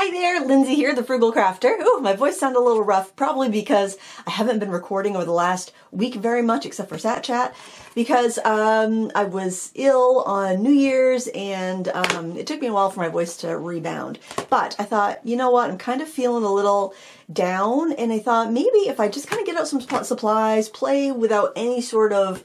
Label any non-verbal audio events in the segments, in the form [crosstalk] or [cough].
Hi there, Lindsay here, the Frugal Crafter. Ooh, my voice sounded a little rough, probably because I haven't been recording over the last week very much, except for Sat Chat, because um, I was ill on New Year's and um, it took me a while for my voice to rebound. But I thought, you know what, I'm kind of feeling a little down, and I thought maybe if I just kind of get out some supplies, play without any sort of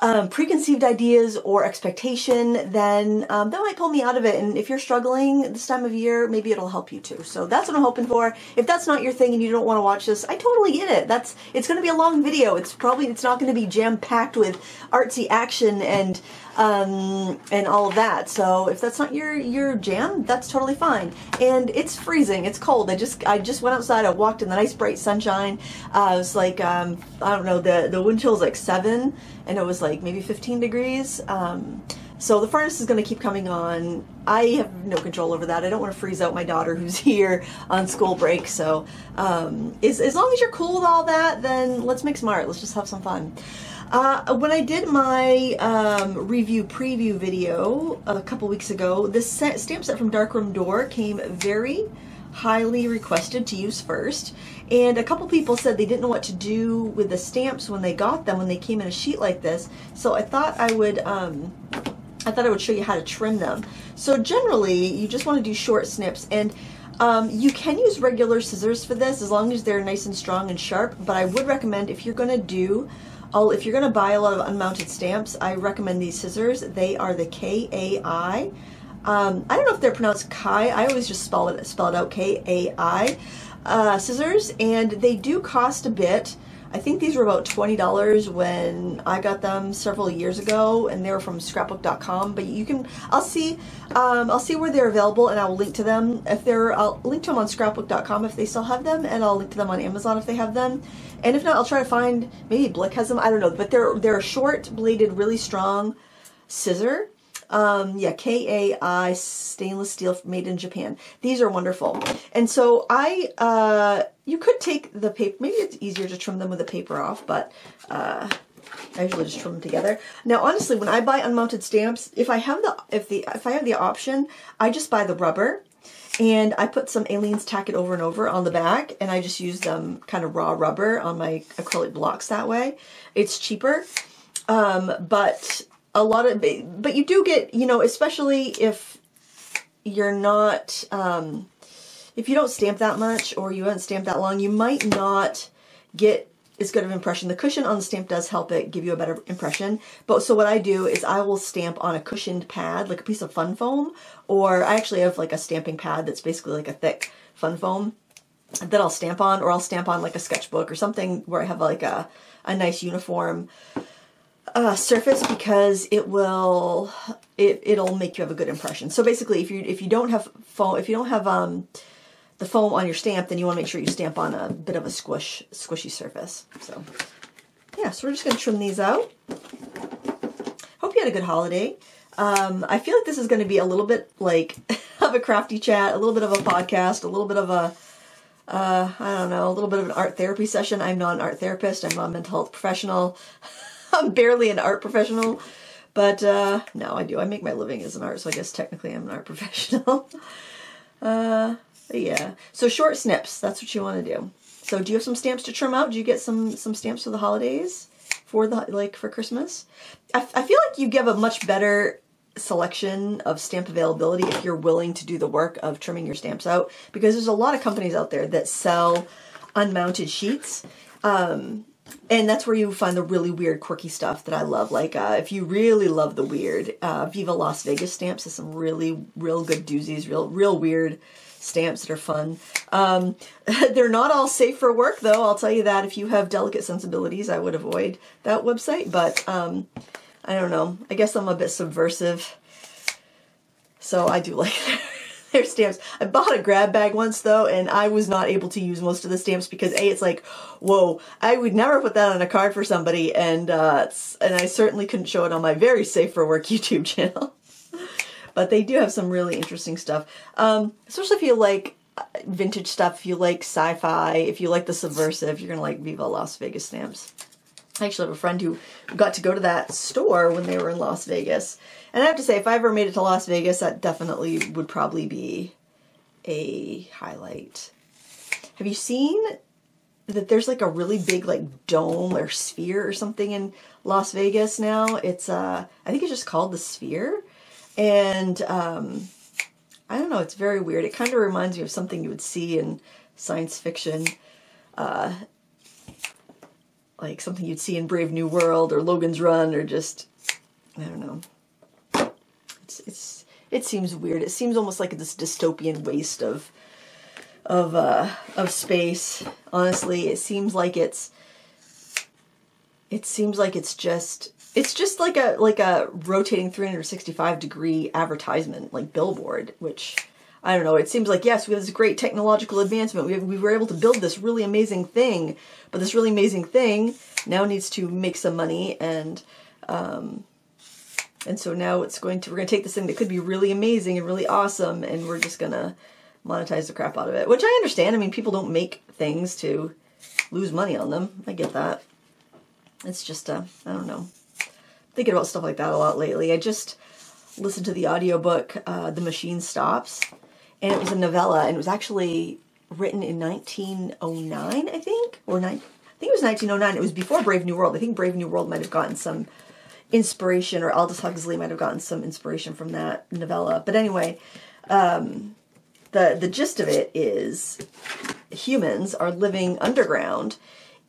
um, preconceived ideas or expectation, then um, that might pull me out of it. And if you're struggling this time of year, maybe it'll help you too. So that's what I'm hoping for. If that's not your thing and you don't want to watch this, I totally get it. That's it's going to be a long video. It's probably it's not going to be jam packed with artsy action and um, and all of that. So if that's not your your jam, that's totally fine. And it's freezing. It's cold. I just I just went outside. I walked in the nice bright sunshine. Uh, it was like um, I don't know the the wind chill is like seven, and it was like maybe 15 degrees. Um, so the furnace is going to keep coming on. I have no control over that. I don't want to freeze out my daughter who's [laughs] here on school break. So um, as, as long as you're cool with all that, then let's make smart. Let's just have some fun. Uh, when I did my um, review preview video a couple weeks ago, this set, stamp set from Darkroom Door came very highly requested to use first. And a couple people said they didn't know what to do with the stamps when they got them, when they came in a sheet like this. So I thought I would, um, I thought I would show you how to trim them. So generally, you just want to do short snips. And um, you can use regular scissors for this as long as they're nice and strong and sharp, but I would recommend if you're going to do I'll, if you're going to buy a lot of unmounted stamps, I recommend these scissors. They are the K-A-I. Um, I don't know if they're pronounced Kai. I always just spell it, spell it out K-A-I uh, scissors, and they do cost a bit. I think these were about $20 when I got them several years ago and they were from scrapbook.com but you can I'll see um, I'll see where they're available and I'll link to them if they're I'll link to them on scrapbook.com if they still have them and I'll link to them on Amazon if they have them and if not I'll try to find maybe Blick has them I don't know but they're they're a short bladed really strong scissor um, yeah, KAI stainless steel made in Japan. These are wonderful. And so I, uh, you could take the paper, maybe it's easier to trim them with the paper off, but, uh, I usually just trim them together. Now, honestly, when I buy unmounted stamps, if I have the, if the, if I have the option, I just buy the rubber and I put some Aleene's tack it over and over on the back and I just use them kind of raw rubber on my acrylic blocks that way. It's cheaper. Um, but a lot of, but you do get, you know, especially if you're not, um, if you don't stamp that much or you haven't stamped that long, you might not get as good of impression. The cushion on the stamp does help it give you a better impression. But so what I do is I will stamp on a cushioned pad, like a piece of fun foam, or I actually have like a stamping pad that's basically like a thick fun foam that I'll stamp on, or I'll stamp on like a sketchbook or something where I have like a, a nice uniform uh, surface because it will it it'll make you have a good impression. So basically, if you if you don't have foam, if you don't have um the foam on your stamp, then you want to make sure you stamp on a bit of a squish squishy surface. So yeah, so we're just gonna trim these out. Hope you had a good holiday. Um, I feel like this is going to be a little bit like [laughs] of a crafty chat, a little bit of a podcast, a little bit of a uh, I don't know, a little bit of an art therapy session. I'm not an art therapist. I'm not a mental health professional. [laughs] I'm barely an art professional, but uh, no, I do. I make my living as an art, so I guess technically I'm an art [laughs] professional. uh, yeah. So short snips. That's what you want to do. So do you have some stamps to trim out? Do you get some some stamps for the holidays? For the like for Christmas? I, I feel like you give a much better selection of stamp availability if you're willing to do the work of trimming your stamps out because there's a lot of companies out there that sell unmounted sheets. Um, and that's where you find the really weird, quirky stuff that I love. Like, uh, if you really love the weird, uh, Viva Las Vegas stamps has some really, real good doozies, real, real weird stamps that are fun. Um, [laughs] they're not all safe for work, though. I'll tell you that. If you have delicate sensibilities, I would avoid that website. But um, I don't know. I guess I'm a bit subversive, so I do [laughs] like their stamps. I bought a grab bag once though, and I was not able to use most of the stamps because a it's like, whoa, I would never put that on a card for somebody, and uh, and I certainly couldn't show it on my very safe for work [laughs] YouTube channel. But they do have some really interesting stuff, um, especially if you like uh, vintage stuff, if you like sci-fi, if you like the subversive, you're gonna like Viva Las Vegas stamps. I actually have a friend who got to go to that store when they were in Las Vegas. And I have to say, if I ever made it to Las Vegas, that definitely would probably be a highlight. Have you seen that there's like a really big like dome or sphere or something in Las Vegas now? It's uh I think it's just called the Sphere. And um I don't know, it's very weird. It kind of reminds me of something you would see in science fiction. Uh like something you'd see in Brave New World or Logan's Run or just I don't know. It's it's it seems weird. It seems almost like this dystopian waste of of uh of space. Honestly, it seems like it's it seems like it's just it's just like a like a rotating 365 degree advertisement like billboard which i don't know it seems like yes we have this great technological advancement. We, have, we were able to build this really amazing thing but this really amazing thing now needs to make some money and um, and so now it's going to we're going to take this thing that could be really amazing and really awesome and we're just going to monetize the crap out of it which i understand. I mean people don't make things to lose money on them. I get that. It's just uh, i don't know thinking about stuff like that a lot lately. I just listened to the audiobook uh, The Machine Stops, and it was a novella, and it was actually written in 1909, I think, or nine. I think it was 1909. It was before Brave New World. I think Brave New World might have gotten some inspiration, or Aldous Huxley might have gotten some inspiration from that novella. But anyway, um, the the gist of it is humans are living underground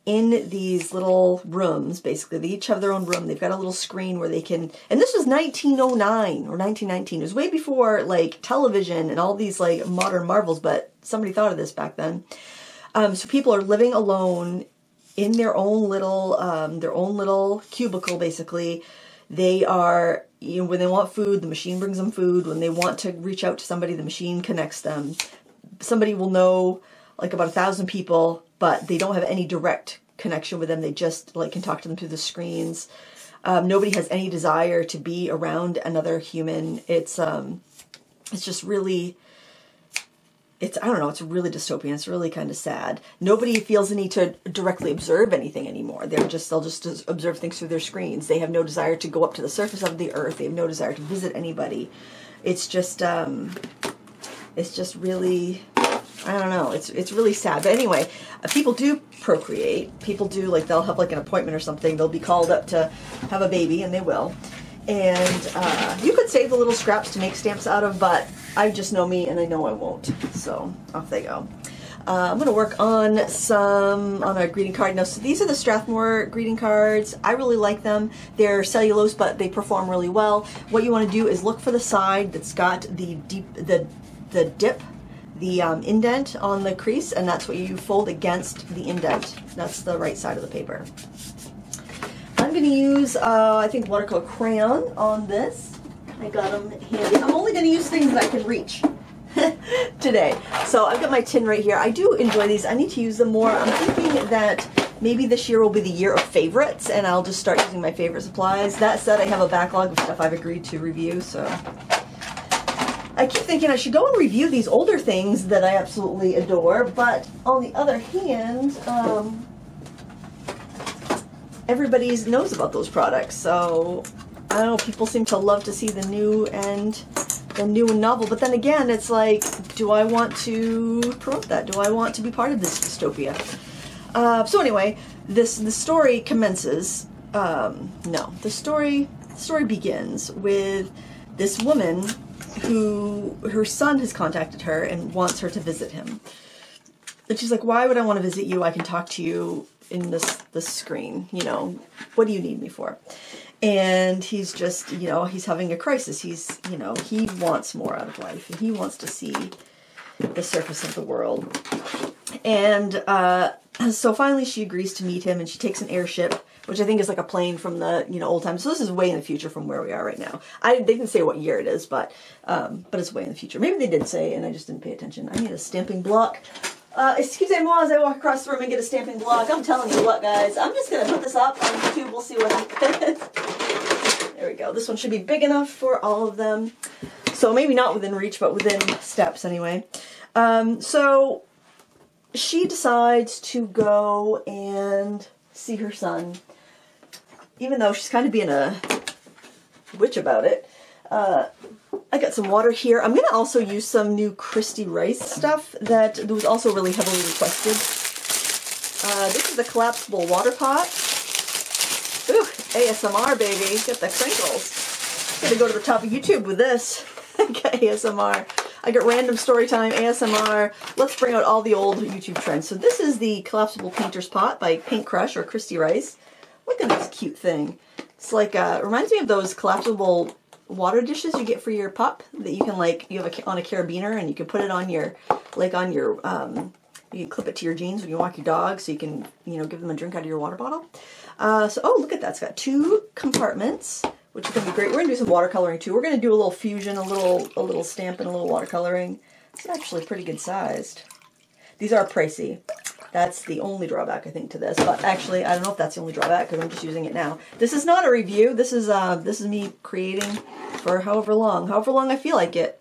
in these little rooms, basically. They each have their own room. They've got a little screen where they can, and this was 1909 or 1919. It was way before like television and all these like modern marvels, but somebody thought of this back then. Um, so people are living alone in their own little, um, their own little cubicle, basically. They are, you know, when they want food, the machine brings them food. When they want to reach out to somebody, the machine connects them. Somebody will know like about a thousand people, but they don't have any direct connection with them. They just like can talk to them through the screens. Um, nobody has any desire to be around another human. It's um, it's just really, it's I don't know. It's really dystopian. It's really kind of sad. Nobody feels the need to directly observe anything anymore. They're just they'll just observe things through their screens. They have no desire to go up to the surface of the earth. They have no desire to visit anybody. It's just um, it's just really I don't know. It's it's really sad. But anyway, uh, people do procreate. People do like they'll have like an appointment or something. They'll be called up to have a baby, and they will. And uh, you could save the little scraps to make stamps out of, but I just know me, and I know I won't. So off they go. Uh, I'm going to work on some on a greeting card. Now, so these are the Strathmore greeting cards. I really like them. They're cellulose, but they perform really well. What you want to do is look for the side that's got the deep the the dip the um, indent on the crease and that's what you fold against the indent. That's the right side of the paper. I'm going to use, uh, I think, watercolor crayon on this. I got them handy. I'm only going to use things that I can reach [laughs] today. So I've got my tin right here. I do enjoy these. I need to use them more. I'm thinking that maybe this year will be the year of favorites and I'll just start using my favorite supplies. That said, I have a backlog of stuff I've agreed to review, so I keep thinking I should go and review these older things that I absolutely adore, but on the other hand, um, everybody knows about those products, so I don't know, people seem to love to see the new and the new and novel, but then again, it's like, do I want to promote that? Do I want to be part of this dystopia? Uh, so anyway, this the story commences. Um, no, the story the story begins with this woman who her son has contacted her and wants her to visit him. And she's like, "Why would I want to visit you? I can talk to you in this this screen. You know, what do you need me for?" And he's just, you know, he's having a crisis. He's, you know, he wants more out of life, and he wants to see the surface of the world. And uh, so finally, she agrees to meet him, and she takes an airship which I think is like a plane from the you know old times. So this is way in the future from where we are right now. I they didn't say what year it is, but um, but it's way in the future. Maybe they did say, and I just didn't pay attention. I need a stamping block. Uh, excusez-moi as I walk across the room and get a stamping block. I'm telling you what, guys. I'm just gonna put this up on YouTube. We'll see what happens. [laughs] there we go. This one should be big enough for all of them. So maybe not within reach, but within steps anyway. Um, so she decides to go and see her son even though she's kind of being a witch about it, Uh, I got some water here. I'm going to also use some new Christy Rice stuff that was also really heavily requested. Uh, this is the collapsible water pot. Ooh, ASMR, baby. Get the crinkles. Gonna go to the top of YouTube with this. get [laughs] ASMR. I get random story time, ASMR. Let's bring out all the old YouTube trends. So this is the collapsible painter's pot by Paint Crush or Christy Rice. Look at this cute thing. It's like, uh, reminds me of those collapsible water dishes you get for your pup that you can like, you have a, on a carabiner and you can put it on your, like on your, um, you can clip it to your jeans when you walk your dog so you can, you know, give them a drink out of your water bottle. Uh, so, oh, look at that. It's got two compartments, which is going to be great. We're going to do some watercoloring too. We're going to do a little fusion, a little, a little stamp and a little watercoloring. It's actually pretty good sized. These are pricey. That's the only drawback, I think, to this. But actually, I don't know if that's the only drawback because I'm just using it now. This is not a review. This is uh, this is me creating for however long, however long I feel like it.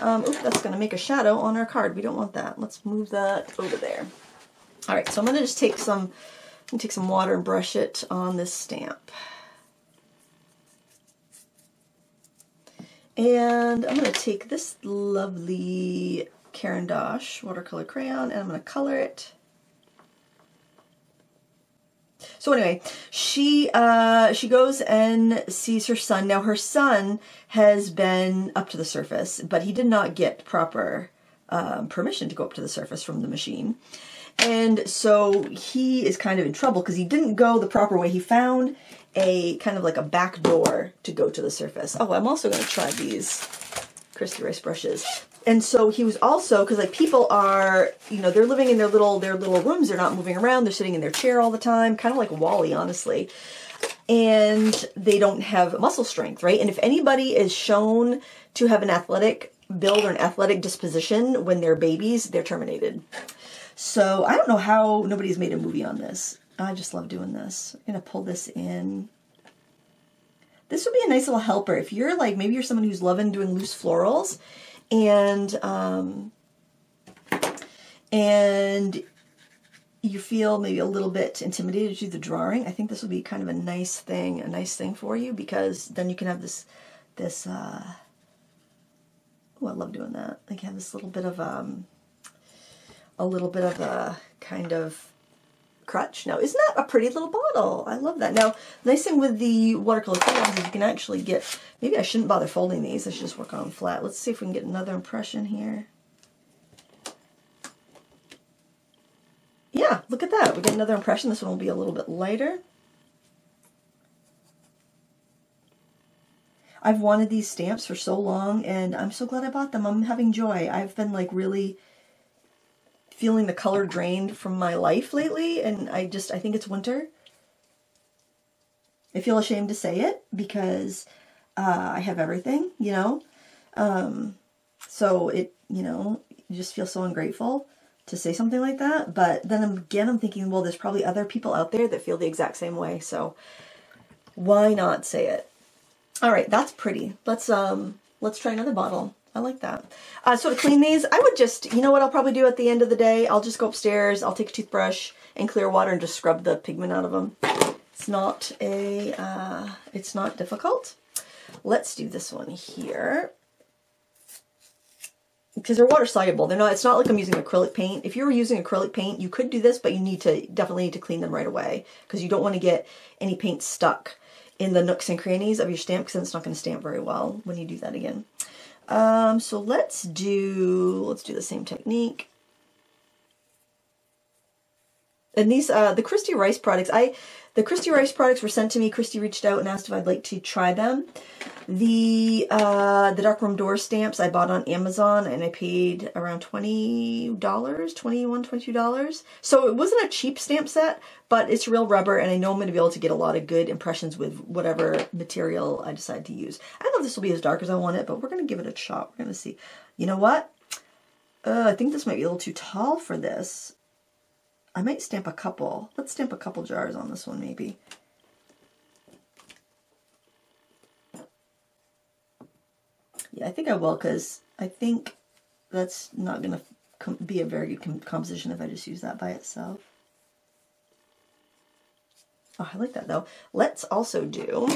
Um, oops, that's going to make a shadow on our card. We don't want that. Let's move that over there. All right, so I'm going to just take some, take some water and brush it on this stamp. And I'm going to take this lovely Caran d'Ache watercolor crayon and I'm going to color it. So anyway, she uh, she goes and sees her son. Now her son has been up to the surface, but he did not get proper um, permission to go up to the surface from the machine. And so he is kind of in trouble because he didn't go the proper way. He found a kind of like a back door to go to the surface. Oh, I'm also going to try these Christy Rice brushes and so he was also because like people are you know they're living in their little their little rooms they're not moving around they're sitting in their chair all the time kind of like WALL-E honestly. And they don't have muscle strength right? And if anybody is shown to have an athletic build or an athletic disposition when they're babies they're terminated. So I don't know how nobody's made a movie on this. I just love doing this. I'm gonna pull this in. This would be a nice little helper. If you're like maybe you're someone who's loving doing loose florals and um, and you feel maybe a little bit intimidated to do the drawing, I think this would be kind of a nice thing, a nice thing for you because then you can have this, this, uh, oh, I love doing that. Like have this little bit of, um, a little bit of a kind of crutch. Now, isn't that a pretty little bottle? I love that. Now, nice thing with the watercolor crayons is you can actually get, maybe I shouldn't bother folding these. I should just work on them flat. Let's see if we can get another impression here. Yeah, look at that. We get another impression. This one will be a little bit lighter. I've wanted these stamps for so long and I'm so glad I bought them. I'm having joy. I've been like really feeling the color drained from my life lately, and I just, I think it's winter. I feel ashamed to say it because uh, I have everything, you know? Um, so it, you know, you just feel so ungrateful to say something like that. But then again, I'm thinking, well, there's probably other people out there that feel the exact same way. So why not say it? All right, that's pretty. Let's, um, let's try another bottle. I like that. Uh, so to clean these, I would just, you know what I'll probably do at the end of the day? I'll just go upstairs, I'll take a toothbrush and clear water and just scrub the pigment out of them. It's not a, uh, it's not difficult. Let's do this one here. Because they're water soluble. They're not, it's not like I'm using acrylic paint. If you were using acrylic paint, you could do this, but you need to, definitely need to clean them right away. Because you don't want to get any paint stuck in the nooks and crannies of your stamp because it's not going to stamp very well when you do that again. Um, so let's do, let's do the same technique. And these, uh, the Christy Rice products, I, the Christy Rice products were sent to me. Christy reached out and asked if I'd like to try them. The, uh, the Darkroom Door stamps I bought on Amazon and I paid around $20, $21, $22. So it wasn't a cheap stamp set, but it's real rubber and I know I'm going to be able to get a lot of good impressions with whatever material I decide to use. I don't know if this will be as dark as I want it, but we're going to give it a shot. We're going to see. You know what? Uh, I think this might be a little too tall for this. I might stamp a couple. Let's stamp a couple jars on this one maybe. Yeah, I think I will because I think that's not going to be a very good com composition if I just use that by itself. Oh, I like that though. Let's also do,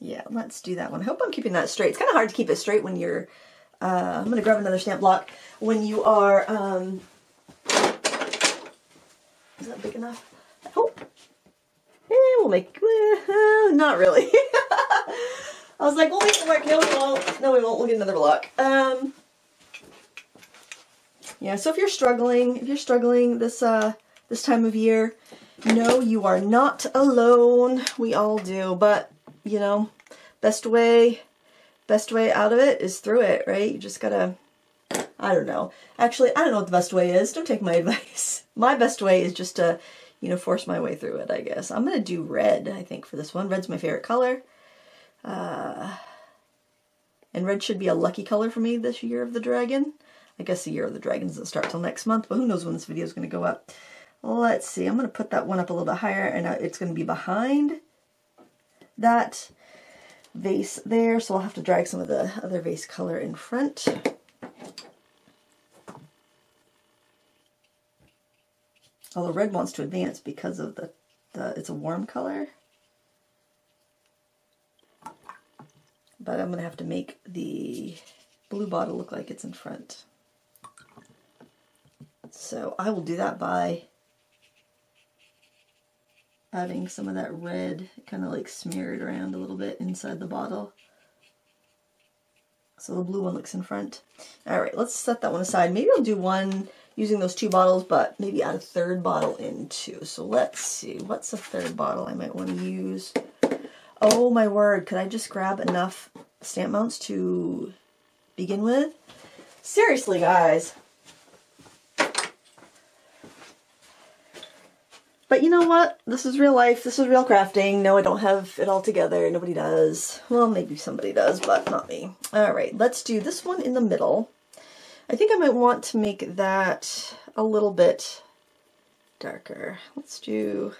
Yeah, let's do that one. I hope I'm keeping that straight. It's kind of hard to keep it straight when you're, uh, I'm going to grab another stamp block, when you are, um, is that big enough? Hope. Eh, we'll make, uh, not really. [laughs] I was like, we'll make it work. No, we won't. No, we won't. We'll get another block. Um, yeah, so if you're struggling, if you're struggling this, uh, this time of year, no, you are not alone. We all do, but you know, best way, best way out of it is through it, right? You just gotta, I don't know. Actually, I don't know what the best way is. Don't take my [laughs] advice. My best way is just to, you know, force my way through it, I guess. I'm gonna do red, I think, for this one. Red's my favorite color. Uh, and red should be a lucky color for me this year of the dragon. I guess the year of the dragon doesn't start till next month, but who knows when this video is to go up. Let's see, I'm to put that one up a little bit higher and uh, it's to be behind that vase there, so I'll have to drag some of the other vase color in front. Although red wants to advance because of the, the it's a warm color. But I'm going to have to make the blue bottle look like it's in front. So I will do that by adding some of that red, kind of like smeared around a little bit inside the bottle. So the blue one looks in front. All right, let's set that one aside. Maybe I'll do one using those two bottles, but maybe add a third bottle in too. So let's see, what's a third bottle I might want to use? Oh my word, could I just grab enough stamp mounts to begin with? Seriously, guys. But you know what? This is real life. This is real crafting. No, I don't have it all together. Nobody does. Well, maybe somebody does, but not me. All right, let's do this one in the middle. I think I might want to make that a little bit darker. Let's do,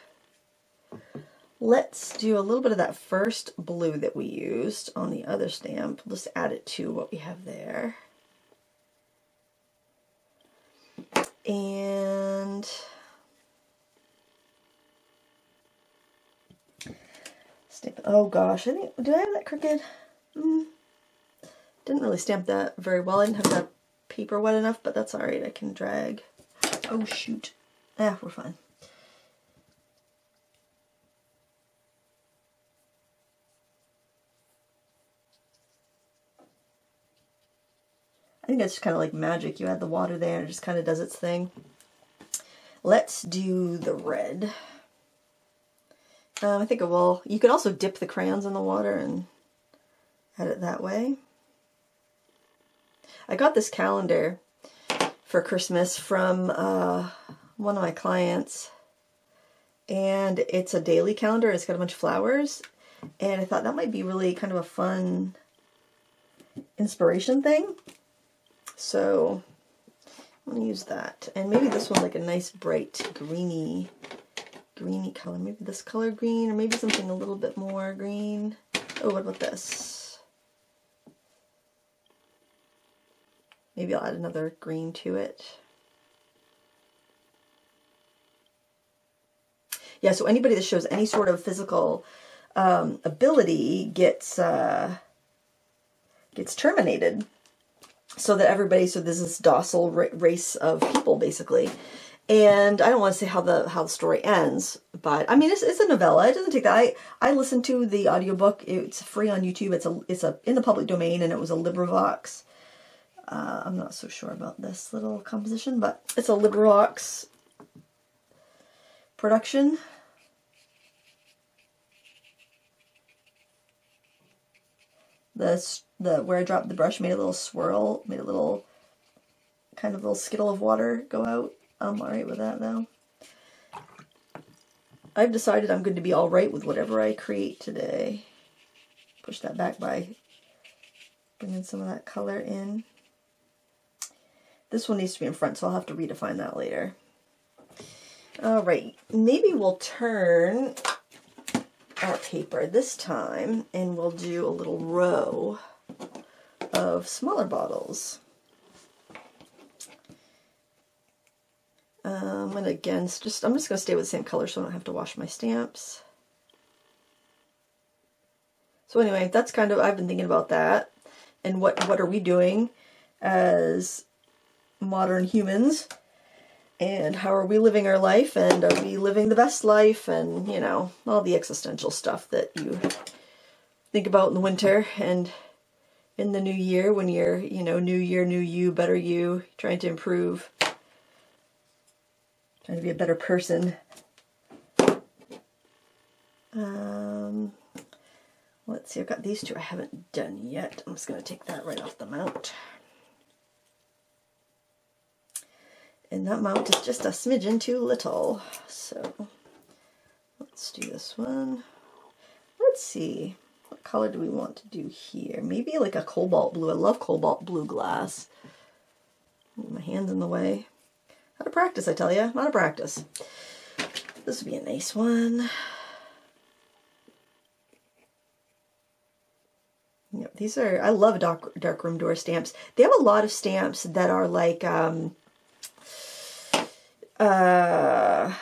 let's do a little bit of that first blue that we used on the other stamp. Let's add it to what we have there. And Stamp Oh gosh, I think, do I have that crooked? Mm, didn't really stamp that very well. I didn't have that paper wet enough, but that's alright. I can drag. Oh shoot. Ah, we're fine. I think that's kind of like magic. You add the water there and it just kind of does its thing. Let's do the red. Um, I think it will. You could also dip the crayons in the water and add it that way. I got this calendar for Christmas from uh, one of my clients and it's a daily calendar. It's got a bunch of flowers and I thought that might be really kind of a fun inspiration thing. So I'm going to use that. And maybe this one like a nice bright greeny greeny color. Maybe this color green or maybe something a little bit more green. Oh, what about this? Maybe I'll add another green to it. Yeah, so anybody that shows any sort of physical um, ability gets uh, gets terminated so that everybody, so this is docile race of people basically and I don't want to say how the how the story ends, but I mean it's, it's a novella. It doesn't take that. I I listened to the audiobook. It's free on YouTube. It's a it's a in the public domain, and it was a LibriVox. Uh, I'm not so sure about this little composition, but it's a LibriVox production. The the where I dropped the brush made a little swirl, made a little kind of little skittle of water go out. I'm alright with that now. I've decided I'm going to be alright with whatever I create today. Push that back by bringing some of that color in. This one needs to be in front, so I'll have to redefine that later. Alright, maybe we'll turn our paper this time and we'll do a little row of smaller bottles. Um, and again, just I'm just going to stay with the same color so I don't have to wash my stamps. So anyway, that's kind of I've been thinking about that, and what what are we doing as modern humans, and how are we living our life, and are we living the best life, and you know all the existential stuff that you think about in the winter and in the new year when you're you know new year new you better you trying to improve trying to be a better person um Let's see, I've got these two I haven't done yet. I'm just going to take that right off the mount. And that mount is just a smidgen too little. So let's do this one. Let's see, what color do we want to do here? Maybe like a cobalt blue. I love cobalt blue glass. My hand's in the way. Out of practice, I tell you. Out of practice. This would be a nice one. Yep, these are, I love dark, Darkroom Door stamps. They have a lot of stamps that are like, um, uh,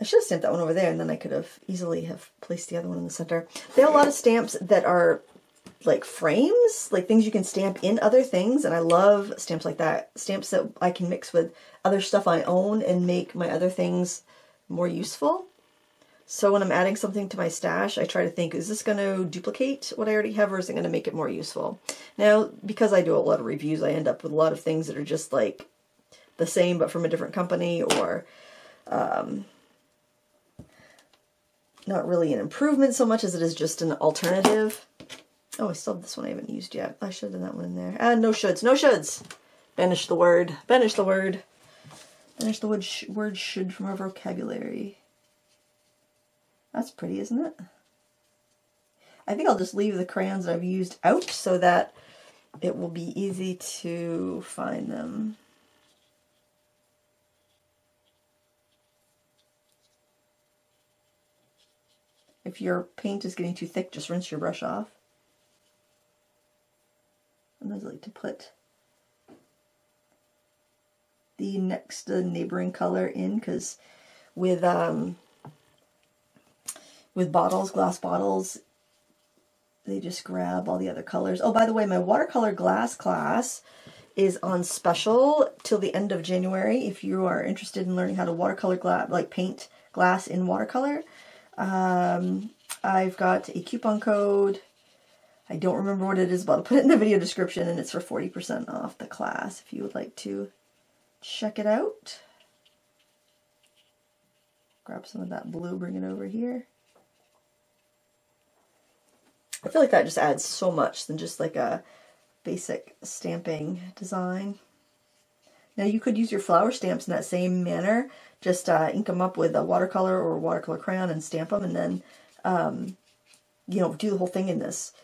I should have stamped that one over there and then I could have easily have placed the other one in the center. They have a lot of stamps that are like frames, like things you can stamp in other things. And I love stamps like that. Stamps that I can mix with other stuff I own and make my other things more useful. So when I'm adding something to my stash, I try to think, is this going to duplicate what I already have or is it going to make it more useful? Now, because I do a lot of reviews, I end up with a lot of things that are just like the same but from a different company or um, not really an improvement so much as it is just an alternative. Oh, I still have this one I haven't used yet. I should have done that one in there. Ah, no shoulds. No shoulds. Banish the word. Banish the word. Banish the word, sh word should from our vocabulary. That's pretty, isn't it? I think I'll just leave the crayons I've used out so that it will be easy to find them. If your paint is getting too thick, just rinse your brush off. And I like to put the next uh, neighboring color in because with um, with bottles, glass bottles. They just grab all the other colors. Oh, by the way, my watercolor glass class is on special till the end of January. If you are interested in learning how to watercolor glass, like paint glass in watercolor, um, I've got a coupon code. I don't remember what it is, but I'll put it in the video description, and it's for 40% off the class if you would like to check it out. Grab some of that blue, bring it over here. I feel like that just adds so much than just like a basic stamping design. Now you could use your flower stamps in that same manner. Just uh, ink them up with a watercolor or watercolor crayon and stamp them and then, um, you know, do the whole thing in this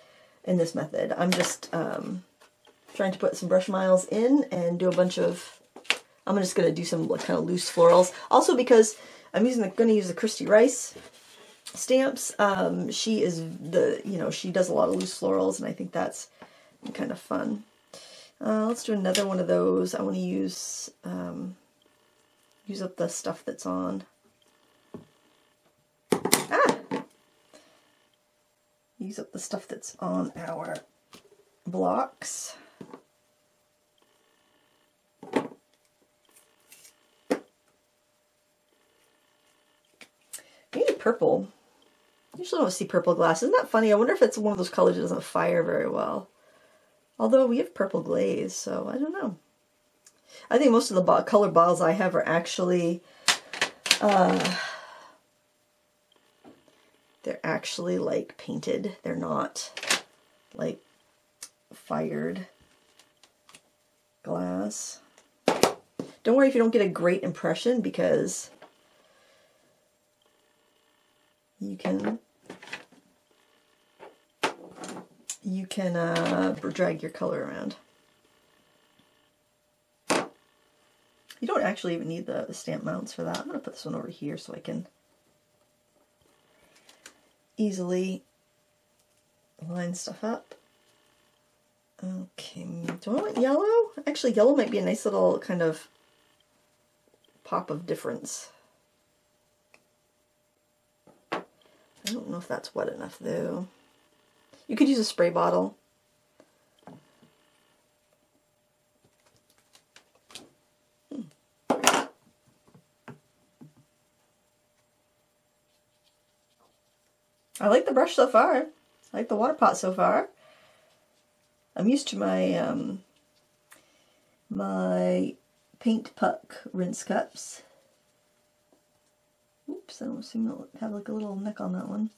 in this method. I'm just um, trying to put some brush miles in and do a bunch of, I'm just going to do some kind of loose florals. Also because I'm using the, going to use the Christy Rice stamps. Um, she is the, you know, she does a lot of loose florals, and I think that's kind of fun. Uh, let's do another one of those. I want to use um, use up the stuff that's on. Ah! Use up the stuff that's on our blocks. Maybe purple. Usually don't see purple glass. Isn't that funny? I wonder if it's one of those colors that doesn't fire very well. Although we have purple glaze, so I don't know. I think most of the bo color bottles I have are actually, uh, they're actually like painted. They're not like fired glass. Don't worry if you don't get a great impression because you can you can uh, drag your color around. You don't actually even need the, the stamp mounts for that. I'm going to put this one over here so I can easily line stuff up. Okay, do I want yellow? Actually, yellow might be a nice little kind of pop of difference. I don't know if that's wet enough though. You could use a spray bottle. I like the brush so far. I like the water pot so far. I'm used to my um, my paint puck rinse cups. Oops, I don't seem to have like a little neck on that one.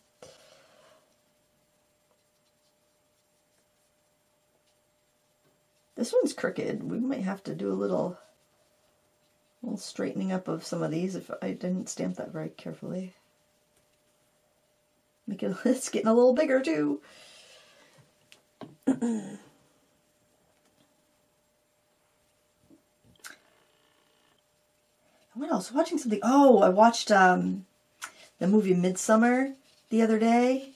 This one's crooked. We might have to do a little, little straightening up of some of these if I didn't stamp that very carefully. It, [laughs] it's getting a little bigger too. what else? Watching something. Oh, I watched um, the movie Midsommar the other day.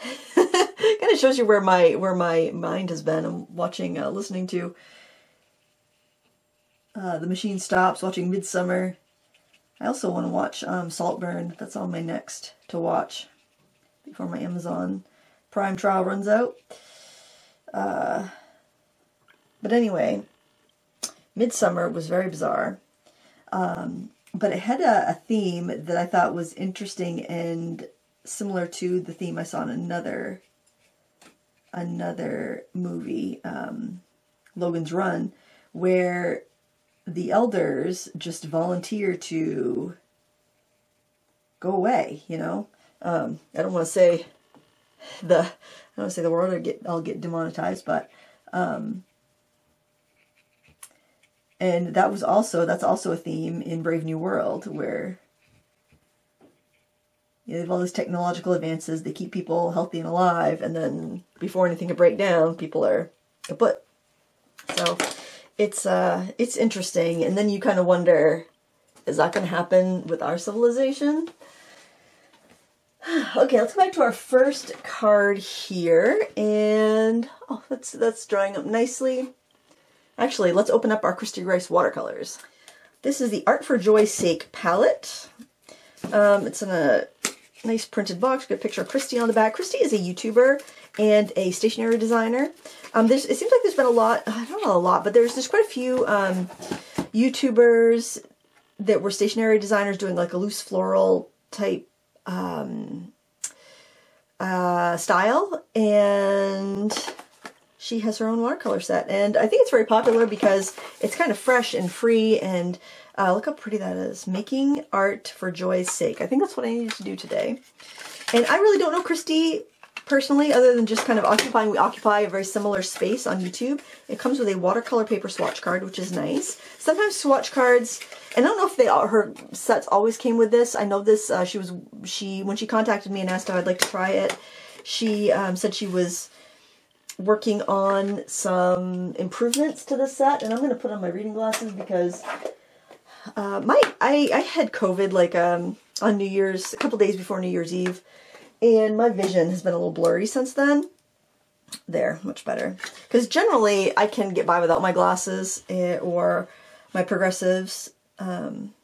[laughs] kind of shows you where my where my mind has been. I'm watching, uh, listening to uh, The Machine Stops, watching Midsommar. I also want to watch um, Saltburn. That's on my next to watch before my Amazon Prime trial runs out. Uh, but anyway, Midsommar was very bizarre. Um, but it had a, a, theme that I thought was interesting and similar to the theme I saw in another another movie, um, Logan's Run, where the elders just volunteer to go away. You know, um, I don't want to say the I don't want to say the word. I get I'll get demonetized, but um, and that was also that's also a theme in Brave New World where you know, they have all these technological advances. They keep people healthy and alive, and then before anything can break down, people are kaput. So it's uh it's interesting, and then you kind of wonder, is that going to happen with our civilization? [sighs] okay, let's go back to our first card here, and oh, that's that's drawing up nicely. Actually, let's open up our Christy Rice watercolors. This is the Art for Joy's Sake palette. Um, it's in a nice printed box. Got a picture of Christy on the back. Christy is a YouTuber and a stationery designer. Um, there's, it seems like there's been a lot, I don't know a lot, but there's, there's quite a few um, YouTubers that were stationery designers doing like a loose floral type um, uh, style. And she has her own watercolor set. And I think it's very popular because it's kind of fresh and free and uh, look how pretty that is. Making art for joy's sake. I think that's what I needed to do today. And I really don't know Christy personally, other than just kind of occupying, we occupy a very similar space on YouTube. It comes with a watercolor paper swatch card, which is nice. Sometimes swatch cards, and I don't know if they her sets always came with this. I know this, uh, she was, she, when she contacted me and asked if I'd like to try it, she um, said she was working on some improvements to the set, and I'm going to put on my reading glasses because uh, my I, I had COVID like um, on New Year's, a couple days before New Year's Eve, and my vision has been a little blurry since then. There, much better. Because generally I can get by without my glasses eh, or my progressives. Um,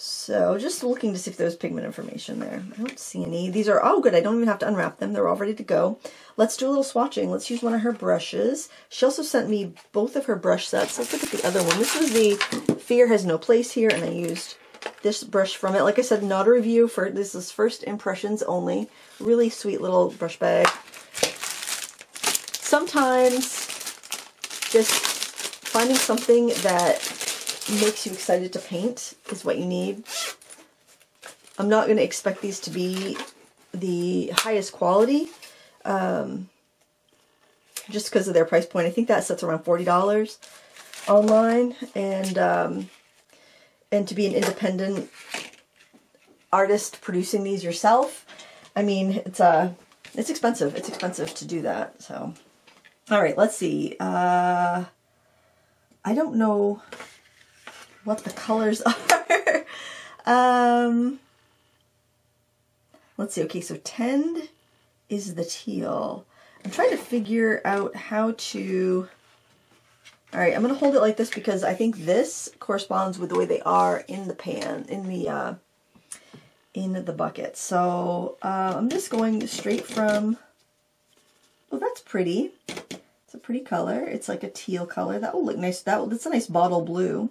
so just looking to see if there's pigment information there. I don't see any. These are, oh good, I don't even have to unwrap them. They're all ready to go. Let's do a little swatching. Let's use one of her brushes. She also sent me both of her brush sets. Let's look at the other one. This was the Fear Has No Place here, and I used this brush from it. Like I said, not a review for this is first impressions only. Really sweet little brush bag. Sometimes just finding something that makes you excited to paint is what you need. I'm not going to expect these to be the highest quality um, just because of their price point. I think that sets around $40 online and um, and to be an independent artist producing these yourself, I mean, it's uh, it's expensive. It's expensive to do that. So, all right, let's see. Uh, I don't know what the colors [laughs] are. um, let's see. Okay, so 10 is the teal. I'm trying to figure out how to... All right, I'm going to hold it like this because I think this corresponds with the way they are in the pan, in the, uh, in the bucket. So uh, I'm just going straight from, oh, that's pretty. It's a pretty color. It's like a teal color. That will look nice. That That's a nice bottle blue.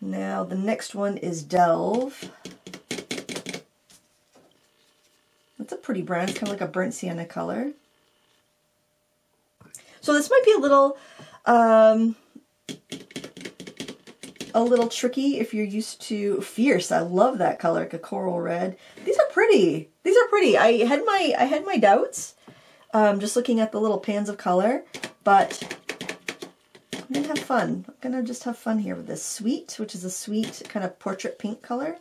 Now the next one is Delve. That's a pretty brown. It's kind of like a burnt sienna color. So this might be a little, um, a little tricky if you're used to fierce. I love that color, like a coral red. These are pretty. These are pretty. I had my I had my doubts, um, just looking at the little pans of color, but I'm gonna have fun. I'm gonna just have fun here with this sweet, which is a sweet kind of portrait pink color.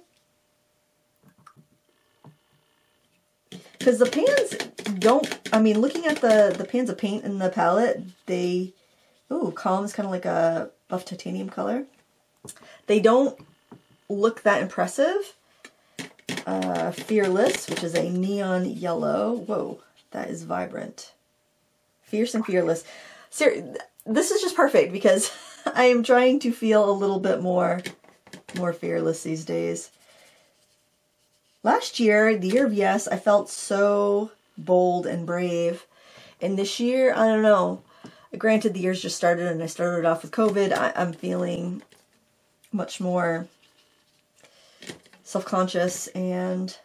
Because the pans don't, I mean, looking at the, the pans of paint in the palette, they, ooh, calm's kind of like a buff titanium color. They don't look that impressive. Uh, Fearless, which is a neon yellow. Whoa, that is vibrant. Fierce and Fearless. Ser this is just perfect because [laughs] I am trying to feel a little bit more, more fearless these days. Last year, the year of yes, I felt so bold and brave. And this year, I don't know. Granted, the year's just started and I started off with COVID. I, I'm feeling much more self-conscious and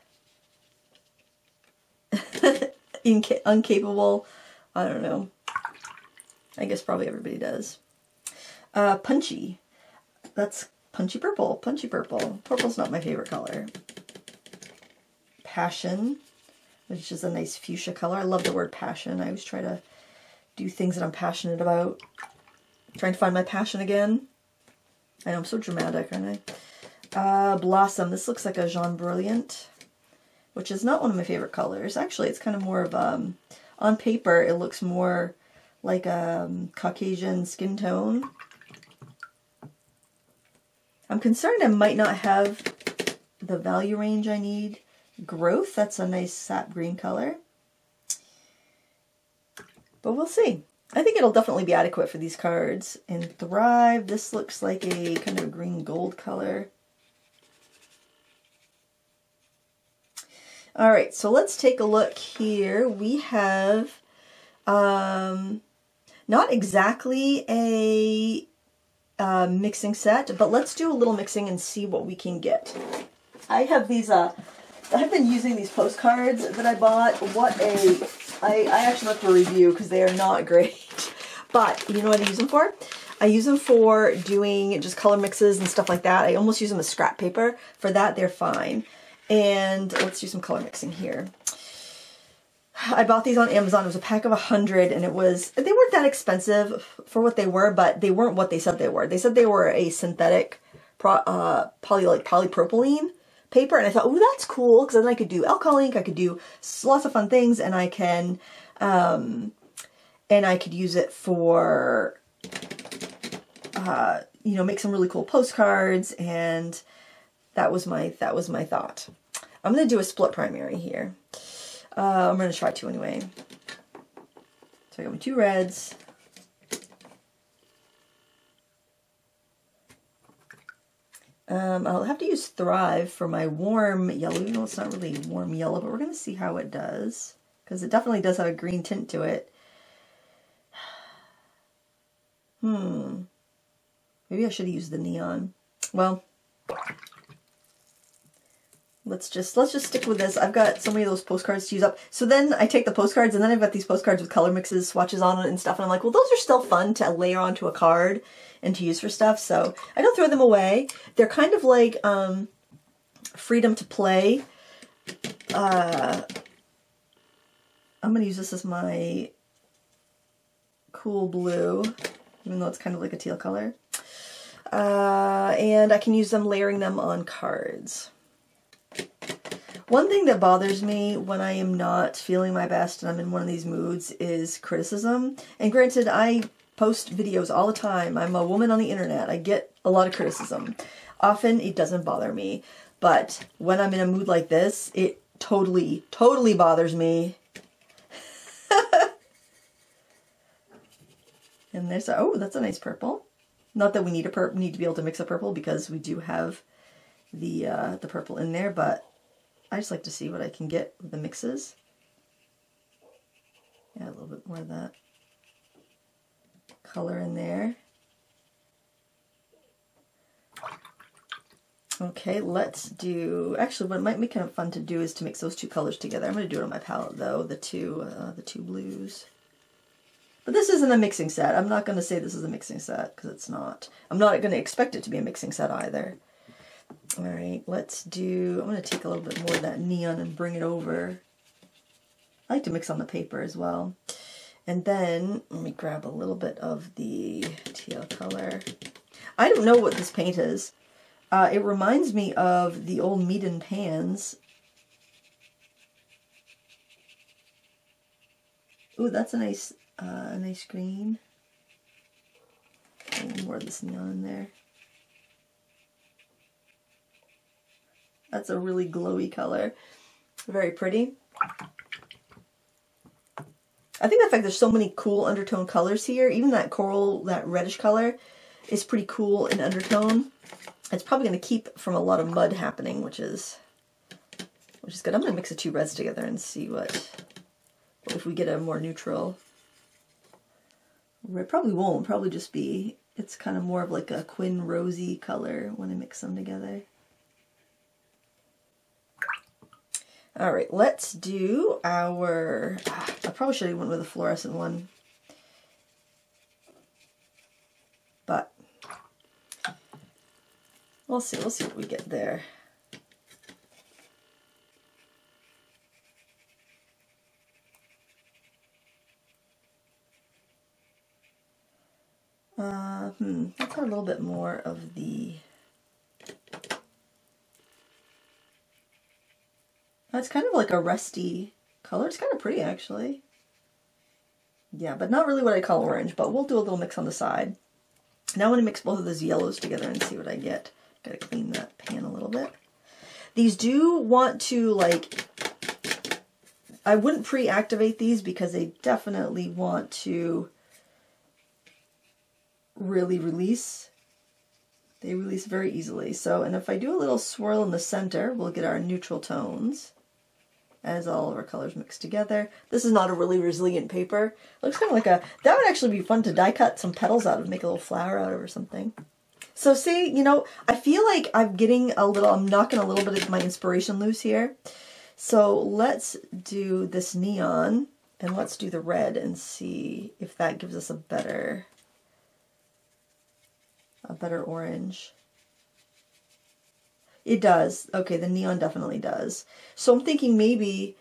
[laughs] incapable. I don't know. I guess probably everybody does. Uh, punchy. That's punchy purple. Punchy purple. Purple's not my favorite color. Passion, which is a nice fuchsia color. I love the word passion. I always try to do things that I'm passionate about. trying to find my passion again. I know I'm so dramatic, aren't I? Uh, Blossom. This looks like a Jaune Brilliant, which is not one of my favorite colors. Actually, it's kind of more of, um, on paper, it looks more like a um, Caucasian skin tone. I'm concerned I might not have the value range I need. Growth, that's a nice sap green color. But we'll see. I think it'll definitely be adequate for these cards. And Thrive, this looks like a kind of green gold color. All right, so let's take a look here. We have um, not exactly a uh, mixing set, but let's do a little mixing and see what we can get. I have these, uh, I've been using these postcards that I bought. What a, I, I actually left a review because they are not [laughs] great. But you know what I use them for? I use them for doing just color mixes and stuff like that. I almost use them as scrap paper. For that, they're fine. And let's do some color mixing here. I bought these on Amazon. It was a pack of a hundred and it was, they weren't that expensive for what they were, but they weren't what they said they were. They said they were a synthetic pro, uh, poly, like polypropylene paper. And I thought, oh, that's cool. Cause then I could do alcohol ink. I could do lots of fun things and I can, um, and I could use it for, uh, you know, make some really cool postcards. And that was my, that was my thought. I'm going to do a split primary here. Uh, I'm going to try two anyway. So I got my two reds. Um, I'll have to use Thrive for my warm yellow, even though it's not really warm yellow, but we're going to see how it does. Because it definitely does have a green tint to it. [sighs] Hmm. Maybe I should use the neon. Well, let's just let's just stick with this. I've got so many of those postcards to use up. So then I take the postcards and then I've got these postcards with color mixes, swatches on it and stuff. And I'm like, well, those are still fun to layer onto a card and to use for stuff. So I don't throw them away. They're kind of like um, freedom to play. Uh, I'm going to use this as my cool blue, even though it's kind of like a teal color. Uh, and I can use them layering them on cards. One thing that bothers me when I am not feeling my best and I'm in one of these moods is criticism. And granted, I post videos all the time. I'm a woman on the internet. I get a lot of criticism. Often it doesn't bother me. But when I'm in a mood like this, it totally, totally bothers me. [laughs] and there's, oh, that's a nice purple. Not that we need a pur need to be able to mix a purple because we do have the uh, the purple in there, but I just like to see what I can get with the mixes. Yeah, a little bit more of that color in there. Okay, let's do, actually what might be kind of fun to do is to mix those two colors together. I'm going to do it on my palette though, the two, uh, the two blues. But this isn't a mixing set. I'm not going to say this is a mixing set because it's not. I'm not going to expect it to be a mixing set either. All right, let's do, I'm going to take a little bit more of that neon and bring it over. I like to mix on the paper as well. And then let me grab a little bit of the teal color. I don't know what this paint is. Uh, it reminds me of the old Meeden pans. Ooh, that's a nice, uh, nice green. More of this neon in there. That's a really glowy color. Very pretty. I think the fact there's so many cool undertone colors here, even that coral, that reddish color, is pretty cool in undertone. It's probably going to keep from a lot of mud happening, which is which is good. I'm going to mix the two reds together and see what, if we get a more neutral. It probably won't. Probably just be, it's kind of more of like a Quin rosy color when I mix them together. All right, let's do our, I probably should have went with a fluorescent one. But We'll see, we'll see what we get there. Uh, hmm, let's add a little bit more of the... That's kind of like a rusty color. It's kind of pretty, actually. Yeah, but not really what I call orange, but we'll do a little mix on the side. Now I'm going to mix both of those yellows together and see what I get. Gotta clean that pan a little bit. These do want to like, I wouldn't pre-activate these because they definitely want to really release. They release very easily. So, and if I do a little swirl in the center, we'll get our neutral tones as all of our colors mix together. This is not a really resilient paper. It looks kind of like a, that would actually be fun to die cut some petals out of, make a little flower out of or something. So see, you know, I feel like I'm getting a little, I'm knocking a little bit of my inspiration loose here. So let's do this neon and let's do the red and see if that gives us a better, a better orange. It does. Okay, the neon definitely does. So I'm thinking maybe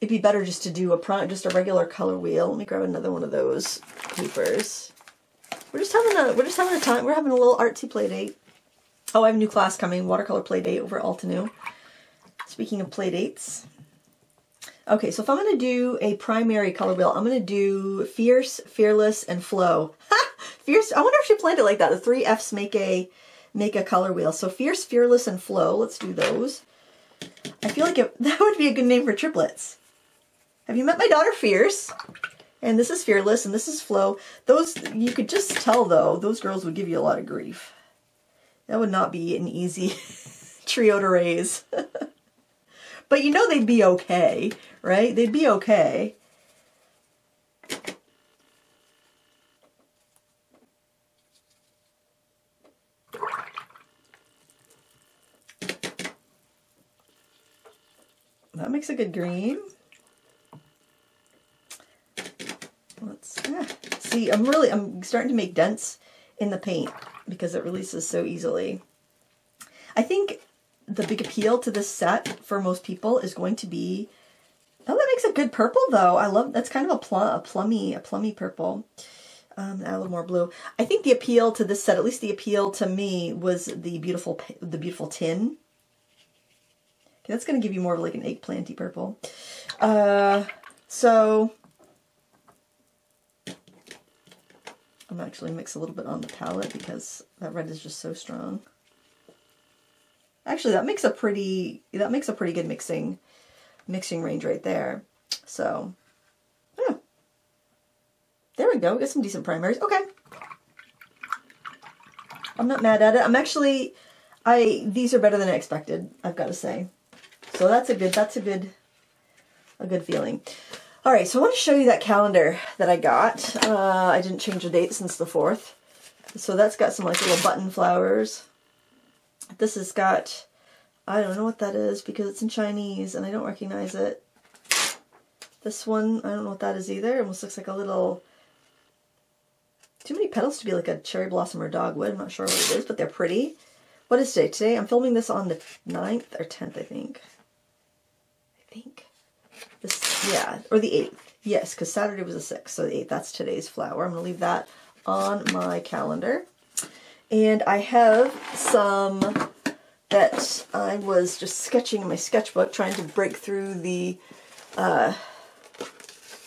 it'd be better just to do a just a regular color wheel. Let me grab another one of those papers. We're just having a we're just having a time. We're having a little artsy play date. Oh, I have a new class coming, watercolor play date over Altenew. Speaking of play dates. Okay, so if I'm going to do a primary color wheel, I'm going to do Fierce, Fearless, and Flow. [laughs] Fierce, I wonder if she planned it like that. The three Fs make a make a color wheel. So Fierce, Fearless, and Flow. Let's do those. I feel like it, [laughs] that would be a good name for triplets. Have you met my daughter Fierce? And this is Fearless, and this is Flow. Those, you could just tell, though, those girls would give you a lot of grief. That would not be an easy [laughs] trio to raise. [laughs] but you know they'd be okay, right? They'd be okay. Makes a good green. Let's yeah. see. I'm really I'm starting to make dents in the paint because it releases so easily. I think the big appeal to this set for most people is going to be. Oh, that makes a good purple though. I love that's kind of a plum a plummy a plummy purple. Um, add a little more blue. I think the appeal to this set, at least the appeal to me, was the beautiful the beautiful tin. Okay, that's going to give you more of like an eggplanty purple. Uh, so I'm actually mix a little bit on the palette because that red is just so strong. Actually, that makes a pretty that makes a pretty good mixing mixing range right there. So, yeah. There we go. Get some decent primaries. Okay. I'm not mad at it. I'm actually I these are better than I expected, I've got to say. So that's a good that's a good a good feeling. All right, so I want to show you that calendar that I got. Uh, I didn't change the date since the 4th. So that's got some like little button flowers. This has got, I don't know what that is because it's in Chinese and I don't recognize it. This one, I don't know what that is either. It almost looks like a little, too many petals to be like a cherry blossom or dogwood. I'm not sure what it is, but they're pretty. What is today? Today I'm filming this on the 9th or 10th, I think. Think. Yeah, or the 8th. Yes, because Saturday was the 6th, so the 8th. That's today's flower. I'm going to leave that on my calendar. And I have some that I was just sketching in my sketchbook, trying to break through the uh,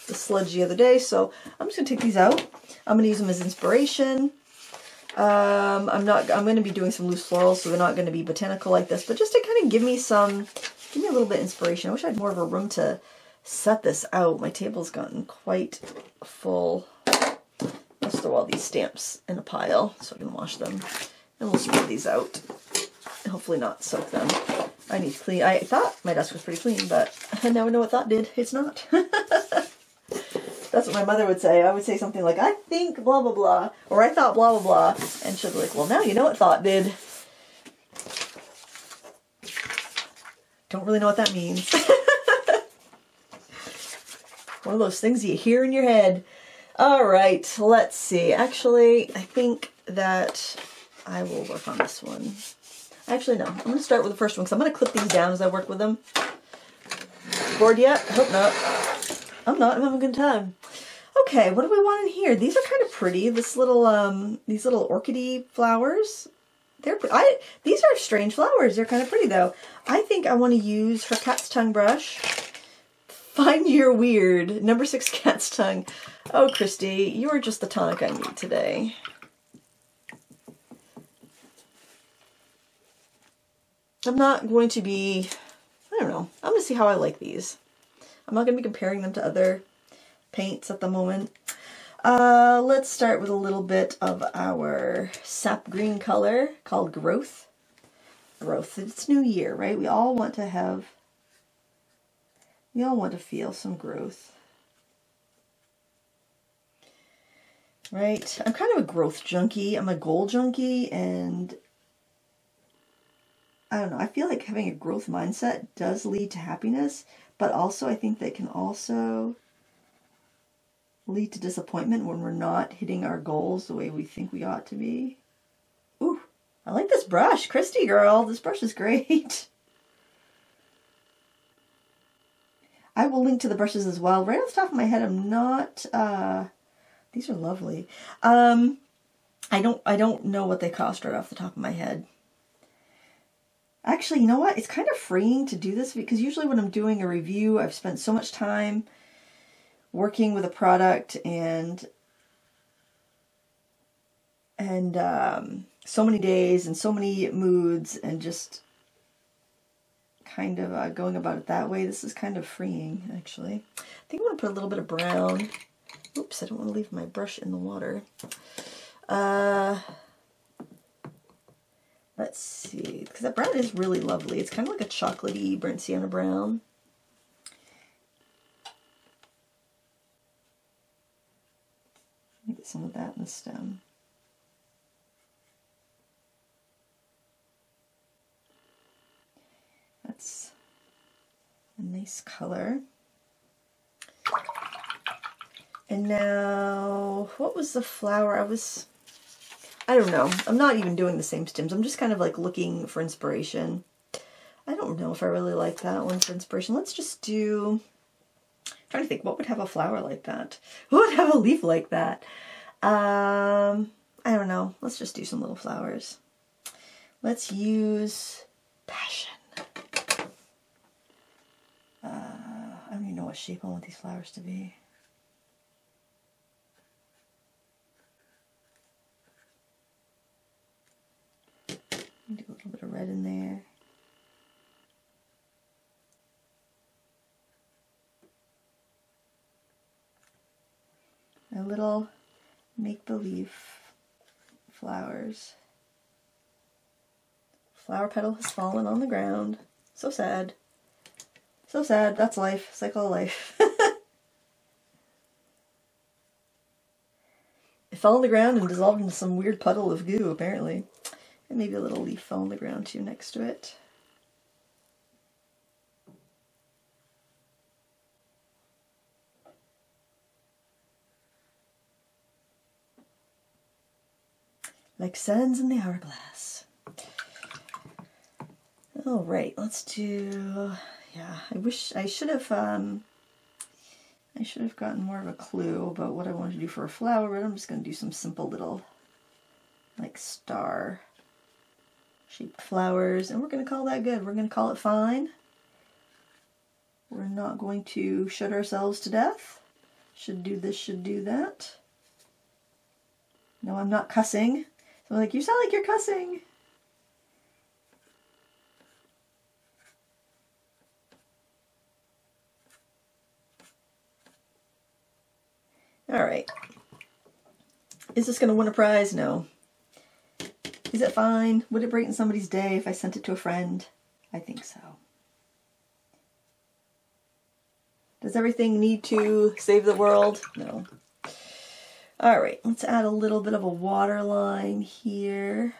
the sludge the other day. So I'm just going to take these out. I'm going to use them as inspiration. Um, I'm not. I'm going to be doing some loose florals, so they're not going to be botanical like this, but just to kind of give me some, give me a little bit of inspiration. I wish I had more of a room to set this out. My table's gotten quite full. Let's throw all these stamps in a pile so I can wash them. And we'll spread these out. Hopefully not soak them. I need to clean. I thought my desk was pretty clean, but now I know what thought did. It's not. [laughs] That's what my mother would say. I would say something like, I think blah, blah, blah, or I thought blah, blah, blah. And she'd be like, well, now you know what thought did. Don't really know what that means. [laughs] One of those things you hear in your head. All right, let's see. Actually, I think that I will work on this one. Actually, no. I'm going to start with the first one because I'm going to clip these down as I work with them. Bored yet? I hope not. I'm not. I'm having a good time. Okay, what do we want in here? These are kind of pretty. This little, um, these little orchidy flowers. They're, I, these are strange flowers. They're kind of pretty though. I think I want to use her cat's tongue brush. Find your weird. Number six [laughs] cat's tongue. Oh, Christy, you are just the tonic I need today. I'm not going to be, I don't know, I'm going to see how I like these. I'm not going to be comparing them to other paints at the moment. Uh, let's start with a little bit of our sap green color called Growth. Growth. It's New Year, right? We all want to have, we all want to feel some growth. Right? I'm kind of a growth junkie. I'm a goal junkie and I don't know, I feel like having a growth mindset does lead to happiness, but also I think that can also lead to disappointment when we're not hitting our goals the way we think we ought to be. Ooh, I like this brush. Christy girl, this brush is great. [laughs] I will link to the brushes as well. Right off the top of my head, I'm not, uh, these are lovely. Um, I don't, I don't know what they cost right off the top of my head. Actually, you know what? It's kind of freeing to do this because usually when I'm doing a review, I've spent so much time working with a product and and um, so many days and so many moods and just kind of uh, going about it that way. This is kind of freeing, actually. I think I'm to put a little bit of brown. Oops, I don't want to leave my brush in the water. Uh, let's see, because that brown is really lovely. It's kind of like a chocolatey burnt sienna brown. Get some of that in the stem. That's a nice color. And now, what was the flower? I was, I don't know. I'm not even doing the same stems. I'm just kind of like looking for inspiration. I don't know if I really like that one for inspiration. Let's just do, I'm trying to think, what would have a flower like that? What would have a leaf like that? Um, I don't know. Let's just do some little flowers. Let's use passion. Uh, I don't even know what shape I want these flowers to be. Do a little bit of red in there. A little make-believe flowers. flower petal has fallen on the ground. So sad. So sad. That's life. Cycle of life. [laughs] it fell on the ground and dissolved into some weird puddle of goo, apparently. And maybe a little leaf fell on the ground too next to it. Like sands in the hourglass. All right, let's do, yeah, I wish, I should have, um, I should have gotten more of a clue about what I wanted to do for a flower, but I'm just going to do some simple little, like, star shaped flowers, and we're going to call that good. We're going to call it fine. We're not going to shut ourselves to death. Should do this, should do that. No, I'm not cussing. I'm like, you sound like you're cussing. All right. Is this going to win a prize? No. Is it fine? Would it brighten somebody's day if I sent it to a friend? I think so. Does everything need to save the world? No. All right, let's add a little bit of a water line here.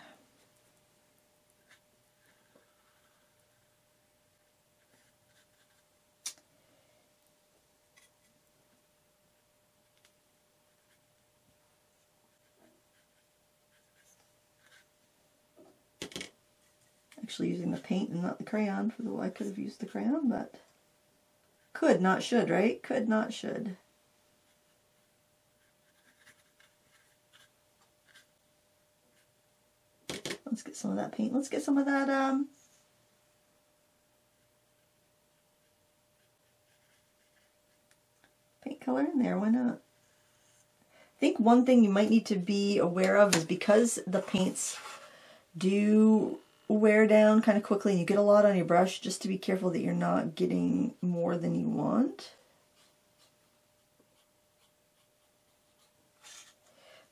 actually using the paint and not the crayon for the I could have used the crayon, but could, not should, right? Could, not should. Let's get some of that paint. Let's get some of that um paint color in there. Why not? I think one thing you might need to be aware of is because the paints do wear down kind of quickly and you get a lot on your brush, just to be careful that you're not getting more than you want.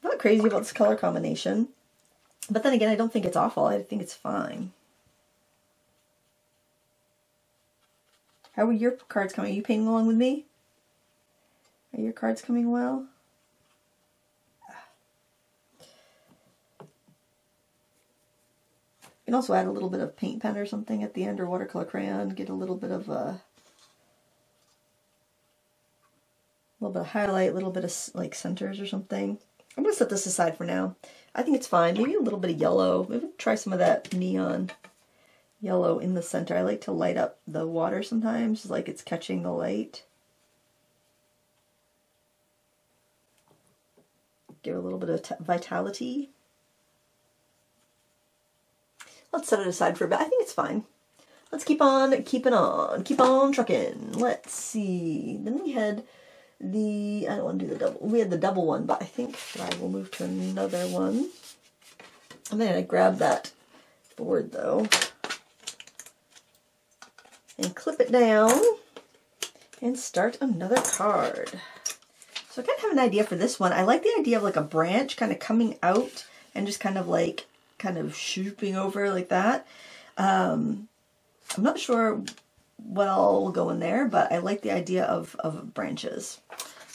Not crazy about this color combination, but then again, I don't think it's awful. I think it's fine. How are your cards coming? Are you painting along with me? Are your cards coming well? You can also add a little bit of paint pen or something at the end or watercolor crayon, get a little bit of a uh, little bit of highlight, a little bit of like centers or something. I'm going to set this aside for now. I think it's fine. Maybe a little bit of yellow. Maybe try some of that neon yellow in the center. I like to light up the water sometimes, like it's catching the light. Give a little bit of vitality. Let's set it aside for a bit. I think it's fine. Let's keep on keeping on. Keep on trucking. Let's see. Then we had the, I don't want to do the double. We had the double one, but I think I will move to another one. I'm going to grab that board though and clip it down and start another card. So I kind of have an idea for this one. I like the idea of like a branch kind of coming out and just kind of like kind of swooping over like that. Um, I'm not sure will go in there, but I like the idea of, of branches.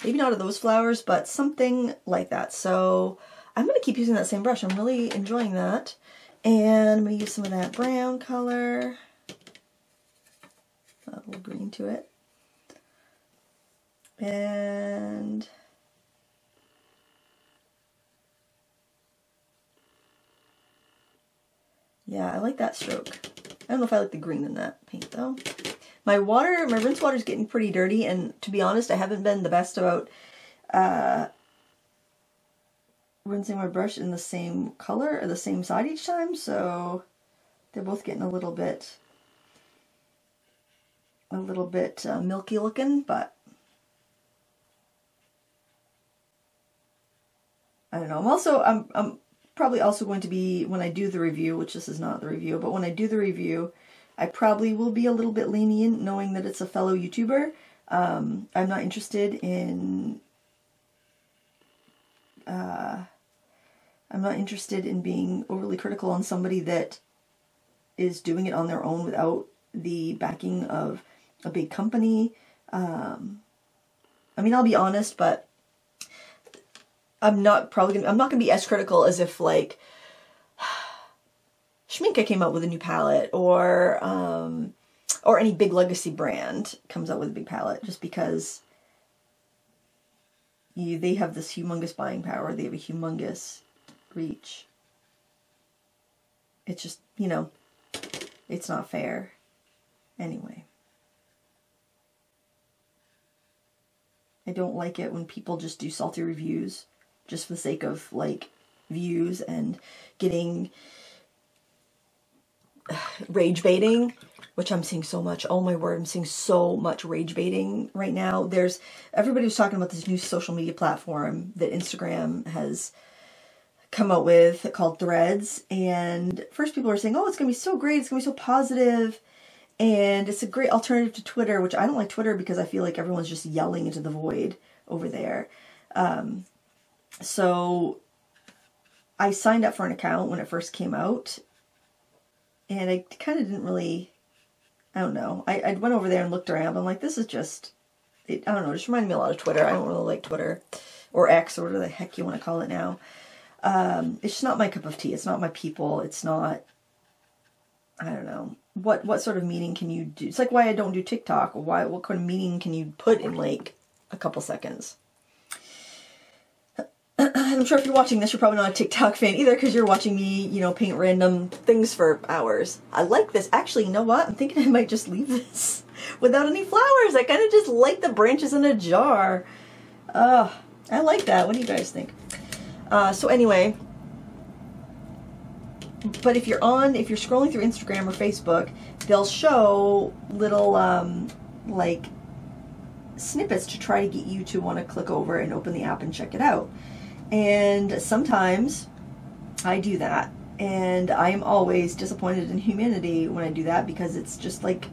Maybe not of those flowers, but something like that. So I'm going to keep using that same brush. I'm really enjoying that. And I'm going to use some of that brown color. A little green to it. And Yeah, I like that stroke. I don't know if I like the green in that paint though. My water, my rinse water is getting pretty dirty, and to be honest, I haven't been the best about uh, rinsing my brush in the same color or the same side each time, so they're both getting a little bit, a little bit uh, milky looking, but I don't know. I'm also, I'm, I'm probably also going to be, when I do the review, which this is not the review, but when I do the review, I probably will be a little bit lenient knowing that it's a fellow YouTuber. Um, I'm not interested in... Uh, I'm not interested in being overly critical on somebody that is doing it on their own without the backing of a big company. Um, I mean, I'll be honest, but I'm not probably gonna, I'm not gonna be as critical as if like [sighs] Schmincke came out with a new palette or um, or any big legacy brand comes out with a big palette just because you, they have this humongous buying power, they have a humongous reach. It's just, you know, it's not fair. Anyway. I don't like it when people just do salty reviews just for the sake of like views and getting [sighs] rage baiting, which I'm seeing so much. Oh my word, I'm seeing so much rage baiting right now. There's everybody was talking about this new social media platform that Instagram has come out with called Threads. And first people are saying, oh, it's going to be so great. It's going to be so positive. And it's a great alternative to Twitter, which I don't like Twitter because I feel like everyone's just yelling into the void over there. Um, so I signed up for an account when it first came out. And I kind of didn't really, I don't know. I, I went over there and looked around. I'm like, this is just, it, I don't know, it just reminded me a lot of Twitter. I don't really like Twitter or X or whatever the heck you want to call it now. Um, it's just not my cup of tea. It's not my people. It's not. I don't know what what sort of meaning can you do. It's like why I don't do TikTok. Why what kind of meaning can you put in like a couple seconds? I'm sure if you're watching this, you're probably not a TikTok fan either because you're watching me, you know, paint random things for hours. I like this. Actually, you know what? I'm thinking [laughs] I might just leave this [laughs] without any flowers. I kind of just like the branches in a jar. Uh, I like that. What do you guys think? Uh, so anyway, but if you're on, if you're scrolling through Instagram or Facebook, they'll show little um, like snippets to try to get you to want to click over and open the app and check it out. And sometimes I do that. And I am always disappointed in humanity when I do that because it's just like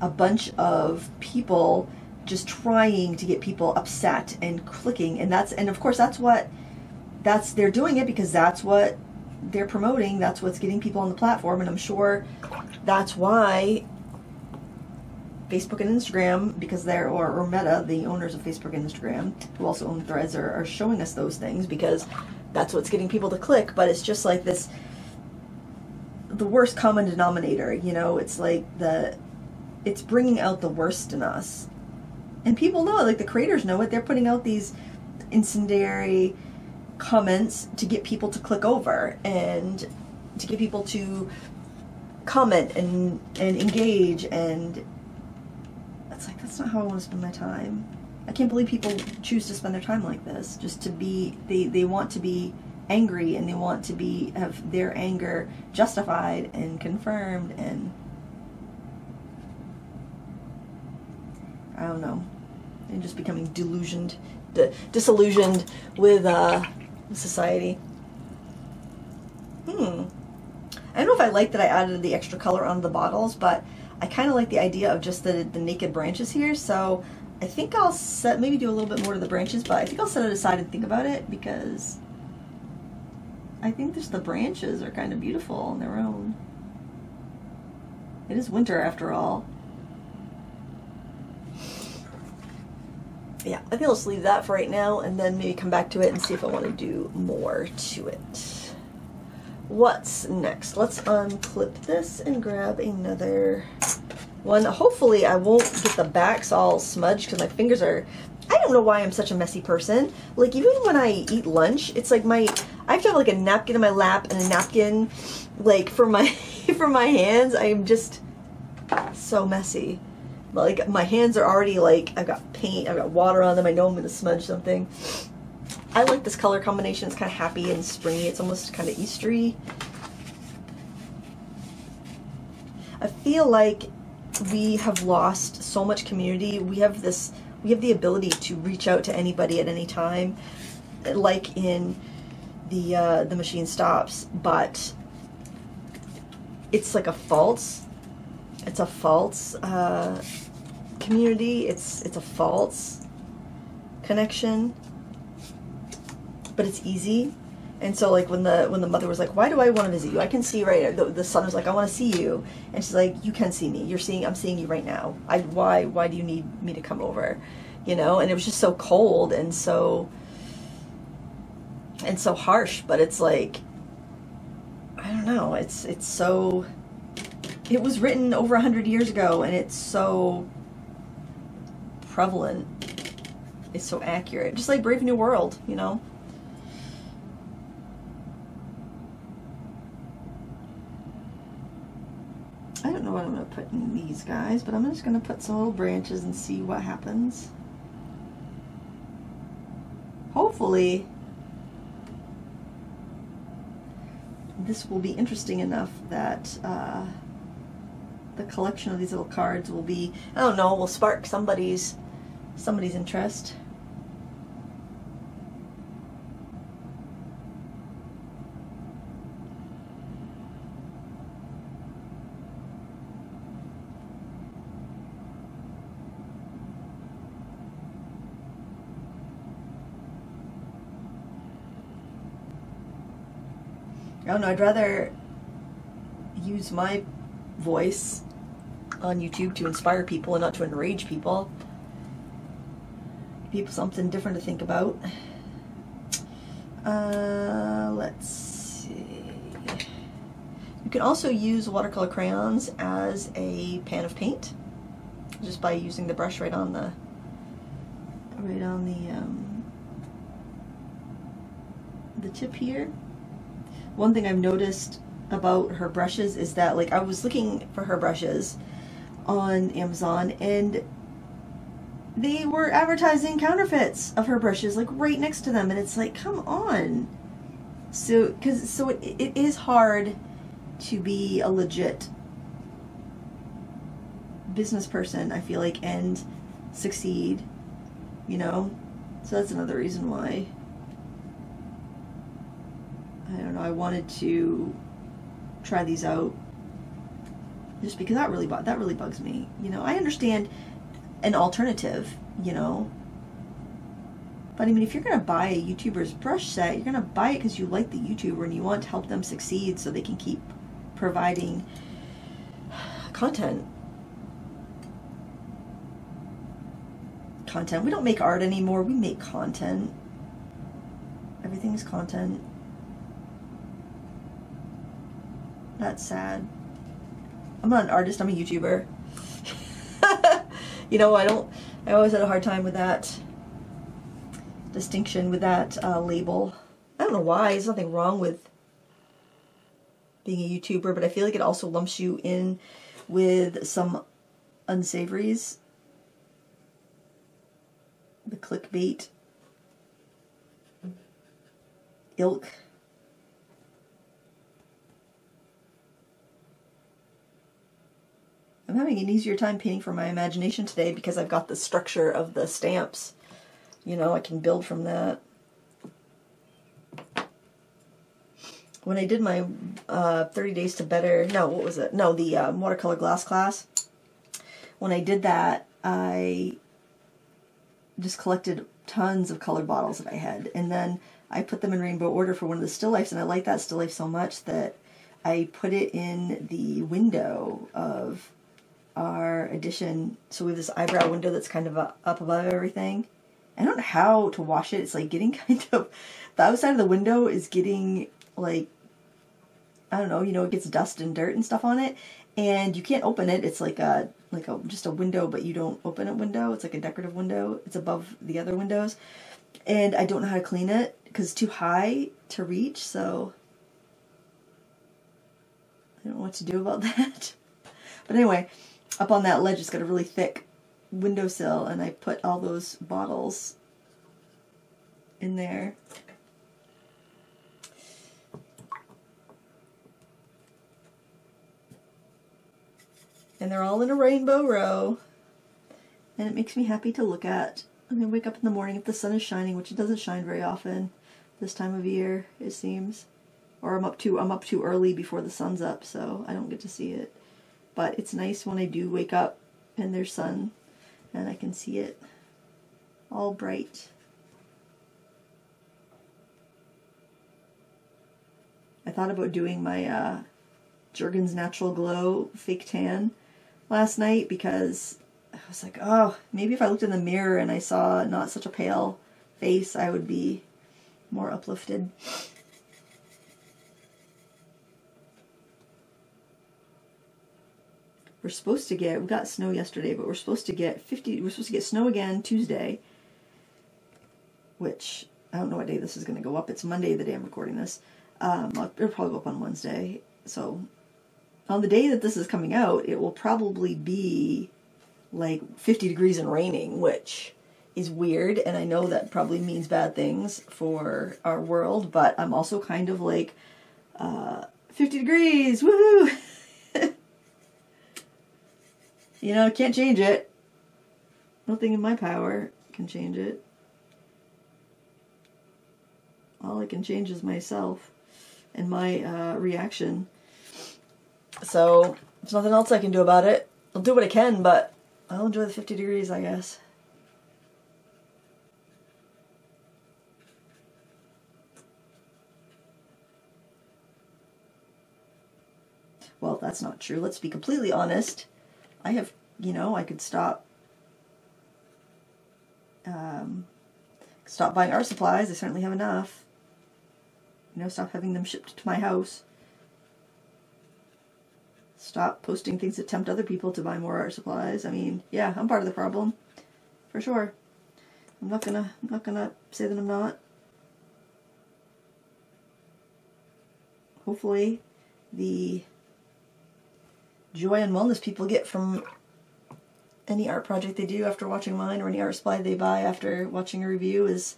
a bunch of people just trying to get people upset and clicking. And that's, and of course, that's what that's they're doing it because that's what they're promoting. That's what's getting people on the platform, and I'm sure that's why Facebook and Instagram, because they're or, or Meta, the owners of Facebook and Instagram, who also own Threads, are, are showing us those things because that's what's getting people to click. But it's just like this the worst common denominator. You know, it's like the it's bringing out the worst in us, and people know it. Like the creators know it. They're putting out these incendiary comments to get people to click over and to get people to comment and and engage and it's like that's not how I want to spend my time. I can't believe people choose to spend their time like this just to be they they want to be angry and they want to be have their anger justified and confirmed and I don't know and just becoming delusioned disillusioned with uh society. Hmm. I don't know if I like that I added the extra color on the bottles, but I kind of like the idea of just the, the naked branches here, so I think I'll set, maybe do a little bit more to the branches, but I think I'll set it aside and think about it because I think just the branches are kind of beautiful on their own. It is winter after all. yeah, I think I'll just leave that for right now and then maybe come back to it and see if I want to do more to it. What's next? Let's unclip this and grab another one. Hopefully I won't get the backs all smudged because my fingers are... I don't know why I'm such a messy person. Like, even when I eat lunch, it's like my... I have to have like a napkin in my lap and a napkin like for my [laughs] for my hands. I'm just so messy like my hands are already like I've got paint, I've got water on them. I know I'm gonna smudge something. I like this color combination. It's kind of happy and springy. It's almost kind of Eastery. I feel like we have lost so much community. We have this, we have the ability to reach out to anybody at any time, like in the uh, the machine stops, but it's like a false. It's a false. Uh, community. It's it's a false connection, but it's easy. And so like when the when the mother was like, "Why do I want to visit you? I can see right." The, the son was like, "I want to see you," and she's like, "You can see me. You're seeing. I'm seeing you right now. I why why do you need me to come over?" You know. And it was just so cold and so and so harsh. But it's like I don't know. It's it's so. It was written over a hundred years ago, and it's so prevalent. It's so accurate, just like Brave New World, you know. I don't know what I'm going to put in these guys, but I'm just going to put some little branches and see what happens. Hopefully, this will be interesting enough that uh, the collection of these little cards will be, I don't know, will spark somebody's somebody's interest. Know, I'd rather use my voice on YouTube to inspire people and not to enrage people. People something different to think about. Uh, let's see. You can also use watercolor crayons as a pan of paint, just by using the brush right on the right on the um, the tip here one thing I've noticed about her brushes is that like I was looking for her brushes on Amazon and they were advertising counterfeits of her brushes like right next to them and it's like come on. So because so it, it is hard to be a legit business person I feel like and succeed you know? So that's another reason why I don't know, I wanted to try these out just because that really that really bugs me. You know, I understand an alternative, you know. But I mean, if you're going to buy a YouTuber's brush set, you're going to buy it because you like the YouTuber and you want to help them succeed so they can keep providing content. Content. We don't make art anymore. We make content. Everything is content. That's sad. I'm not an artist, I'm a YouTuber. [laughs] you know, I don't, I always had a hard time with that distinction, with that uh, label. I don't know why, there's nothing wrong with being a YouTuber, but I feel like it also lumps you in with some unsavories. The clickbait ilk. I'm having an easier time painting for my imagination today because I've got the structure of the stamps. You know, I can build from that. When I did my uh, 30 Days to Better, no, what was it? No, the uh, watercolor glass class. When I did that, I just collected tons of colored bottles that I had. And then I put them in rainbow order for one of the still lifes, and I like that still life so much that I put it in the window of our addition. So we have this eyebrow window that's kind of uh, up above everything. I don't know how to wash it. It's like getting [laughs] kind of, the outside of the window is getting like, I don't know, you know, it gets dust and dirt and stuff on it. And you can't open it. It's like a, like a, just a window, but you don't open a window. It's like a decorative window. It's above the other windows. And I don't know how to clean it because it's too high to reach. So I don't know what to do about [laughs] that. But anyway, up on that ledge, it's got a really thick windowsill, and I put all those bottles in there. And they're all in a rainbow row. And it makes me happy to look at. And I wake up in the morning if the sun is shining, which it doesn't shine very often this time of year, it seems. Or I'm up too I'm up too early before the sun's up, so I don't get to see it. But it's nice when I do wake up and there's sun and I can see it all bright. I thought about doing my uh, Jergens Natural Glow fake tan last night because I was like, oh, maybe if I looked in the mirror and I saw not such a pale face, I would be more uplifted. We're supposed to get, we got snow yesterday, but we're supposed to get 50, we're supposed to get snow again Tuesday, which I don't know what day this is going to go up. It's Monday, the day I'm recording this. Um, it'll probably go up on Wednesday. So on the day that this is coming out, it will probably be like 50 degrees and raining, which is weird. And I know that probably means bad things for our world, but I'm also kind of like, uh, 50 degrees, woohoo! [laughs] you know, can't change it. Nothing in my power can change it. All I can change is myself and my uh, reaction. So there's nothing else I can do about it. I'll do what I can, but I'll enjoy the 50 degrees, I guess. Well, that's not true. Let's be completely honest. I have, you know, I could stop um, stop buying art supplies. I certainly have enough. You know, stop having them shipped to my house. Stop posting things that tempt other people to buy more art supplies. I mean, yeah, I'm part of the problem. For sure. I'm not gonna I'm not gonna say that I'm not. Hopefully the joy and wellness people get from any art project they do after watching mine or any art supply they buy after watching a review is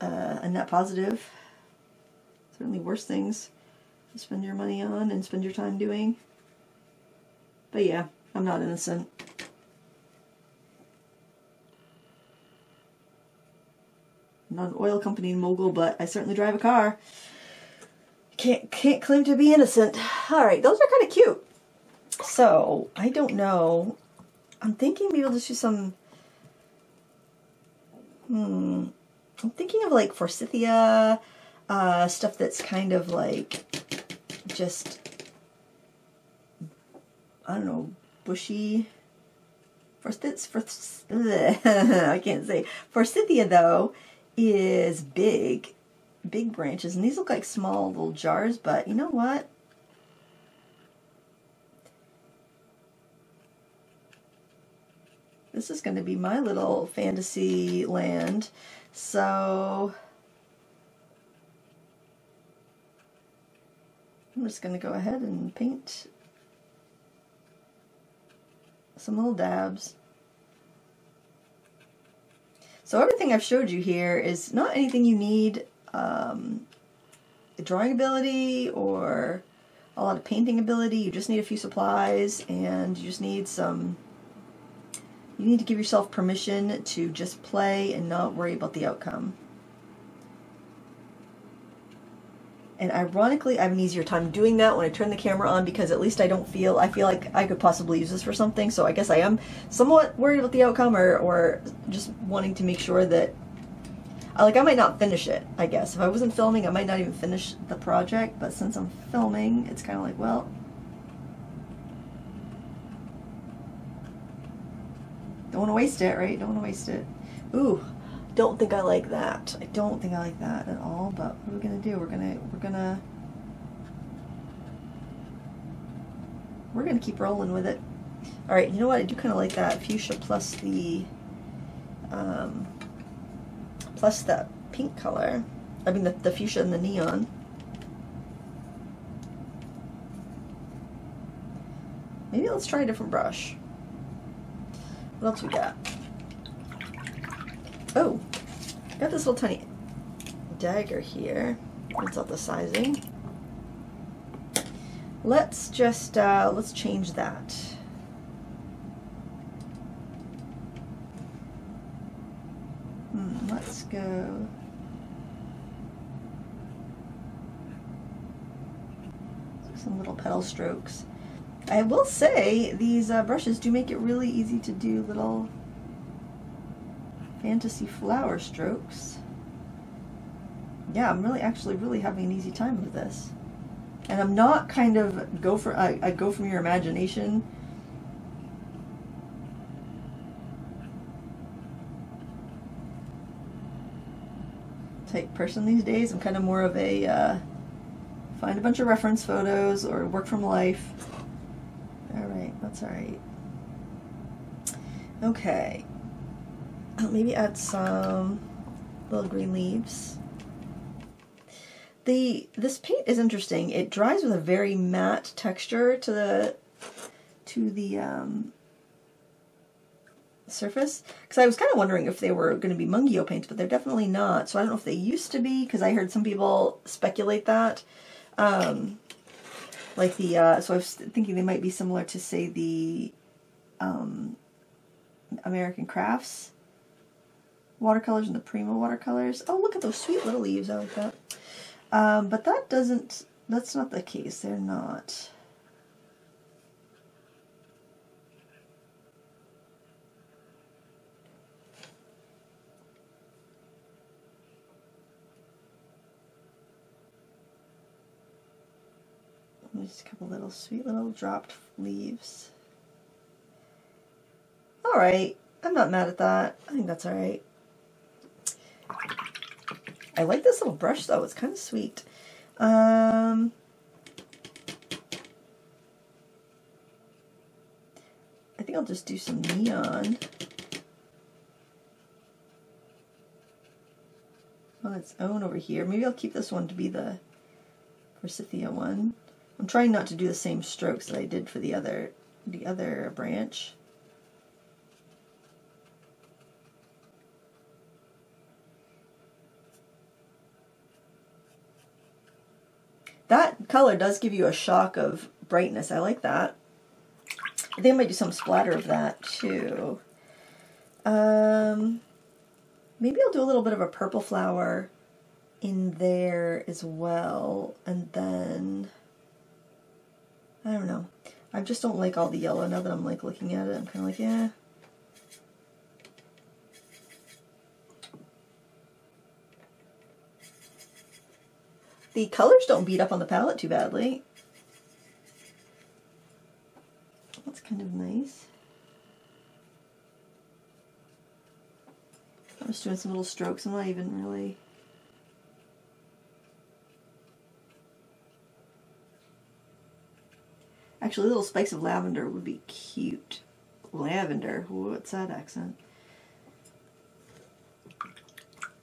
uh, a net positive certainly worse things to spend your money on and spend your time doing. But yeah, I'm not innocent. I'm not an oil company mogul, but I certainly drive a car. Can't can't claim to be innocent. All right, those are kind of cute. So I don't know. I'm thinking maybe I'll just do some. Hmm. I'm thinking of like forsythia uh, stuff that's kind of like just, I don't know, bushy. Forsythia, for, [laughs] I can't say. Forsythia, though, is big, big branches. And these look like small little jars, but you know what? This is going to be my little fantasy land. So I'm just going to go ahead and paint some little dabs. So everything I've showed you here is not anything you need um, drawing ability or a lot of painting ability. You just need a few supplies and you just need some, you need to give yourself permission to just play and not worry about the outcome. And ironically, I have an easier time doing that when I turn the camera on because at least I don't feel, I feel like I could possibly use this for something. So I guess I am somewhat worried about the outcome or, or just wanting to make sure that, like I might not finish it, I guess. If I wasn't filming, I might not even finish the project. But since I'm filming, it's kind of like, well, don't want to waste it, right? Don't want to waste it. Ooh, don't think I like that. I don't think I like that at all, but what are we gonna do? We're gonna we're gonna we're gonna keep rolling with it. Alright, you know what? I do kinda like that fuchsia plus the um plus the pink color. I mean the, the fuchsia and the neon. Maybe let's try a different brush. What else we got? Oh, got this little tiny dagger here. It's not the sizing. Let's just, uh, let's change that. Hmm, let's go. Some little petal strokes. I will say these uh, brushes do make it really easy to do little fantasy flower strokes. Yeah, I'm really actually really having an easy time with this. And I'm not kind of go for I, I go from your imagination. Type person these days. I'm kind of more of a uh, find a bunch of reference photos or work from life. That's all right. Okay. Maybe add some little green leaves. The this paint is interesting. It dries with a very matte texture to the to the um, surface. Because I was kind of wondering if they were going to be Mungyo paints, but they're definitely not. So I don't know if they used to be, because I heard some people speculate that. Um, like the, uh, so I was thinking they might be similar to, say, the um, American Crafts watercolors and the Prima watercolors. Oh, look at those sweet little leaves. I like that. Um, but that doesn't, that's not the case. They're not. Just a couple little sweet little dropped leaves. Alright, I'm not mad at that. I think that's alright. I like this little brush though, it's kind of sweet. Um, I think I'll just do some neon. On its own over here. Maybe I'll keep this one to be the Forsythia one. I'm trying not to do the same strokes that I did for the other the other branch. That color does give you a shock of brightness. I like that. I think I might do some splatter of that too. Um, maybe I'll do a little bit of a purple flower in there as well. And then I don't know. I just don't like all the yellow now that I'm like looking at it. I'm kind of like, yeah. The colors don't beat up on the palette too badly. That's kind of nice. I'm just doing some little strokes. I'm not even really Actually, little spikes of lavender would be cute. Lavender, what's that accent?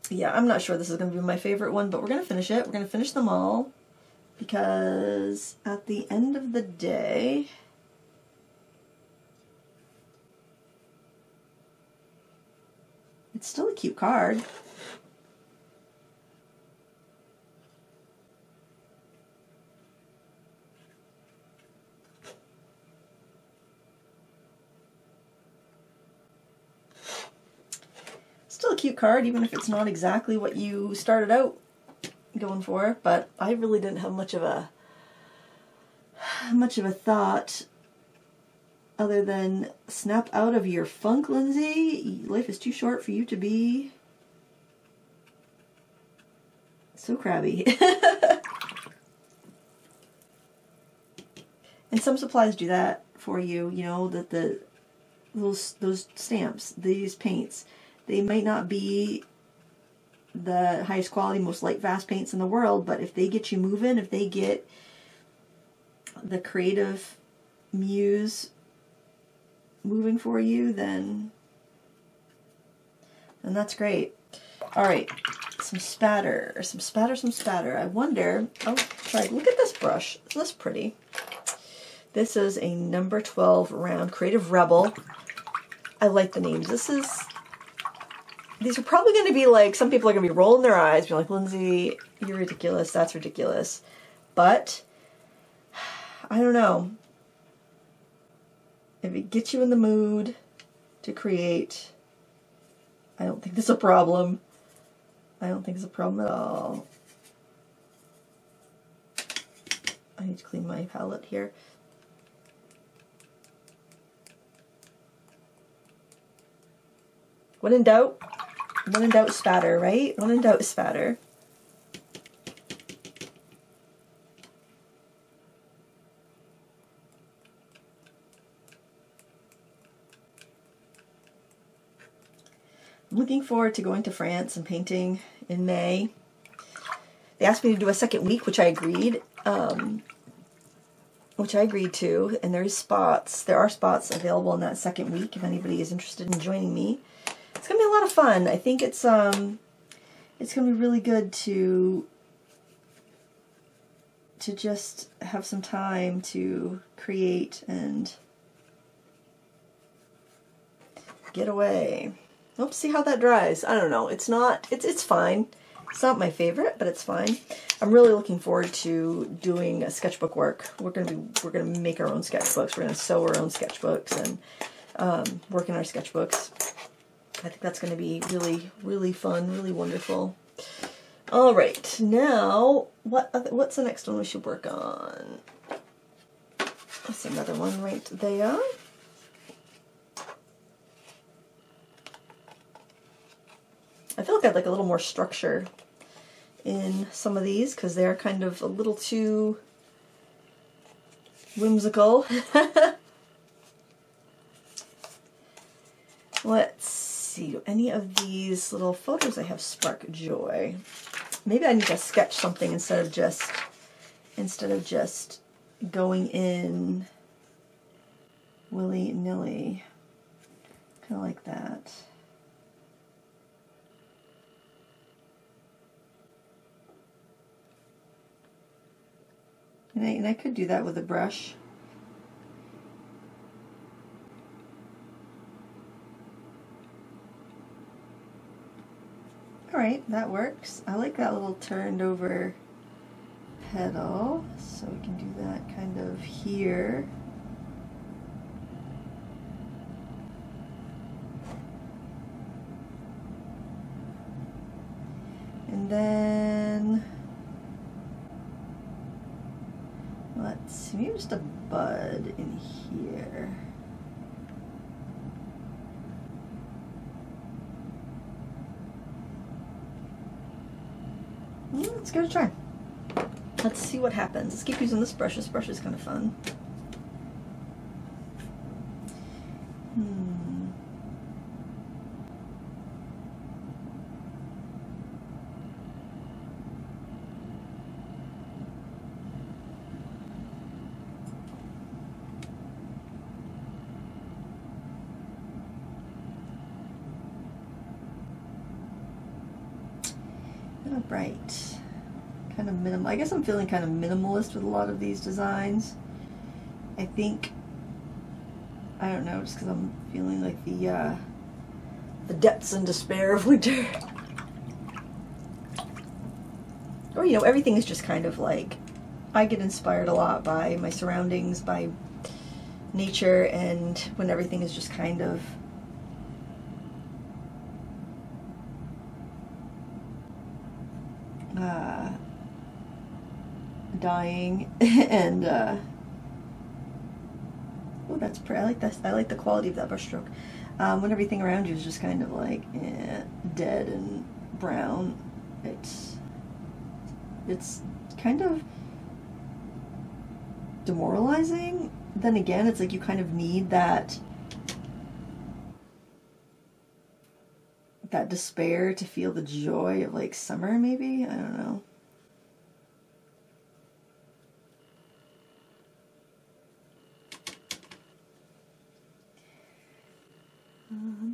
Yeah, I'm not sure this is going to be my favorite one, but we're going to finish it. We're going to finish them all because at the end of the day, it's still a cute card. Cute card, even if it's not exactly what you started out going for. But I really didn't have much of a much of a thought other than snap out of your funk, Lindsay. Life is too short for you to be so crabby. [laughs] and some supplies do that for you, you know, that the those those stamps, these paints, they might not be the highest quality, most light fast paints in the world, but if they get you moving, if they get the creative muse moving for you, then, then that's great. All right, some spatter, some spatter, some spatter. I wonder, oh, try, look at this brush. Isn't this pretty? This is a number 12 round Creative Rebel. I like the names. This is these are probably going to be like, some people are going to be rolling their eyes, be like, Lindsay, you're ridiculous, that's ridiculous. But, [sighs] I don't know. If it gets you in the mood to create, I don't think there's a problem. I don't think it's a problem at all. I need to clean my palette here. When in doubt, one in doubt spatter, right? One in doubt spatter. I'm looking forward to going to France and painting in May. They asked me to do a second week, which I agreed, um, which I agreed to, and there is spots. There are spots available in that second week if anybody is interested in joining me. A lot of fun. I think it's um, it's gonna be really good to to just have some time to create and get away. Let's see how that dries. I don't know. It's not. It's it's fine. It's not my favorite, but it's fine. I'm really looking forward to doing sketchbook work. We're gonna be we're gonna make our own sketchbooks. We're gonna sew our own sketchbooks and um, work in our sketchbooks. I think that's gonna be really really fun, really wonderful. All right, now what other, what's the next one we should work on? That's another one right there. I feel like I'd like a little more structure in some of these because they're kind of a little too whimsical. [laughs] Let's see, any of these little photos I have spark joy? Maybe I need to sketch something instead of just instead of just going in willy-nilly. Kind of like that. And I, and I could do that with a brush. Alright, that works. I like that little turned over petal, so we can do that kind of here. And then Let's see, maybe just a bud in here. Hmm, let's give it a try. Let's see what happens. Let's keep using this brush. This brush is kind of fun. Right. Kind of minimal. I guess I'm feeling kind of minimalist with a lot of these designs. I think, I don't know, just because I'm feeling like the, uh, the depths and despair of winter. Or, you know, everything is just kind of like, I get inspired a lot by my surroundings, by nature, and when everything is just kind of dying. [laughs] And uh, oh that's pretty I like that I like the quality of that brushstroke. Um, when everything around you is just kind of like eh, dead and brown it's it's kind of demoralizing. Then again it's like you kind of need that that despair to feel the joy of like summer maybe? I don't know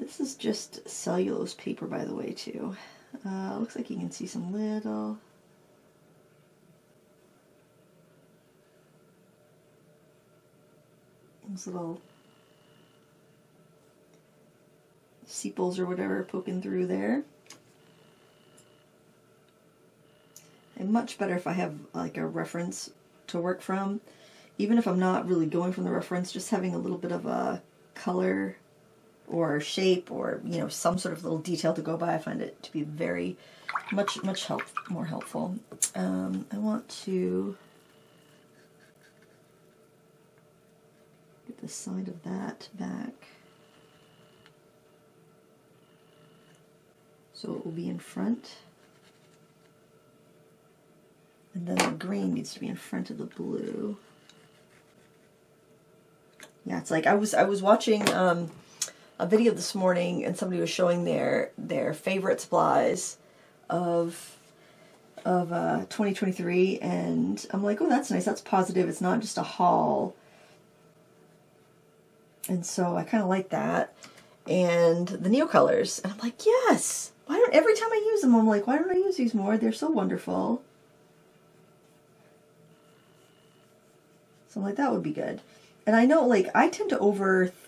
This is just cellulose paper, by the way, too. Uh, looks like you can see some little... These little sepals or whatever poking through there. And much better if I have like a reference to work from. Even if I'm not really going from the reference, just having a little bit of a color or shape or you know some sort of little detail to go by. I find it to be very much much help more helpful. Um, I want to get the side of that back so it will be in front. And then the green needs to be in front of the blue. Yeah, it's like I was I was watching um, a video this morning and somebody was showing their their favorite supplies of of uh, 2023 and I'm like, oh, that's nice. That's positive. It's not just a haul. And so I kind of like that. And the Neocolors. And I'm like, yes. Why don't every time I use them, I'm like, why don't I use these more? They're so wonderful. So I'm like, that would be good. And I know, like, I tend to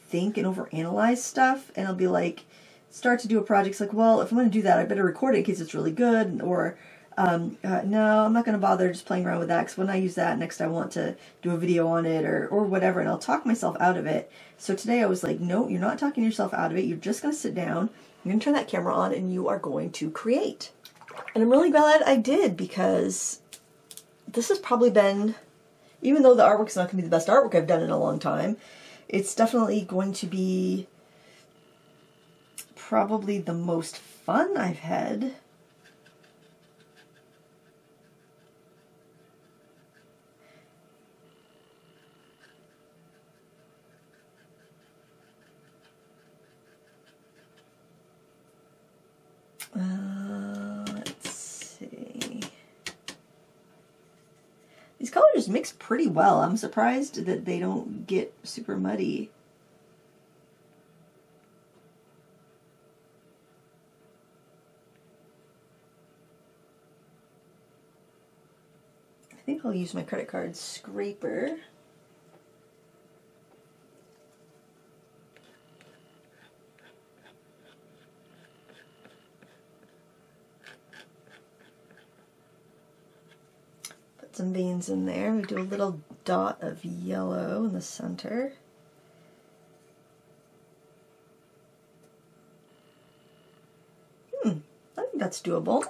overthink and overanalyze stuff, and I'll be like, start to do a project. It's like, well, if I'm going to do that, I better record it in case it's really good, or um, uh, no, I'm not going to bother just playing around with that because when I use that next, I want to do a video on it or, or whatever, and I'll talk myself out of it. So today I was like, no, you're not talking yourself out of it. You're just going to sit down, you're going to turn that camera on, and you are going to create. And I'm really glad I did because this has probably been, even though the artwork is not going to be the best artwork I've done in a long time, it's definitely going to be probably the most fun I've had. Uh, let's see. These colors mix pretty well. I'm surprised that they don't get super muddy. I think I'll use my credit card scraper. Some veins in there. We do a little dot of yellow in the center. Hmm, I think that's doable.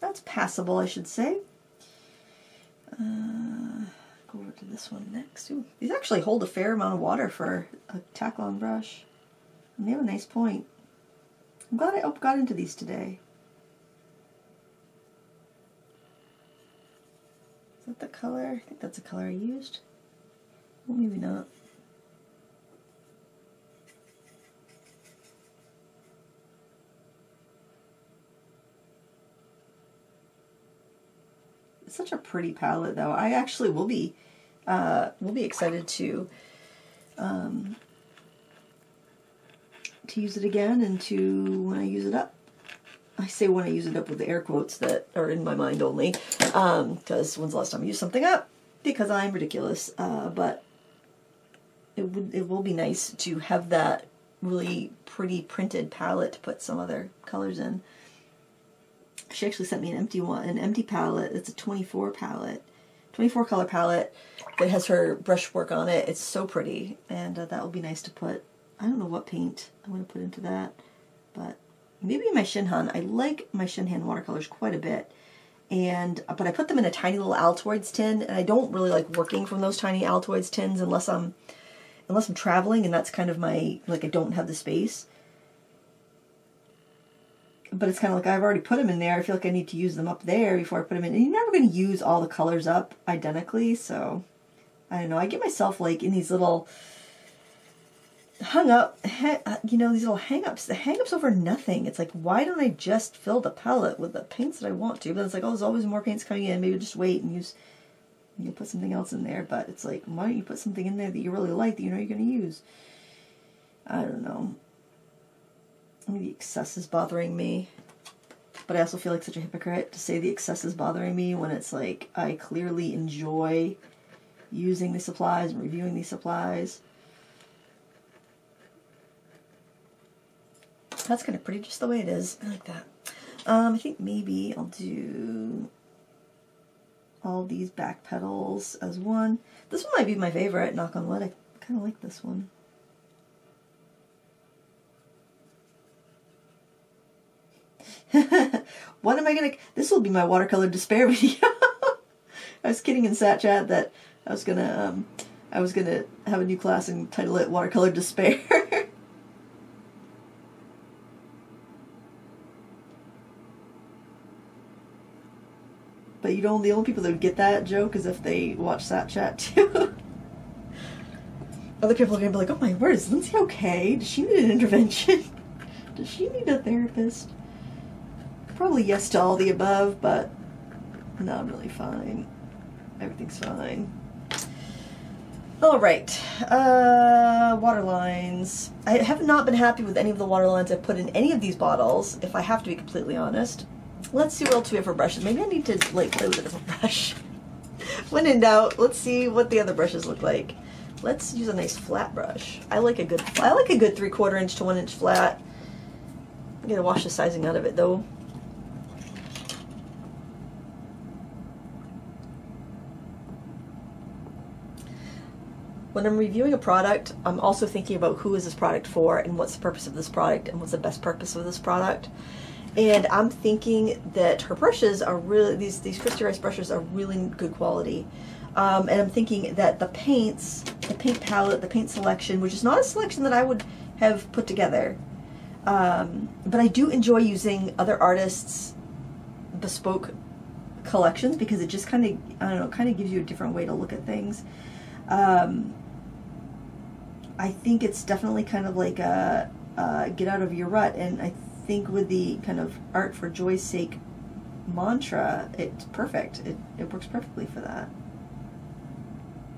That's passable, I should say. Uh, go over to this one next. Ooh, these actually hold a fair amount of water for a Taklon brush. And they have a nice point. I'm glad I got into these today. That the color? I think that's the color I used. Well, maybe not. It's such a pretty palette, though. I actually will be uh, will be excited to um, to use it again and to when I use it up. I say when I use it up with the air quotes that are in my mind only, because um, when's the last time I used something up? Because I'm ridiculous. Uh, but it would it will be nice to have that really pretty printed palette to put some other colors in. She actually sent me an empty one, an empty palette. It's a 24 palette, 24 color palette that has her brushwork on it. It's so pretty, and uh, that will be nice to put. I don't know what paint I'm going to put into that, but maybe my Shinhan. I like my Shinhan watercolors quite a bit. And but I put them in a tiny little Altoids tin, and I don't really like working from those tiny Altoids tins unless I'm unless I'm traveling, and that's kind of my like I don't have the space. But it's kind of like I've already put them in there. I feel like I need to use them up there before I put them in. And you're never going to use all the colors up identically, so I don't know. I get myself like in these little hung up, uh, you know, these little hang-ups, the hang-ups over nothing. It's like, why don't I just fill the palette with the paints that I want to? But it's like, oh, there's always more paints coming in. Maybe just wait and use, you put something else in there. But it's like, why don't you put something in there that you really like that you know you're going to use? I don't know. The excess is bothering me. But I also feel like such a hypocrite to say the excess is bothering me when it's like, I clearly enjoy using these supplies and reviewing these supplies. That's kind of pretty just the way it is. I like that. Um, I think maybe I'll do all these back petals as one. This one might be my favorite, knock on wood. I kind of like this one. [laughs] what am I gonna, this will be my watercolor despair [laughs] video. I was kidding in Sat Chat that I was gonna, um, I was gonna have a new class and title it Watercolor Despair. [laughs] But you know, the only people that would get that joke is if they watch that chat too. [laughs] other people are gonna be like, oh my word, is Lindsay okay? Does she need an intervention? [laughs] Does she need a therapist? Probably yes to all the above, but no, I'm really fine. Everything's fine. All right, uh, water lines. I have not been happy with any of the water lines I've put in any of these bottles, if I have to be completely honest. Let's see what else we have for brushes. Maybe I need to like play with a different brush. [laughs] when in doubt, let's see what the other brushes look like. Let's use a nice flat brush. I like a good, I like a good three quarter inch to one inch flat. I'm gonna wash the sizing out of it though. When I'm reviewing a product, I'm also thinking about who is this product for and what's the purpose of this product and what's the best purpose of this product. And I'm thinking that her brushes are really, these, these Kristy Rice brushes are really good quality. Um, and I'm thinking that the paints, the paint palette, the paint selection, which is not a selection that I would have put together, um, but I do enjoy using other artists' bespoke collections because it just kind of, I don't know, kind of gives you a different way to look at things. Um, I think it's definitely kind of like a, a get out of your rut, and I think with the kind of art for joy's sake mantra, it's perfect. It, it works perfectly for that.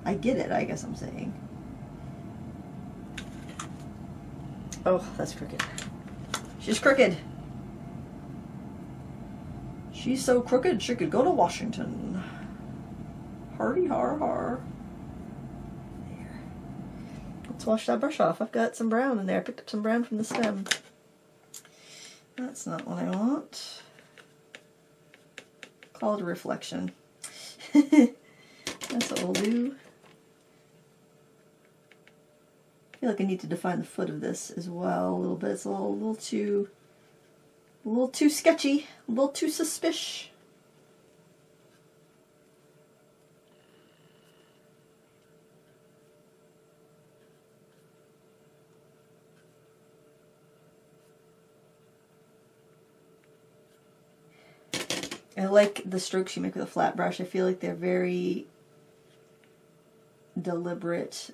I get it, I guess I'm saying. Oh, that's crooked. She's crooked. She's so crooked she could go to Washington. Hardy har har. Let's wash that brush off. I've got some brown in there. I picked up some brown from the stem. That's not what I want. Called reflection. [laughs] That's what we'll do. I feel like I need to define the foot of this as well a little bit. It's a little, a little too, a little too sketchy, a little too suspicious. I like the strokes you make with a flat brush. I feel like they're very deliberate.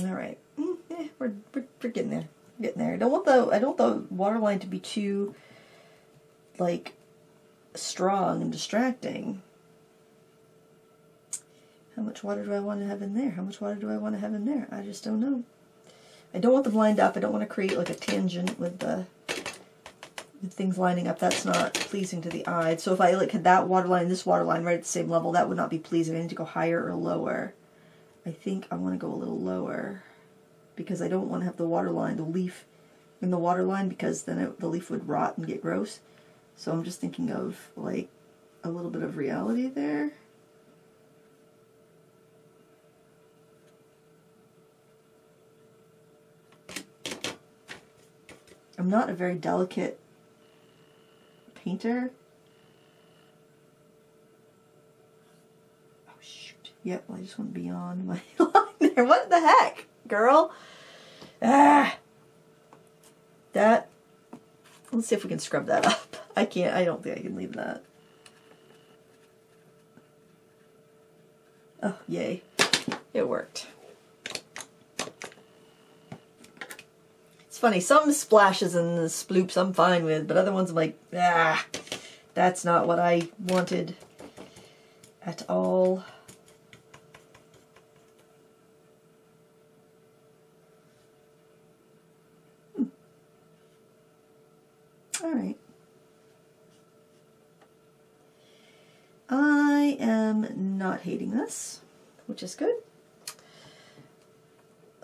All right, mm, eh, we're, we're, we're getting there. We're getting there. I don't want the I don't want the waterline to be too like strong and distracting. How much water do I want to have in there? How much water do I want to have in there? I just don't know. I don't want them lined up. I don't want to create like a tangent with the things lining up. That's not pleasing to the eye. So if I like had that water line this water line right at the same level, that would not be pleasing. I need to go higher or lower. I think I want to go a little lower because I don't want to have the water line, the leaf in the water line because then it, the leaf would rot and get gross. So I'm just thinking of like a little bit of reality there. I'm not a very delicate painter. Oh shoot. Yep, I just went beyond my [laughs] line there. What the heck, girl? Ah. That. Let's see if we can scrub that up. [laughs] I can't, I don't think I can leave that. Oh, yay. It worked. Funny. Some splashes and the sploops I'm fine with, but other ones I'm like, ah, that's not what I wanted at all. Hmm. All right. I am not hating this, which is good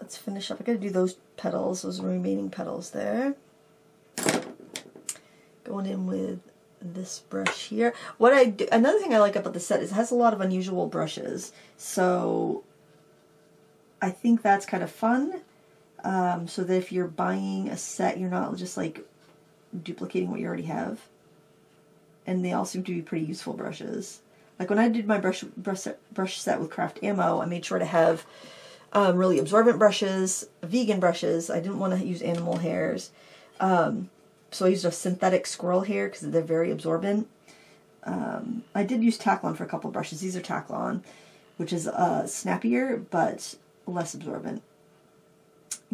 let's finish up. I gotta do those petals, those remaining petals there. Going in with this brush here. What I do, another thing I like about the set is it has a lot of unusual brushes. So I think that's kind of fun. Um, so that if you're buying a set, you're not just like duplicating what you already have. And they all seem to be pretty useful brushes. Like when I did my brush, brush, brush set with Craft Ammo, I made sure to have um, really absorbent brushes, vegan brushes. I didn't want to use animal hairs. Um, so I used a synthetic squirrel hair because they're very absorbent. Um, I did use Taklon for a couple brushes. These are Taklon, which is uh, snappier but less absorbent.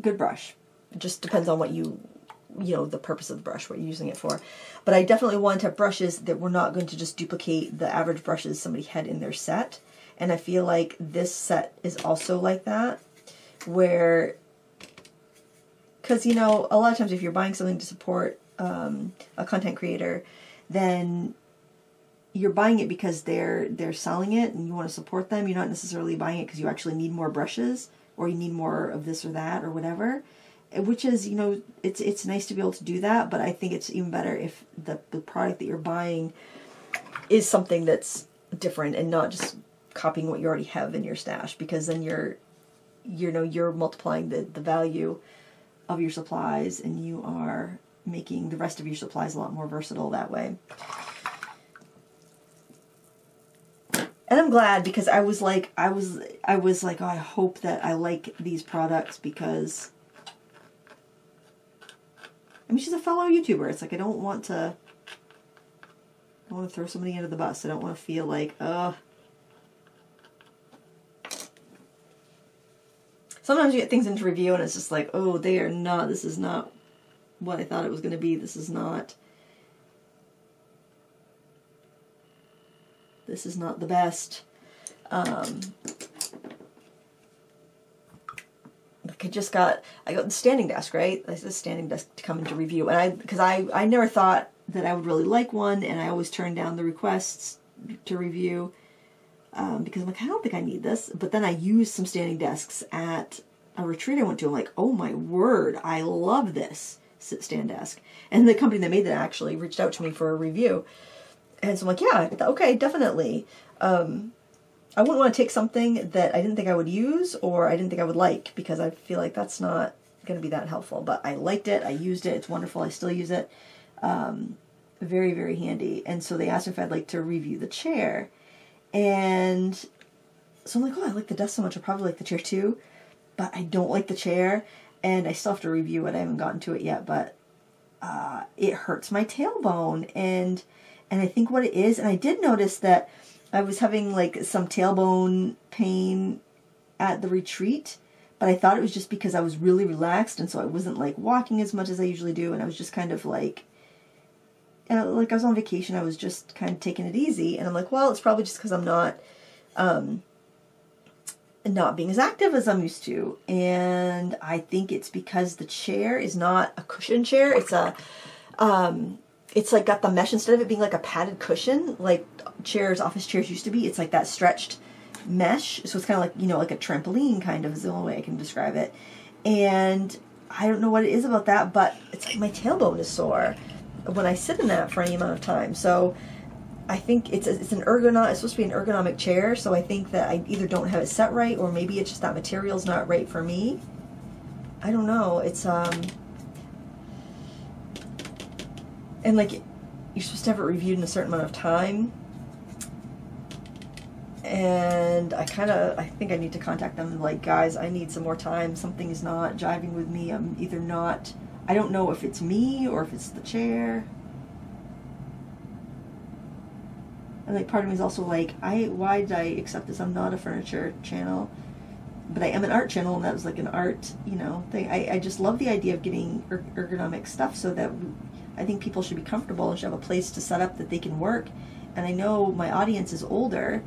Good brush. It just depends on what you, you know, the purpose of the brush, what you're using it for. But I definitely want to have brushes that were not going to just duplicate the average brushes somebody had in their set. And I feel like this set is also like that, where, because, you know, a lot of times if you're buying something to support um, a content creator, then you're buying it because they're they're selling it and you want to support them. You're not necessarily buying it because you actually need more brushes or you need more of this or that or whatever. Which is, you know, it's it's nice to be able to do that, but I think it's even better if the, the product that you're buying is something that's different and not just copying what you already have in your stash because then you're you know you're multiplying the, the value of your supplies and you are making the rest of your supplies a lot more versatile that way. And I'm glad because I was like I was I was like oh, I hope that I like these products because I mean she's a fellow YouTuber. It's like I don't want to I don't want to throw somebody under the bus. I don't want to feel like, uh Sometimes you get things into review and it's just like, oh, they are not, this is not what I thought it was going to be. This is not This is not the best. Um, I just got I got the standing desk right. I said standing desk to come into review, and I because I I never thought that I would really like one, and I always turn down the requests to review um, because I'm like I don't think I need this. But then I used some standing desks at a retreat I went to. I'm like, oh my word, I love this sit stand desk, and the company that made that actually reached out to me for a review. And so I'm like, yeah, okay, definitely. Um, I wouldn't want to take something that I didn't think I would use or I didn't think I would like because I feel like that's not going to be that helpful. But I liked it. I used it. It's wonderful. I still use it. Um, very, very handy. And so they asked if I'd like to review the chair. And so I'm like, oh, I like the desk so much. I probably like the chair too. But I don't like the chair. And I still have to review it. I haven't gotten to it yet. But uh, it hurts my tailbone. And and I think what it is, and I did notice that I was having like some tailbone pain at the retreat, but I thought it was just because I was really relaxed and so I wasn't like walking as much as I usually do, and I was just kind of like, know, like I was on vacation, I was just kind of taking it easy, and I'm like, well, it's probably just because I'm not, um, not being as active as I'm used to, and I think it's because the chair is not a cushion chair; it's a, um, it's like got the mesh instead of it being like a padded cushion, like chairs, office chairs used to be. It's like that stretched mesh. So it's kind of like, you know, like a trampoline kind of is the only way I can describe it. And I don't know what it is about that, but it's like my tailbone is sore when I sit in that for any amount of time. So I think it's a, it's an ergonomic. It's supposed to be an ergonomic chair. So I think that I either don't have it set right, or maybe it's just that material's not right for me. I don't know. It's um and like you're supposed to have it reviewed in a certain amount of time and I kind of I think I need to contact them like guys I need some more time something is not jiving with me I'm either not I don't know if it's me or if it's the chair. And like part of me is also like I why did I accept this? I'm not a furniture channel but I am an art channel and that was like an art you know thing. I, I just love the idea of getting er ergonomic stuff so that I think people should be comfortable and should have a place to set up that they can work. And I know my audience is older,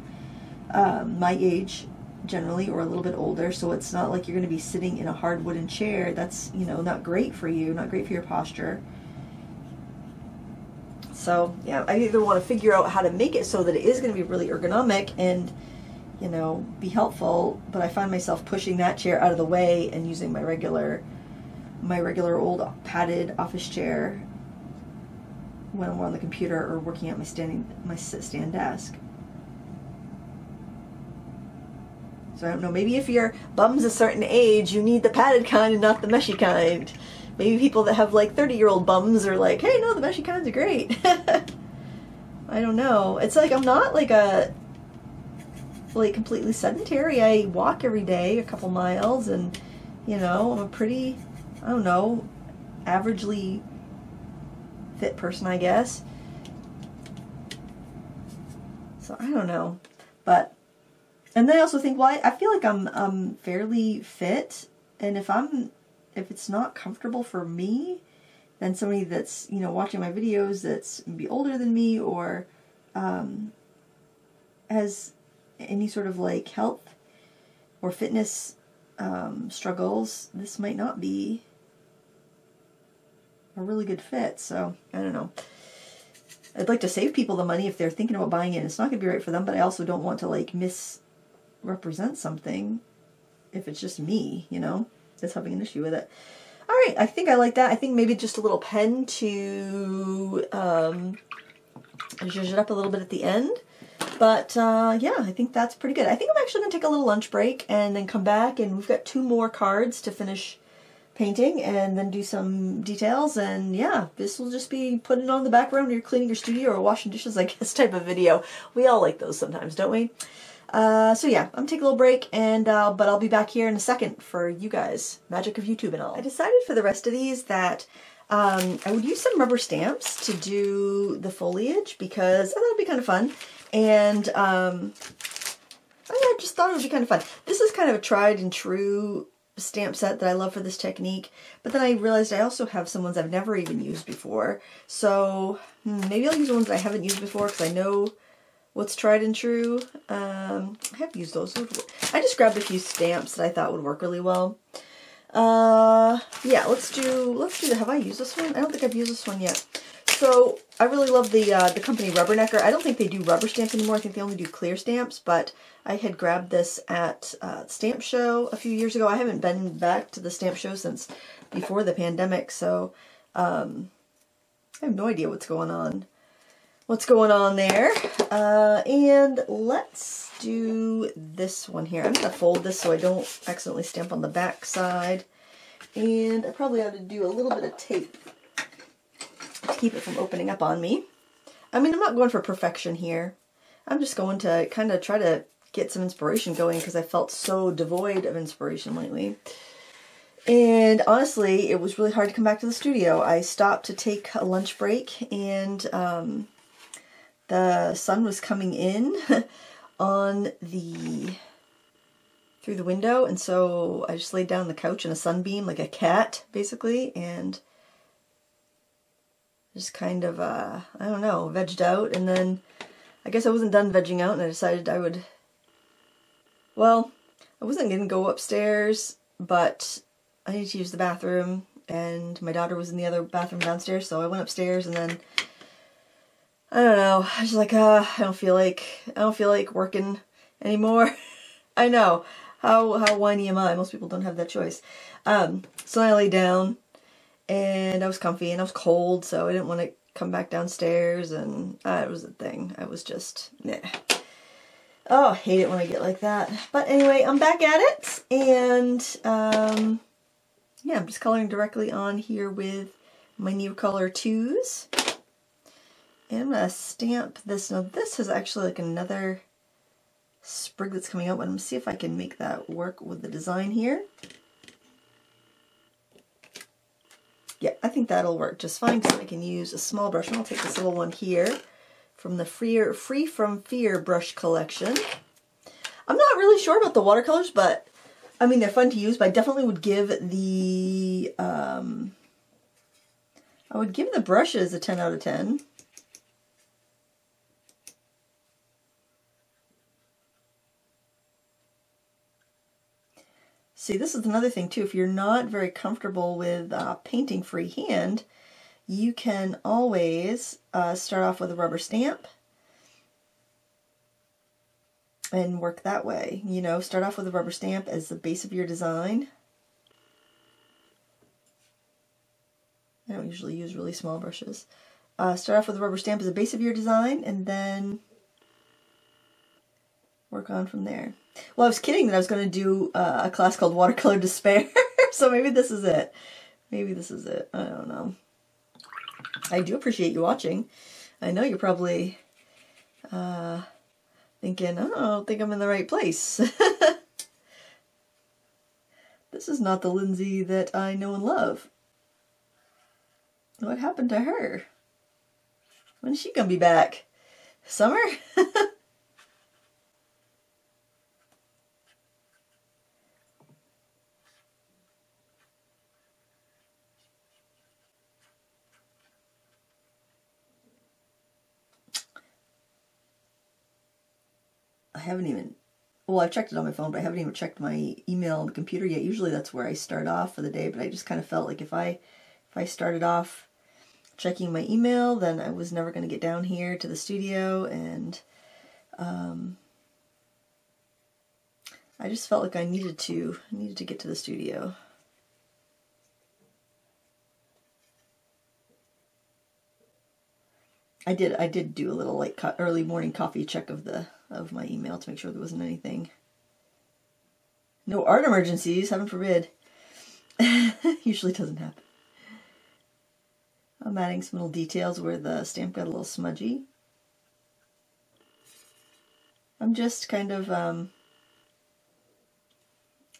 um, my age generally, or a little bit older, so it's not like you're going to be sitting in a hard wooden chair. That's, you know, not great for you, not great for your posture. So, yeah, I either want to figure out how to make it so that it is going to be really ergonomic and, you know, be helpful, but I find myself pushing that chair out of the way and using my regular my regular old padded office chair when I'm on the computer or working at my standing my sit stand desk. So I don't know, maybe if your bum's a certain age, you need the padded kind and not the meshy kind. Maybe people that have like 30 year old bums are like, hey, no, the meshy kinds are great. [laughs] I don't know. It's like I'm not like a like completely sedentary. I walk every day a couple miles and you know, I'm a pretty I don't know, averagely fit person, I guess. So I don't know. But, and then I also think, well, I, I feel like I'm, I'm fairly fit. And if I'm, if it's not comfortable for me, then somebody that's, you know, watching my videos that's maybe older than me or um, has any sort of like health or fitness um, struggles, this might not be a really good fit. So I don't know. I'd like to save people the money if they're thinking about buying it. It's not going to be right for them, but I also don't want to like misrepresent something if it's just me, you know, that's having an issue with it. All right, I think I like that. I think maybe just a little pen to um, zhuzh it up a little bit at the end. But uh, yeah, I think that's pretty good. I think I'm actually going to take a little lunch break and then come back and we've got two more cards to finish painting and then do some details and yeah this will just be putting on the background you're cleaning your studio or washing dishes I guess type of video we all like those sometimes don't we uh, so yeah I'm taking a little break and uh, but I'll be back here in a second for you guys. Magic of YouTube and all. I decided for the rest of these that um, I would use some rubber stamps to do the foliage because I thought it'd be kind of fun. And um, I just thought it would be kind of fun. This is kind of a tried and true stamp set that I love for this technique, but then I realized I also have some ones I've never even used before. So hmm, maybe I'll use ones I haven't used before because I know what's tried and true. Um, I have used those. I just grabbed a few stamps that I thought would work really well. Uh, yeah, let's do, let's do have I used this one? I don't think I've used this one yet. So I really love the uh, the company Rubbernecker. I don't think they do rubber stamps anymore. I think they only do clear stamps, but I had grabbed this at uh, Stamp Show a few years ago. I haven't been back to the Stamp Show since before the pandemic, so um, I have no idea what's going on. What's going on there? Uh, and let's do this one here. I'm going to fold this so I don't accidentally stamp on the back side. And I probably ought to do a little bit of tape to keep it from opening up on me. I mean, I'm not going for perfection here. I'm just going to kind of try to get some inspiration going because I felt so devoid of inspiration lately. And honestly, it was really hard to come back to the studio. I stopped to take a lunch break and um, the sun was coming in [laughs] on the through the window and so I just laid down on the couch in a sunbeam like a cat basically and just kind of, uh, I don't know, vegged out. And then I guess I wasn't done vegging out and I decided I would, well, I wasn't to go upstairs, but I needed to use the bathroom and my daughter was in the other bathroom downstairs. So I went upstairs and then, I don't know, I was like, uh, I don't feel like, I don't feel like working anymore. [laughs] I know. How, how whiny am I? Most people don't have that choice. Um, so I lay down and I was comfy and I was cold, so I didn't want to come back downstairs, and uh, it was a thing. I was just, meh. Oh, I hate it when I get like that. But anyway, I'm back at it, and um, yeah, I'm just coloring directly on here with my Neocolor 2s. And I'm going to stamp this. Now this is actually like another sprig that's coming out, but I'm going to see if I can make that work with the design here. Yeah, I think that'll work just fine because I can use a small brush. And I'll take this little one here from the Free, Free From Fear brush collection. I'm not really sure about the watercolors, but I mean, they're fun to use, but I definitely would give the, um, I would give the brushes a 10 out of 10. See, this is another thing too. If you're not very comfortable with uh, painting freehand, you can always uh, start off with a rubber stamp and work that way. You know, start off with a rubber stamp as the base of your design. I don't usually use really small brushes. Uh, start off with a rubber stamp as a base of your design and then work on from there. Well, I was kidding that I was going to do uh, a class called Watercolor Despair, [laughs] so maybe this is it. Maybe this is it. I don't know. I do appreciate you watching. I know you're probably uh, thinking, oh, I don't think I'm in the right place. [laughs] this is not the Lindsay that I know and love. What happened to her? When is she going to be back? Summer? [laughs] haven't even, well, I've checked it on my phone, but I haven't even checked my email on the computer yet. Usually that's where I start off for the day, but I just kind of felt like if I, if I started off checking my email, then I was never going to get down here to the studio and, um, I just felt like I needed to, I needed to get to the studio. I did I did do a little like early morning coffee check of the of my email to make sure there wasn't anything. No art emergencies, heaven forbid. [laughs] Usually doesn't happen. I'm adding some little details where the stamp got a little smudgy. I'm just kind of um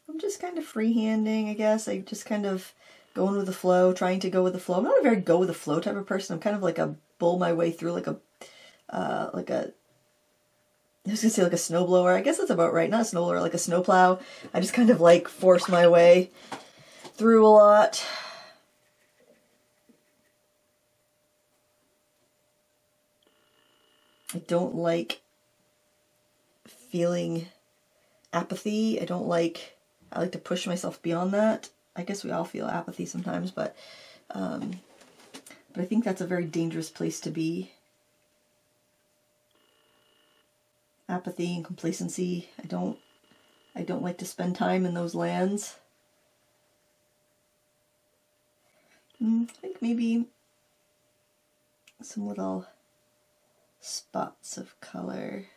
I'm just kind of freehanding, I guess. I just kind of going with the flow, trying to go with the flow. I'm not a very go with the flow type of person. I'm kind of like a bull my way through like a, uh, like a, I was gonna say like a snowblower. I guess that's about right. Not a snowblower, like a snowplow. I just kind of like force my way through a lot. I don't like feeling apathy. I don't like, I like to push myself beyond that. I guess we all feel apathy sometimes, but um, but I think that's a very dangerous place to be. Apathy and complacency. I don't I don't like to spend time in those lands. Mm, I think maybe some little spots of color.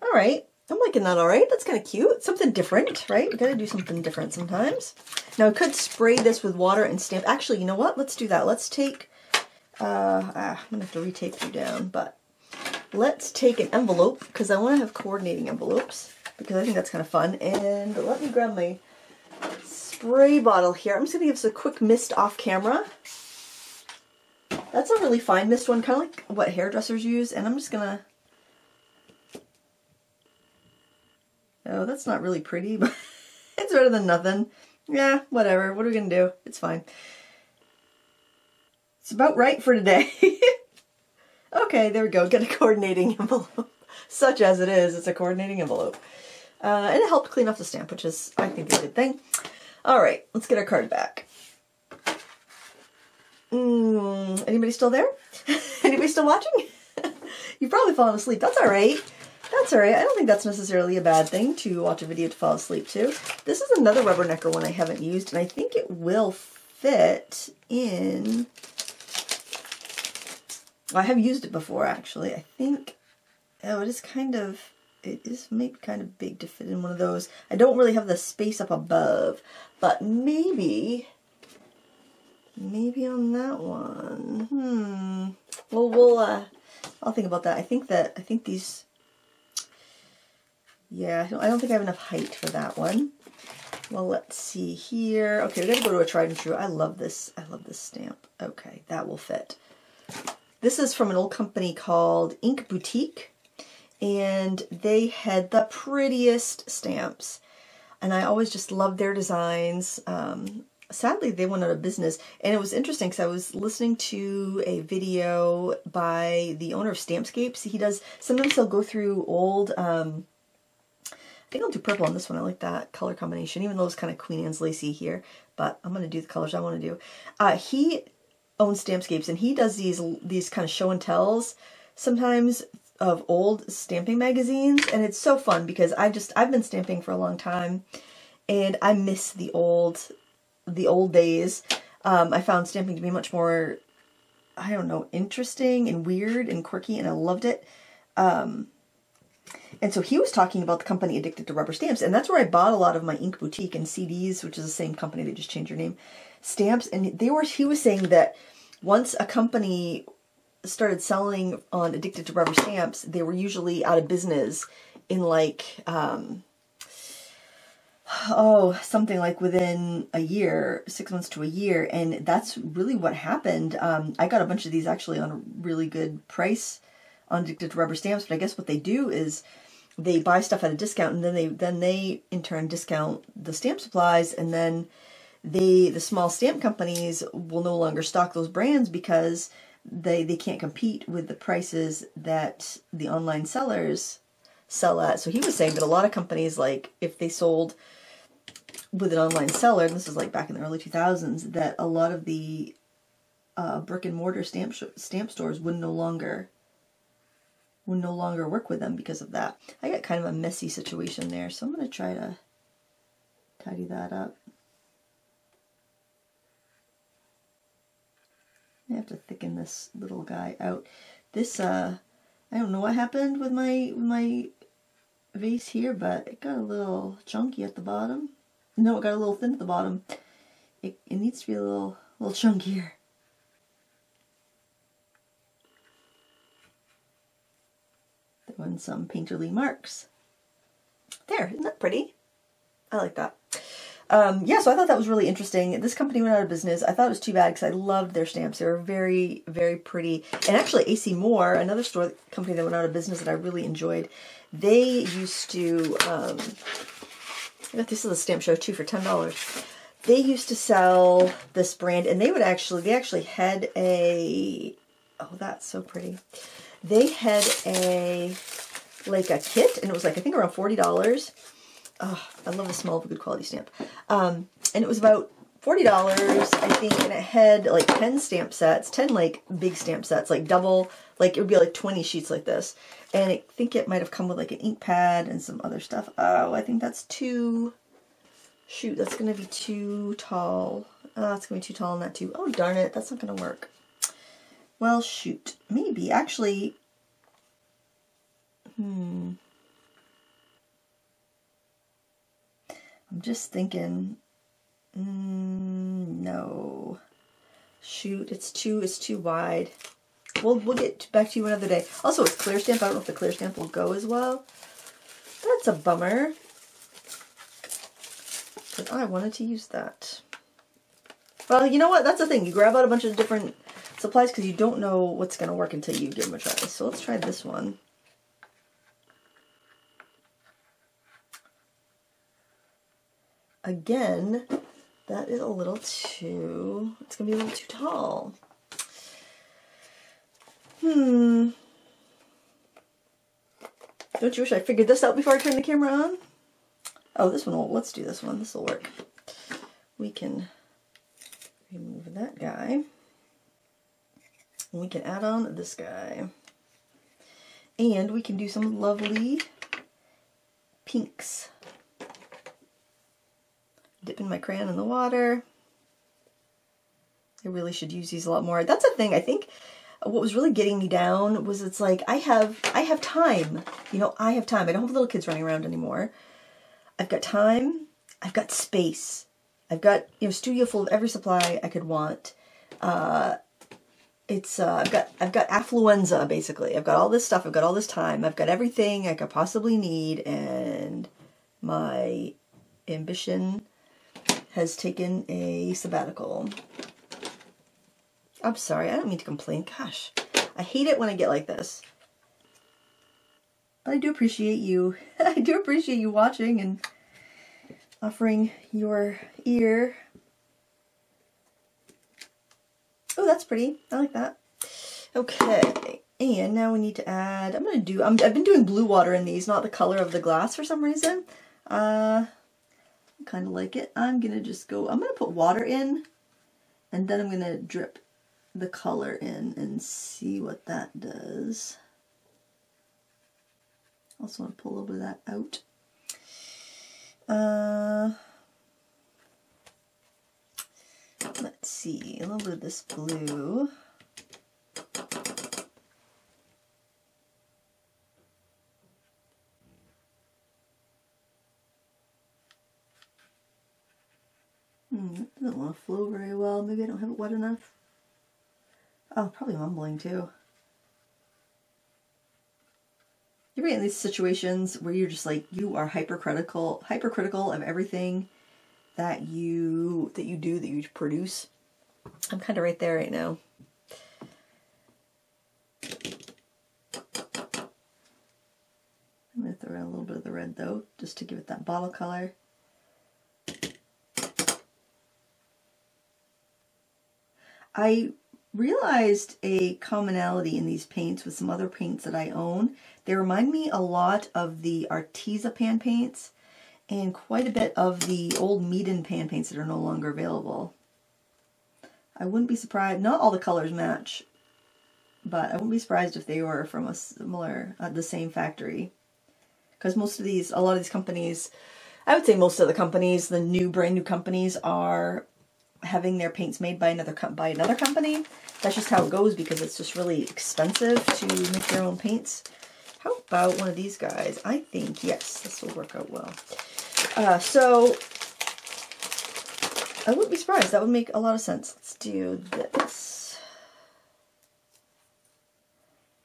All right, I'm liking that all right. That's kind of cute. Something different, right? We gotta do something different sometimes. Now I could spray this with water and stamp. Actually, you know what? Let's do that. Let's take, uh, ah, I'm gonna have to retape you down, but let's take an envelope because I want to have coordinating envelopes because I think that's kind of fun. And let me grab my spray bottle here. I'm just gonna give us a quick mist off camera. That's a really fine mist one, kind of like what hairdressers use. And I'm just gonna Oh, that's not really pretty, [laughs] but it's better than nothing. Yeah, whatever. What are we going to do? It's fine. It's about right for today. [laughs] okay, there we go. Get a coordinating [laughs] envelope. Such as it is, it's a coordinating envelope. Uh, and it helped clean off the stamp, which is, I think, a good thing. All right, let's get our card back. Mm, anybody still there? anybody still watching? You've probably fallen asleep. That's all right. That's alright. I don't think that's necessarily a bad thing to watch a video to fall asleep to. This is another Rubbernecker one I haven't used, and I think it will fit in... I have used it before, actually. I think... Oh, it is kind of... It is maybe kind of big to fit in one of those. I don't really have the space up above, but maybe... Maybe on that one. Hmm. Well, we'll, uh, I'll think about that. I think that, I think these yeah, I don't think I have enough height for that one. Well, let's see here. Okay, we're gonna go to a tried and true. I love this. I love this stamp. Okay, that will fit. This is from an old company called Ink Boutique, and they had the prettiest stamps. And I always just loved their designs. Um, sadly, they went out of business. And it was interesting because I was listening to a video by the owner of Stampscapes. He does, sometimes he'll go through old um, think I'll do purple on this one. I like that color combination, even though it's kind of Queen Anne's lacy here. But I'm going to do the colors I want to do. Uh, he owns Stampscapes, and he does these these kind of show and tells sometimes of old stamping magazines, and it's so fun because I just I've been stamping for a long time, and I miss the old the old days. Um, I found stamping to be much more I don't know interesting and weird and quirky, and I loved it. Um, and so he was talking about the company Addicted to Rubber Stamps, and that's where I bought a lot of my Ink Boutique and CDs, which is the same company, they just changed their name, stamps. And they were, he was saying that once a company started selling on Addicted to Rubber Stamps, they were usually out of business in like, um, oh, something like within a year, six months to a year. And that's really what happened. Um, I got a bunch of these actually on a really good price on Addicted to Rubber Stamps, but I guess what they do is they buy stuff at a discount and then they then they in turn discount the stamp supplies and then they the small stamp companies will no longer stock those brands because they they can't compete with the prices that the online sellers sell at. So he was saying that a lot of companies like if they sold with an online seller, and this is like back in the early 2000s, that a lot of the uh, brick and mortar stamp stamp stores would no longer would no longer work with them because of that. I got kind of a messy situation there, so I'm going to try to tidy that up. I have to thicken this little guy out. This, uh, I don't know what happened with my, my vase here, but it got a little chunky at the bottom. No, it got a little thin at the bottom. It, it needs to be a little, little chunkier. Throwing some painterly marks. There, isn't that pretty? I like that. Um, yeah, so I thought that was really interesting. This company went out of business. I thought it was too bad because I loved their stamps. They were very, very pretty. And actually, AC Moore, another store company that went out of business that I really enjoyed, they used to, um, I got this is a stamp show too for $10. They used to sell this brand and they would actually, they actually had a, oh, that's so pretty. They had a, like a kit and it was like, I think around $40 Oh, I love the smell of a good quality stamp. Um, and it was about $40, I think, and it had like 10 stamp sets, 10 like big stamp sets, like double, like it would be like 20 sheets like this. And I think it might have come with like an ink pad and some other stuff. Oh, I think that's too, shoot, that's to be too tall. Oh, that's going to be too tall on that too. Oh, darn it, that's not to work. Well, shoot, maybe. Actually, hmm. I'm just thinking, mm, no. Shoot, it's too, it's too wide. We'll, we'll get back to you another day. Also, it's clear stamp. I don't know if the clear stamp will go as well. That's a bummer. But I wanted to use that. Well, you know what? That's the thing. You grab out a bunch of different supplies because you don't know what's going to work until you give them a try. So let's try this one. Again, that is a little too, it's going to be a little too tall. Hmm. Don't you wish I figured this out before I turned the camera on? Oh, this one will, let's do this one. This will work. We can remove that guy. We can add on this guy. And we can do some lovely pinks dipping my crayon in the water. I really should use these a lot more. That's a thing. I think what was really getting me down was it's like I have I have time. You know, I have time. I don't have little kids running around anymore. I've got time. I've got space. I've got you know studio full of every supply I could want. Uh, it's uh, I've got I've got affluenza basically. I've got all this stuff. I've got all this time. I've got everything I could possibly need, and my ambition has taken a sabbatical. I'm sorry, I don't mean to complain. Gosh, I hate it when I get like this. But I do appreciate you. [laughs] I do appreciate you watching and offering your ear. Oh, that's pretty. I like that. Okay, and now we need to add, I'm going to do, i have been doing blue water in these, not the color of the glass for some reason. Uh, kind of like it. I'm going to just go, I'm going to put water in and then I'm going to drip the color in and see what that does. Also want to pull a little bit of that out. Uh, let's see, a little bit of this blue. Hmm, it doesn't want to flow very well. Maybe I don't have it wet enough. Oh, probably mumbling too. You're in these situations where you're just like you are hypercritical, hypercritical of everything that you that you do that you produce? I'm kind of right there right now. I'm going to throw in a little bit of the red though, just to give it that bottle color. I realized a commonality in these paints with some other paints that I own. They remind me a lot of the Arteza pan paints and quite a bit of the old Meeden pan paints that are no longer available. I wouldn't be surprised, not all the colors match, but I wouldn't be surprised if they were from a similar, uh, the same factory. Because most of these, a lot of these companies, I would say most of the companies, the new brand new companies are having their paints made by another by another company. That's just how it goes because it's just really expensive to make your own paints. How about one of these guys? I think, yes, this will work out well. Uh, so, I wouldn't be surprised. That would make a lot of sense. Let's do this.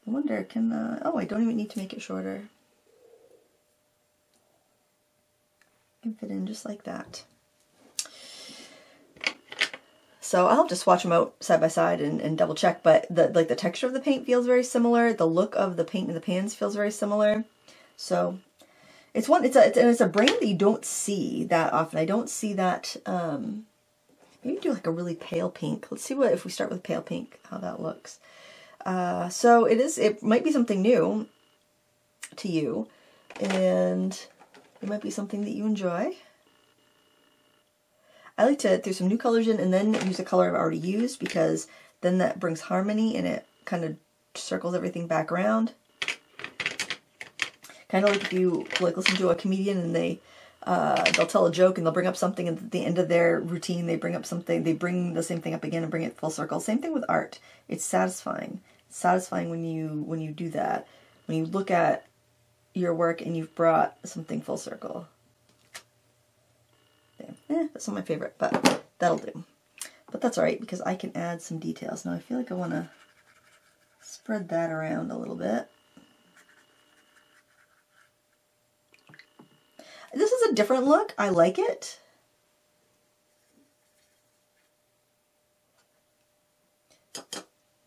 I wonder, can, oh, I don't even need to make it shorter. can fit in just like that. So I'll just swatch them out side by side and, and double check, but the like the texture of the paint feels very similar. The look of the paint in the pans feels very similar. So it's one, it's a, it's, and it's a brand that you don't see that often. I don't see that, um, maybe do like a really pale pink. Let's see what, if we start with pale pink, how that looks. Uh, so it is, it might be something new to you and it might be something that you enjoy. I like to throw some new colors in and then use a color I've already used because then that brings harmony and it kind of circles everything back around. Kind of like if you like listen to a comedian and they uh, they'll tell a joke and they'll bring up something and at the end of their routine they bring up something they bring the same thing up again and bring it full circle. Same thing with art. It's satisfying. It's satisfying when you when you do that. When you look at your work and you've brought something full circle. Eh, that's not my favorite, but that'll do. But that's alright because I can add some details. Now I feel like I want to spread that around a little bit. This is a different look. I like it.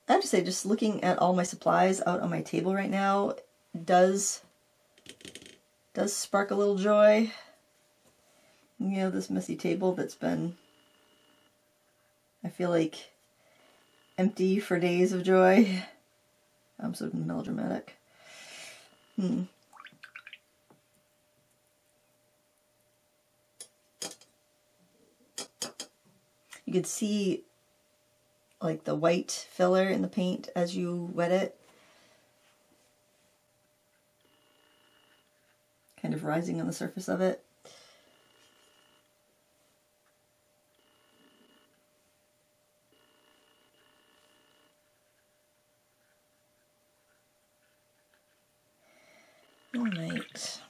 I have to say, just looking at all my supplies out on my table right now does does spark a little joy. You know, this messy table that's been, I feel like, empty for days of joy. [laughs] I'm so melodramatic. Hmm. You could see like the white filler in the paint as you wet it. Kind of rising on the surface of it. Alright.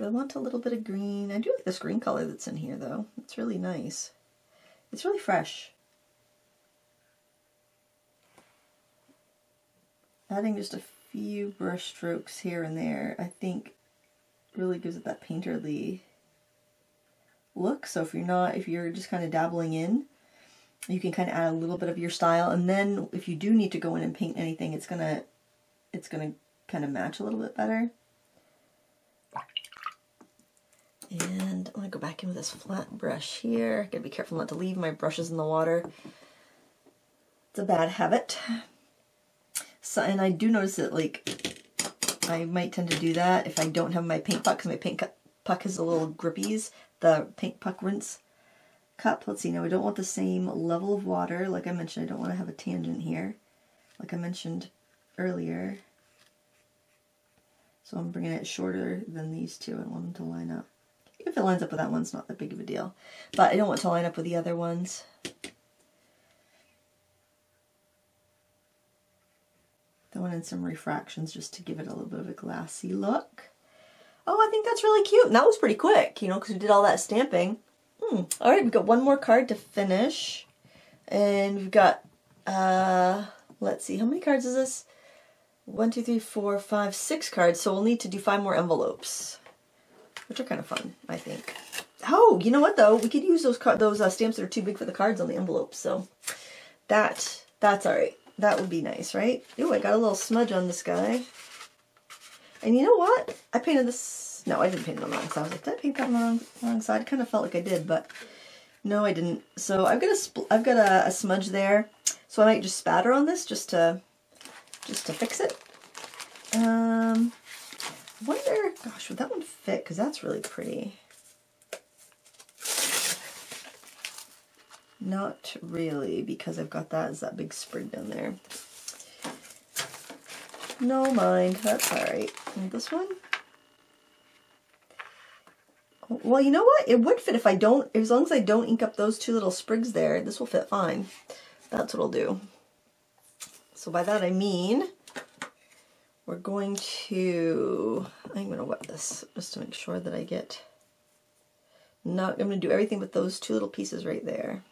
Do I want a little bit of green? I do like this green color that's in here though. It's really nice. It's really fresh. Adding just a few brush strokes here and there, I think really gives it that painterly look. So if you're not, if you're just kind of dabbling in, you can kind of add a little bit of your style. And then if you do need to go in and paint anything, it's gonna, it's gonna kind of match a little bit better. And I'm to go back in with this flat brush here. Gotta be careful not to leave my brushes in the water. It's a bad habit. So, and I do notice that like I might tend to do that if I don't have my paint puck because my paint puck has a little grippies. The paint puck rinse cup. Let's see, now we don't want the same level of water. Like I mentioned, I don't want to have a tangent here. Like I mentioned earlier. So I'm bringing it shorter than these two. I want them to line up. If it lines up with that one, it's not that big of a deal. But I don't want to line up with the other ones. Throwing in some refractions just to give it a little bit of a glassy look. Oh, I think that's really cute. And that was pretty quick, you know, because we did all that stamping. Hmm. All right, we've got one more card to finish. And we've got, uh, let's see, how many cards is this? One, two, three, four, five, six cards. So we'll need to do five more envelopes which are kind of fun, I think. Oh, you know what though? We could use those those uh, stamps that are too big for the cards on the envelopes. So that that's all right. That would be nice, right? Ooh, I got a little smudge on this guy. And you know what? I painted this. No, I didn't paint it on the wrong side. I was like, did I paint that on the wrong, wrong side? I kind of felt like I did, but No, I didn't. So I've got a I've got a, a smudge there. So I might just spatter on this just to just to fix it. Um, wonder, gosh, would that one fit? Because that's really pretty. Not really, because I've got that as that big sprig down there. No mind, that's alright. This one? Well, you know what? It would fit if I don't, as long as I don't ink up those two little sprigs there, this will fit fine. That's what I'll do. So by that I mean, we're going to, I'm going to wet this just to make sure that I get, not, I'm going to do everything but those two little pieces right there.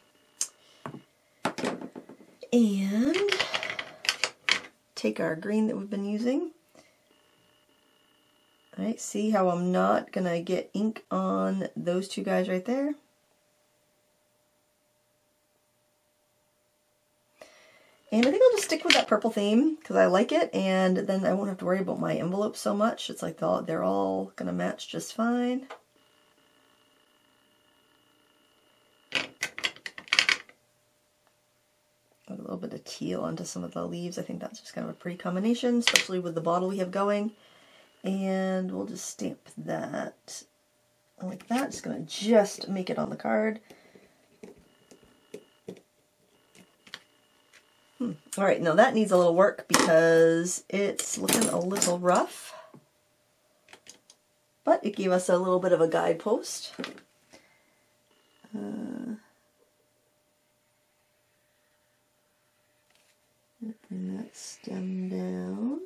And take our green that we've been using Right, see how I'm not going to get ink on those two guys right there? And I think I'll just stick with that purple theme because I like it and then I won't have to worry about my envelopes so much. It's like they're, all going to match just fine. a little bit of teal onto some of the leaves. I think that's just kind of a pretty combination, especially with the bottle we have going. And we'll just stamp that like that. Just going to just make it on the card. Hmm. All right, now that needs a little work because it's looking a little rough. But it gave us a little bit of a guidepost. Uh, bring that stem down.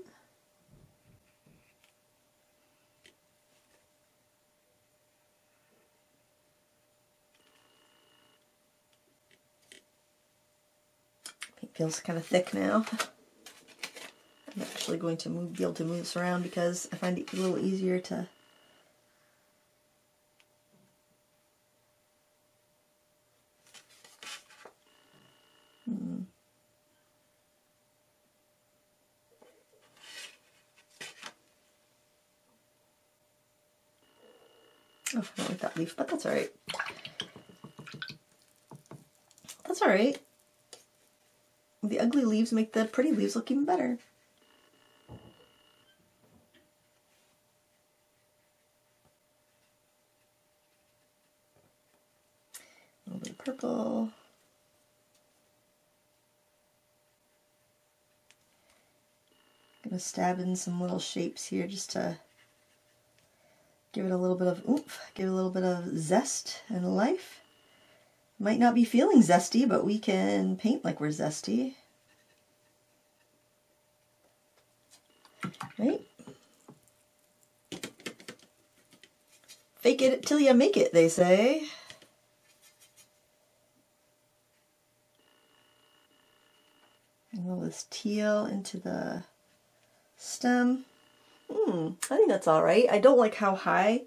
Feels kind of thick now. I'm actually going to move, be able to move this around because I find it a little easier to hmm. Oh, I don't like that leaf, but that's alright. That's alright. The ugly leaves make the pretty leaves look even better. A little bit of purple. I'm to stab in some little shapes here just to give it a little bit of oomph, give it a little bit of zest and life. Might not be feeling zesty, but we can paint like we're zesty. Right? Fake it till you make it, they say. And all this teal into the stem. Hmm, I think that's all right. I don't like how high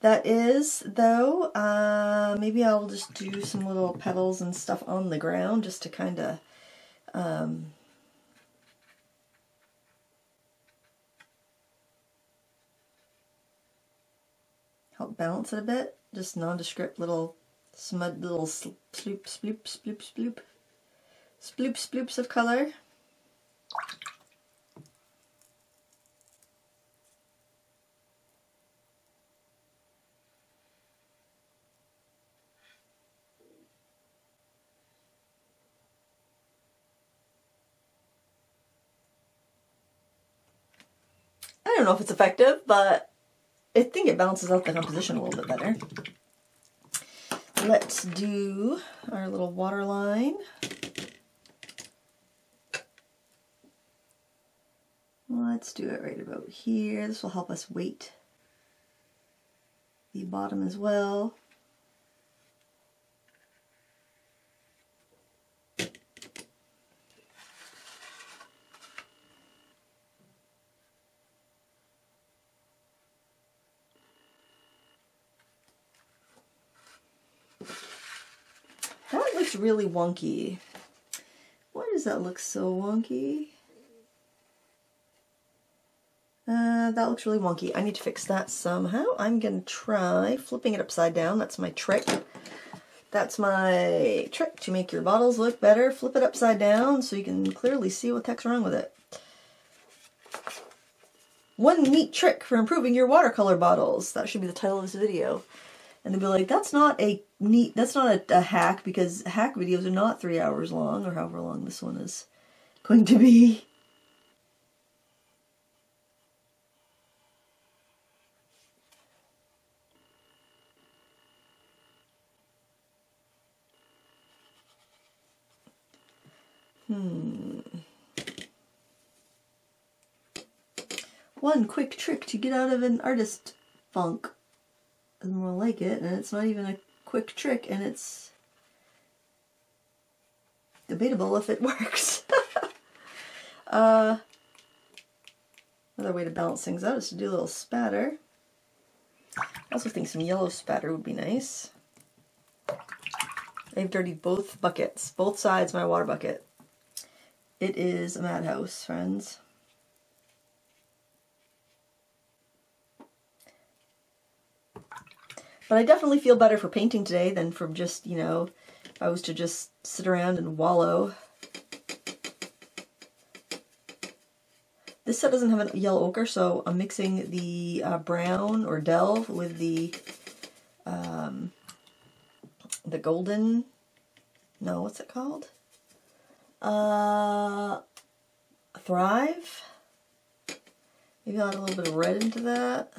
that is, though. Uh, maybe I'll just do some little petals and stuff on the ground just to kind of um, help balance it a bit. Just nondescript little smud, little sloop, sloop, sloop, sloop, sloop, sloop, sloops of color. Don't know if it's effective, but I think it balances out the composition a little bit better. Let's do our little water line. Let's do it right about here. This will help us weight the bottom as well. looks really wonky. Why does that look so wonky? Uh, that looks really wonky. I need to fix that somehow. I'm going to try flipping it upside down. That's my trick. That's my trick to make your bottles look better. Flip it upside down so you can clearly see what the heck's wrong with it. One neat trick for improving your watercolor bottles. That should be the title of this video. And they'll be like, that's not a neat, that's not a, a hack because hack videos are not three hours long or however long this one is going to be. Hmm. One quick trick to get out of an artist funk. Is more like it, and it's not even a quick trick, and it's debatable if it [laughs] works. [laughs] uh, another way to balance things out is to do a little spatter. I also think some yellow spatter would be nice. I've dirtied both buckets, both sides my water bucket. It is a madhouse, friends. But I definitely feel better for painting today than from just, you know, if I was to just sit around and wallow. This set doesn't have a yellow ochre, so I'm mixing the uh, brown or delve with the um, the golden, no, what's it called? Uh, Thrive. Maybe I'll add a little bit of red into that.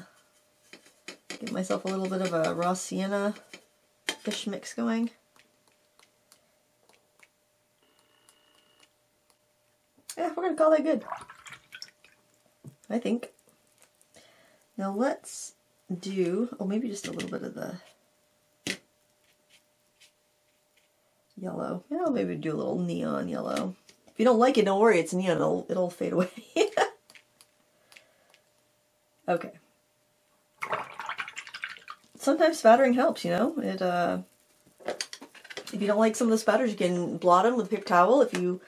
Get myself a little bit of a raw sienna fish mix going. Yeah, we're going to call that good. I think. Now let's do, oh maybe just a little bit of the yellow. Yeah, maybe do a little neon yellow. If you don't like it, don't worry, it's neon, it'll, it'll fade away. [laughs] okay. Sometimes spattering helps, you know? It, uh, if you don't like some of the spatters, you can blot them with a paper towel. If you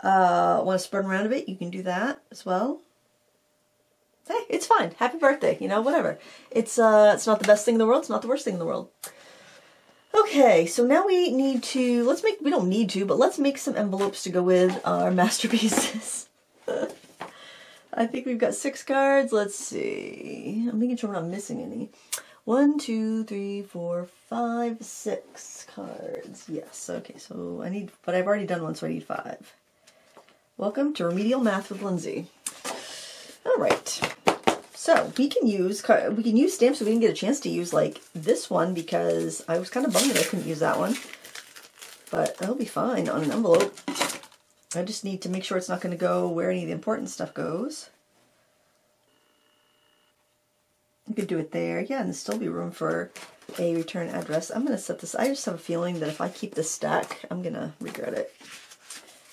uh, want to spread them around a bit, you can do that as well. Hey, it's fine. Happy birthday, you know, whatever. It's, uh, it's not the best thing in the world. It's not the worst thing in the world. Okay, so now we need to, let's make, we don't need to, but let's make some envelopes to go with our [laughs] masterpieces. [laughs] I think we've got six cards. Let's see. I'm making sure we're not missing any. One, two, three, four, five, six cards. Yes, okay, so I need, but I've already done one, so I need five. Welcome to Remedial Math with Lindsay. All right. So we can use we can use stamps so we didn't get a chance to use like this one because I was kind of bummed that I couldn't use that one. But that'll be fine on an envelope. I just need to make sure it's not going to go where any of the important stuff goes. You could do it there. Yeah, and still be room for a return address. I'm going to set this. I just have a feeling that if I keep this stack, I'm going to regret it.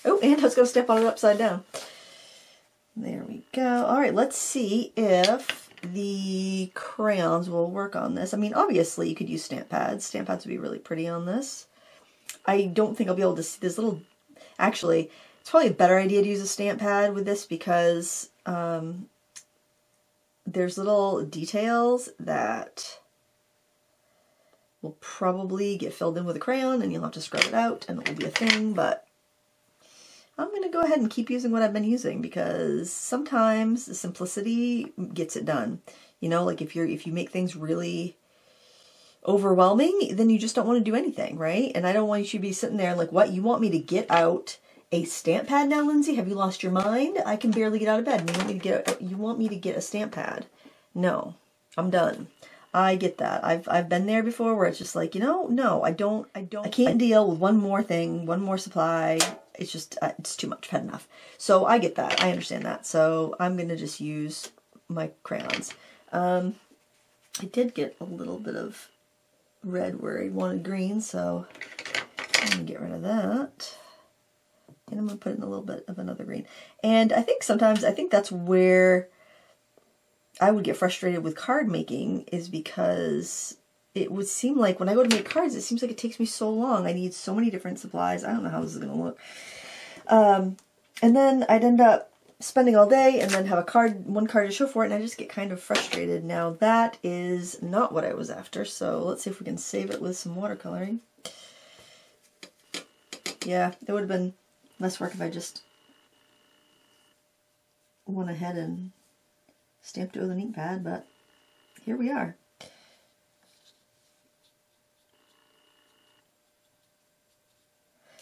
Oh, and I was going to step on it upside down. There we go. All right, let's see if the crayons will work on this. I mean, obviously you could use stamp pads. Stamp pads would be really pretty on this. I don't think I'll be able to see this little... Actually, it's probably a better idea to use a stamp pad with this because um, there's little details that will probably get filled in with a crayon and you'll have to scrub it out and it will be a thing, but I'm going to go ahead and keep using what I've been using because sometimes the simplicity gets it done. You know, like if you're if you make things really overwhelming, then you just don't want to do anything, right? And I don't want you to be sitting there like, what, you want me to get out a stamp pad now, Lindsay? Have you lost your mind? I can barely get out of bed. You want me to get you want me to get a stamp pad? No, I'm done. I get that. I've I've been there before where it's just like, you know, no, I don't I don't I can't deal with one more thing, one more supply. It's just uh, it's too much. I've had enough. So I get that. I understand that. So I'm going to just use my crayons. Um I did get a little bit of red where I wanted green, so I'm going to get rid of that. And I'm going to put in a little bit of another green. And I think sometimes, I think that's where I would get frustrated with card making is because it would seem like when I go to make cards, it seems like it takes me so long. I need so many different supplies. I don't know how this is going to look. Um, and then I'd end up spending all day and then have a card, one card to show for it, and I just get kind of frustrated. Now that is not what I was after, so let's see if we can save it with some watercoloring. Yeah, it would have been less work if I just went ahead and stamped it with an ink pad, but here we are.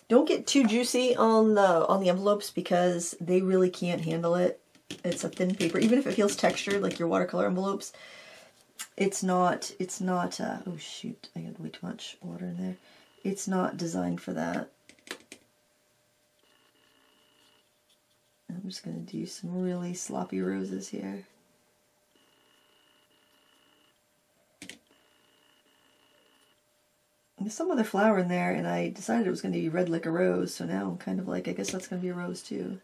Don't get too juicy on the on the envelopes because they really can't handle it. It's a thin paper, even if it feels textured like your watercolor envelopes. It's not. It's not. Uh, oh shoot! I got way too much water in there. It's not designed for that. I'm just going to do some really sloppy roses here. There's some other flower in there, and I decided it was going to be red like a rose, so now I'm kind of like, I guess that's going to be a rose too.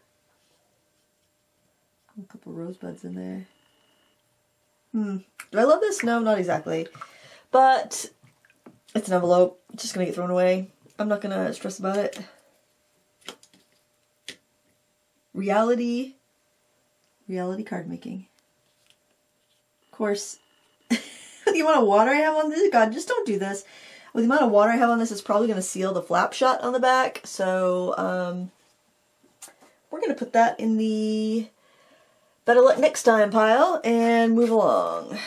A couple rosebuds in there. Hmm. Do I love this? No, not exactly. But it's an envelope. It's just going to get thrown away. I'm not going to stress about it. Reality. Reality card making. Of course, [laughs] the amount of water I have on this, God, just don't do this. With the amount of water I have on this, it's probably going to seal the flap shut on the back. So, um, we're going to put that in the better luck next time pile and move along.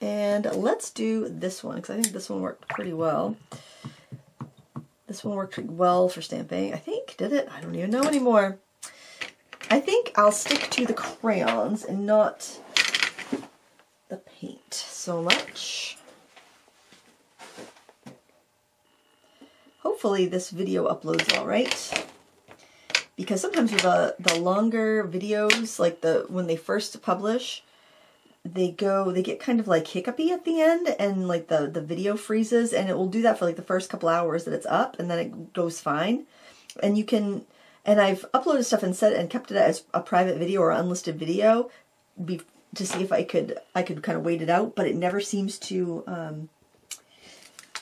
And let's do this one, because I think this one worked pretty well. This one worked well for stamping. I think, did it? I don't even know anymore. I think I'll stick to the crayons and not the paint so much. Hopefully this video uploads all right. Because sometimes with the, the longer videos, like the when they first publish, they go, they get kind of like hiccupy at the end and like the, the video freezes and it will do that for like the first couple hours that it's up and then it goes fine. And you can, and I've uploaded stuff and set and kept it as a private video or unlisted video be, to see if I could, I could kind of wait it out, but it never seems to, um,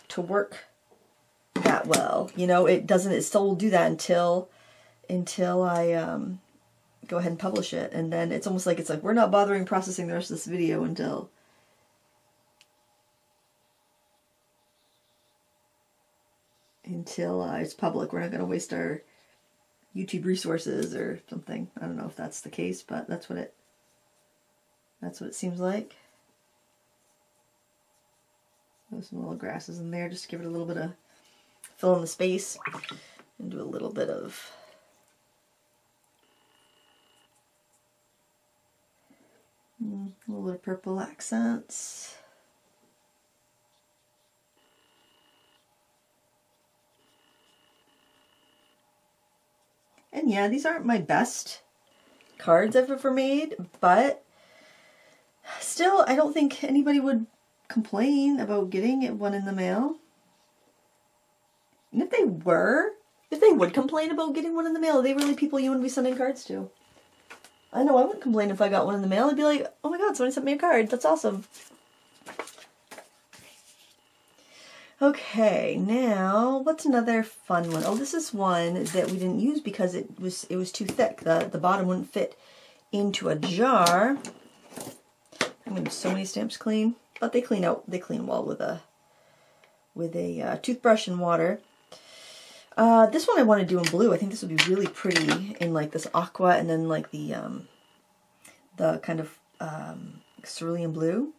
to work that well. You know, it doesn't, it still will do that until, until I, um, go ahead and publish it. And then it's almost like it's like, we're not bothering processing the rest of this video until until uh, it's public. We're not going to waste our YouTube resources or something. I don't know if that's the case, but that's what it that's what it seems like. There's some little grasses in there just to give it a little bit of fill in the space and do a little bit of Mm, a little bit of purple accents. And yeah, these aren't my best cards I've ever made, but still, I don't think anybody would complain about getting one in the mail. And if they were, if they would complain about getting one in the mail, are they really people you would be sending cards to? I know I wouldn't complain if I got one in the mail. I'd be like, oh my god, somebody sent me a card. That's awesome. Okay, now what's another fun one? Oh, this is one that we didn't use because it was it was too thick. The the bottom wouldn't fit into a jar. I'm gonna do so many stamps clean, but they clean out they clean well with a with a uh, toothbrush and water. Uh, this one I want to do in blue. I think this would be really pretty in like this aqua and then like the um, the kind of um, cerulean blue.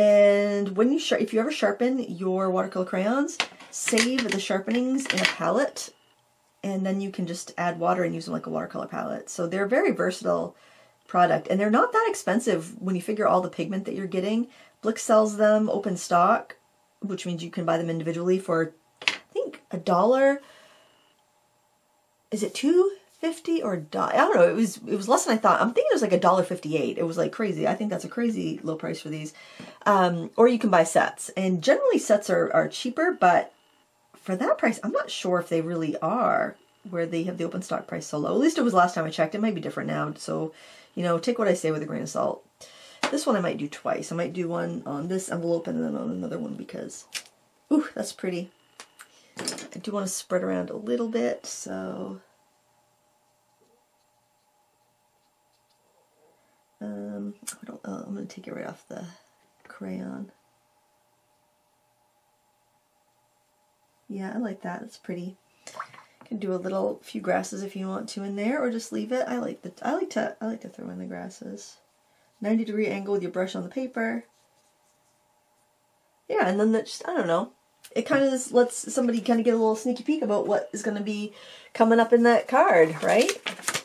And when you sharp, if you ever sharpen your watercolor crayons, save the sharpenings in a palette, and then you can just add water and use them like a watercolor palette. So they're a very versatile product, and they're not that expensive when you figure all the pigment that you're getting. Blick sells them open stock, which means you can buy them individually for I think a dollar. Is it two fifty or I don't know. It was it was less than I thought. I'm thinking it was like a dollar fifty eight. It was like crazy. I think that's a crazy low price for these. Um, or you can buy sets, and generally sets are are cheaper, but for that price, I'm not sure if they really are where they have the open stock price so low. At least it was last time I checked. It might be different now. So, you know, take what I say with a grain of salt. This one I might do twice. I might do one on this envelope and then on another one because, ooh, that's pretty. I do want to spread around a little bit, so I don't, uh, I'm going to take it right off the crayon. Yeah, I like that. It's pretty. You can do a little few grasses if you want to in there, or just leave it. I like the I like to I like to throw in the grasses. 90 degree angle with your brush on the paper. Yeah, and then that just I don't know. It kind of just lets somebody kind of get a little sneaky peek about what is going to be coming up in that card, right?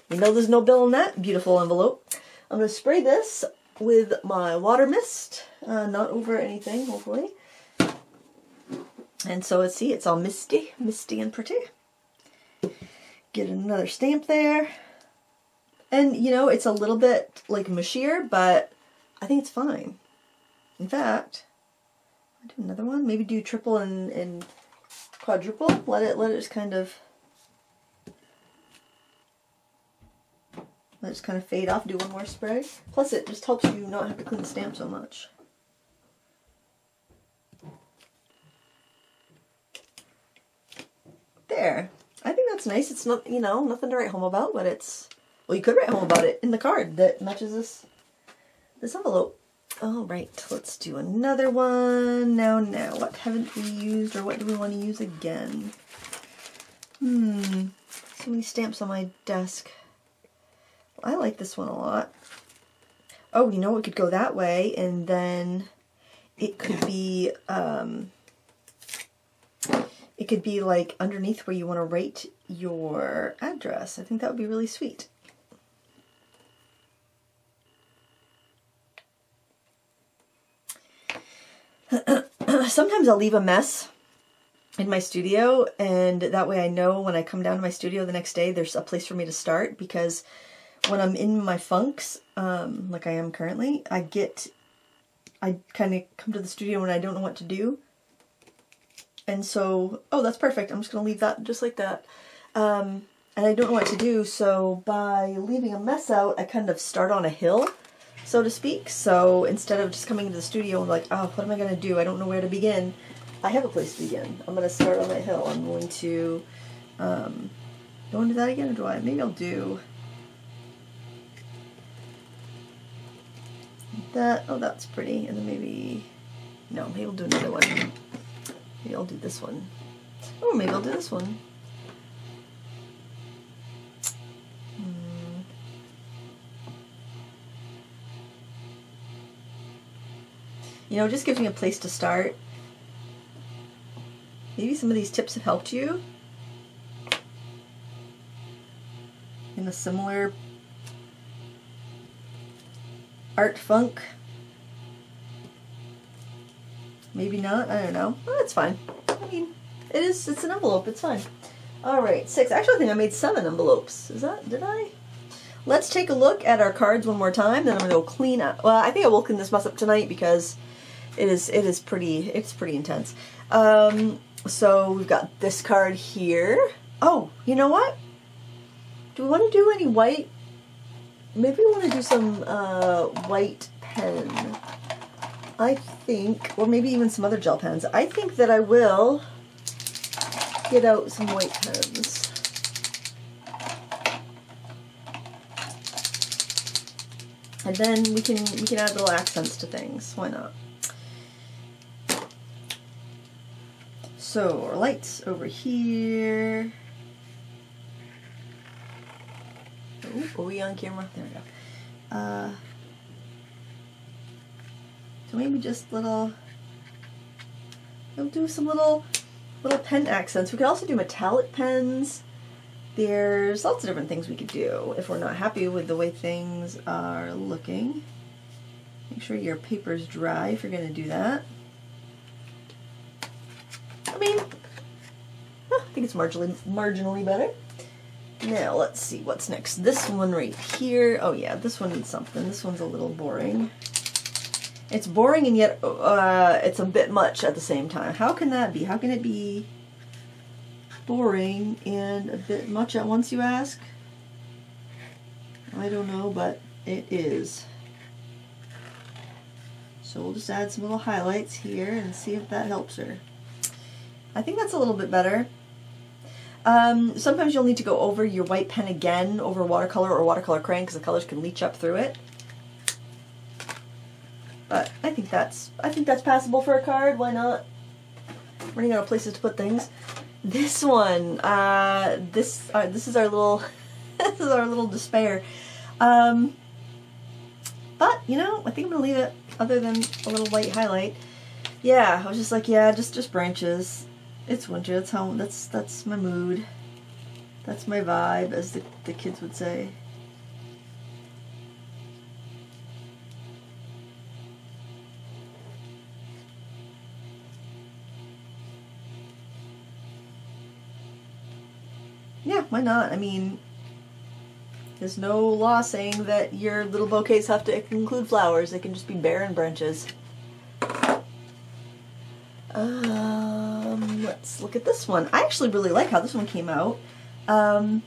You know there's no bill in that beautiful envelope. I'm going to spray this with my water mist, uh, not over anything, hopefully. And so see, it's all misty, misty and pretty. Get another stamp there. And, you know, it's a little bit, like, mushier, but I think it's fine. In fact, I'll do another one. Maybe do triple and, and quadruple. Let it, let it just kind of just kind of fade off, do one more spray. Plus it just helps you not have to clean the stamp so much. There. I think that's nice. It's not, you know, nothing to write home about, but it's, well, you could write home about it in the card that matches this, this envelope. All right, let's do another one. Now, now, what haven't we used or what do we want to use again? Hmm, so many stamps on my desk. I like this one a lot. Oh, you know, it could go that way and then it could be, um, it could be like underneath where you want to write your address. I think that would be really sweet. [clears throat] Sometimes I'll leave a mess in my studio and that way I know when I come down to my studio the next day there's a place for me to start because when I'm in my funks, um, like I am currently, I get, I kind of come to the studio when I don't know what to do and so, oh, that's perfect. I'm just going to leave that just like that. Um, and I don't know what to do, so by leaving a mess out, I kind of start on a hill, so to speak. So instead of just coming into the studio and like, oh, what am I going to do? I don't know where to begin. I have a place to begin. I'm going to start on that hill. I'm going to, um, do I want to do that again, or do I? Maybe I'll do that. Oh, that's pretty. And then maybe, no, maybe I'll do another one. Maybe I'll do this one. Oh, maybe I'll do this one. Hmm. You know, just gives me a place to start. Maybe some of these tips have helped you in a similar art funk. Maybe not. I don't know. Well, that's fine. I mean, it is. It's an envelope. It's fine. All right, six. Actually, I think I made seven envelopes. Is that? Did I? Let's take a look at our cards one more time. Then I'm gonna go clean up. Well, I think I will clean this mess up tonight because it is. It is pretty. It's pretty intense. Um, so we've got this card here. Oh, you know what? Do we want to do any white? Maybe we want to do some uh, white pen. I think, or maybe even some other gel pens, I think that I will get out some white pens. And then we can we can add little accents to things. Why not? So our lights over here. Oh, are we on camera? There we go. Uh, so maybe just little, we'll do some little, little pen accents. We could also do metallic pens. There's lots of different things we could do if we're not happy with the way things are looking. Make sure your paper's dry if you're going to do that. I mean, I think it's marginally, marginally better. Now, let's see what's next. This one right here. Oh yeah, this one needs something. This one's a little boring. It's boring and yet uh, it's a bit much at the same time. How can that be? How can it be boring and a bit much at once, you ask? I don't know, but it is. So we'll just add some little highlights here and see if that helps her. I think that's a little bit better. Um, sometimes you'll need to go over your white pen again over watercolor or watercolor crayon because the colors can leach up through it. But I think that's I think that's passable for a card. Why not? running out of places to put things. This one, uh, this uh, this is our little [laughs] this is our little despair. Um, but you know, I think I'm gonna leave it. Other than a little white highlight. Yeah, I was just like, yeah, just just branches. It's winter. That's how. That's that's my mood. That's my vibe, as the the kids would say. Yeah, why not? I mean, there's no law saying that your little bouquets have to include flowers. They can just be barren branches. Um, let's look at this one. I actually really like how this one came out. Um,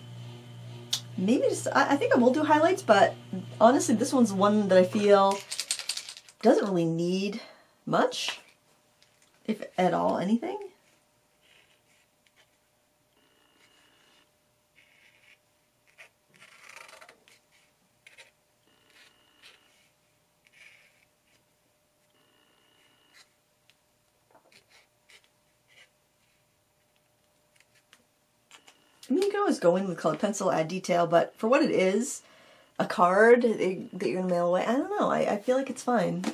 maybe just, I, I think I will do highlights, but honestly, this one's one that I feel doesn't really need much, if at all anything. I mean, you can always go in with colored pencil, add detail, but for what it is, a card that you're to mail away, I don't know. I, I feel like it's fine.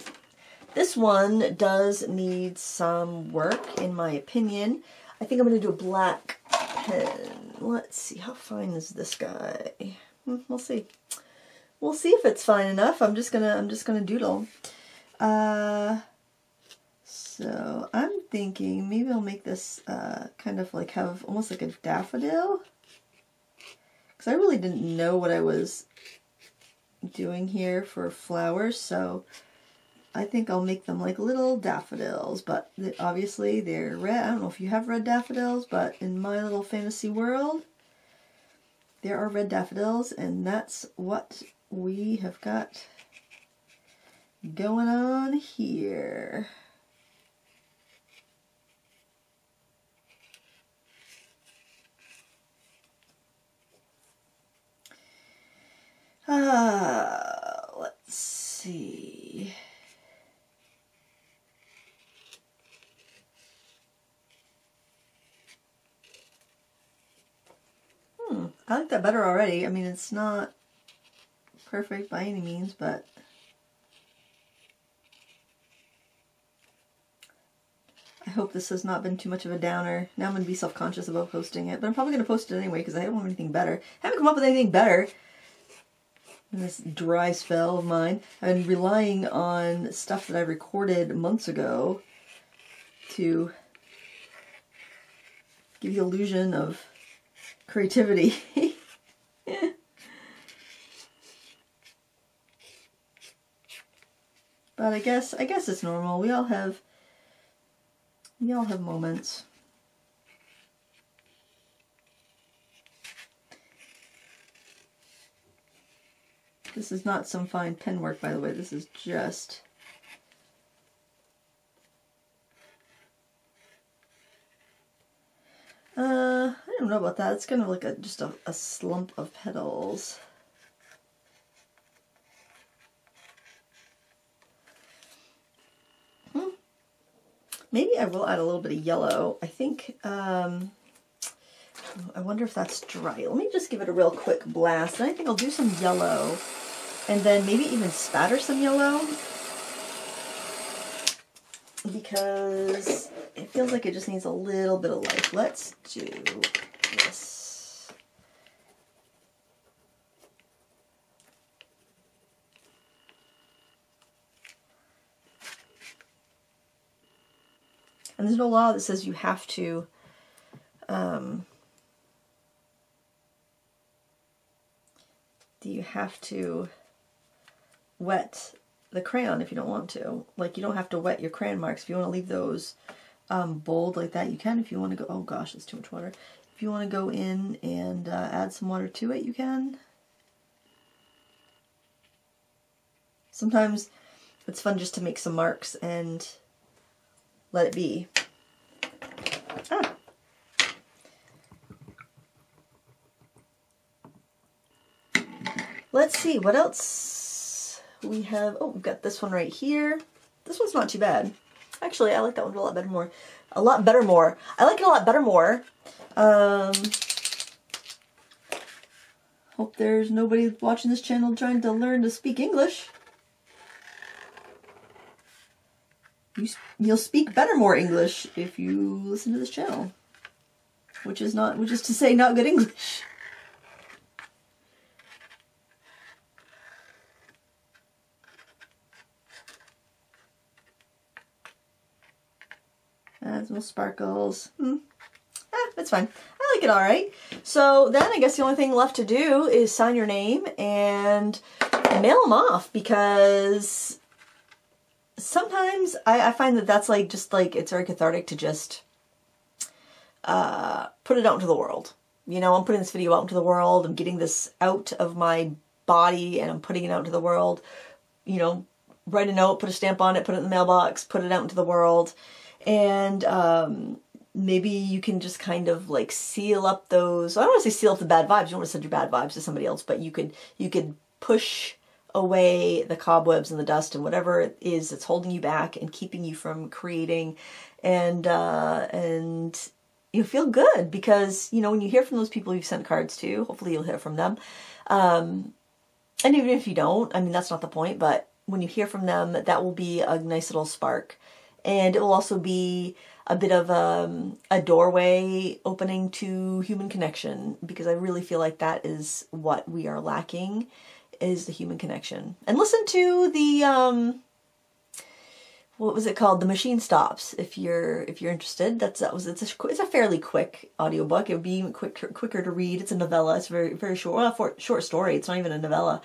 This one does need some work, in my opinion. I think I'm to do a black pen. Let's see, how fine is this guy? Hmm, we'll see. We'll see if it's fine enough. I'm just gonna, I'm just gonna doodle. Uh, so I'm thinking maybe I'll make this uh, kind of like have almost like a daffodil. Because I really didn't know what I was doing here for flowers, so I think I'll make them like little daffodils, but obviously they're red. I don't know if you have red daffodils, but in my little fantasy world, there are red daffodils, and that's what we have got going on here. Uh, let's see. Hmm, I like that better already. I mean, it's not perfect by any means, but I hope this has not been too much of a downer. Now I'm going to be self-conscious about posting it, but I'm probably going to post it anyway because I don't have anything better. I haven't come up with anything better this dry spell of mine. I've relying on stuff that I recorded months ago to give the illusion of creativity. [laughs] but I guess I guess it's normal. We all have we all have moments. This is not some fine pen work, by the way. This is just Uh, I don't know about that. It's kind of like a just a, a slump of petals. Hmm. Maybe I will add a little bit of yellow. I think, um, I wonder if that's dry. Let me just give it a real quick blast. And I think I'll do some yellow and then maybe even spatter some yellow because it feels like it just needs a little bit of life. Let's do this. And there's no law that says you have to um, you have to wet the crayon if you don't want to. Like you don't have to wet your crayon marks. If you want to leave those um, bold like that, you can. If you want to go, oh gosh, that's too much water. If you want to go in and uh, add some water to it, you can. Sometimes it's fun just to make some marks and let it be. Let's see, what else we have, oh, we've got this one right here. This one's not too bad. Actually, I like that one a lot better more. A lot better more. I like it a lot better more. Um, hope there's nobody watching this channel trying to learn to speak English. You, you'll speak better more English if you listen to this channel. Which is not, which is to say not good English. Adds little sparkles. Hmm. Eh, that's fine. I like it all right. So then I guess the only thing left to do is sign your name and mail them off because sometimes I, I find that that's like just like it's very cathartic to just uh, put it out into the world. You know, I'm putting this video out into the world. I'm getting this out of my body and I'm putting it out into the world. You know, write a note, put a stamp on it, put it in the mailbox, put it out into the world. And um, maybe you can just kind of like seal up those, I don't want to say seal up the bad vibes. You don't want to send your bad vibes to somebody else, but you could, you could push away the cobwebs and the dust and whatever it is that's holding you back and keeping you from creating and, uh, and, you feel good because you know when you hear from those people you've sent cards to hopefully you'll hear from them um, and even if you don't i mean that's not the point but when you hear from them that will be a nice little spark and it will also be a bit of um, a doorway opening to human connection because i really feel like that is what we are lacking is the human connection and listen to the um, what was it called? The Machine Stops. If you're if you're interested, that's that was it's a it's a fairly quick audiobook. It would be even quicker quicker to read. It's a novella. It's very very short. Well, for, short story. It's not even a novella.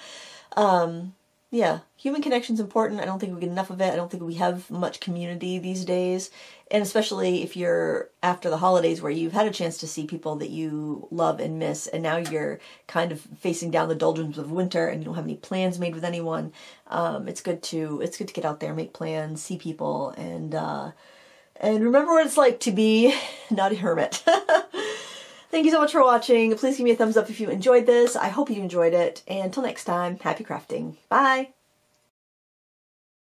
Um, yeah, human connection is important. I don't think we get enough of it. I don't think we have much community these days. And especially if you're after the holidays where you've had a chance to see people that you love and miss, and now you're kind of facing down the doldrums of winter and you don't have any plans made with anyone, um, it's good to it's good to get out there, make plans, see people, and uh, and remember what it's like to be [laughs] not a hermit. [laughs] Thank you so much for watching. Please give me a thumbs up if you enjoyed this. I hope you enjoyed it. And until next time, happy crafting. Bye!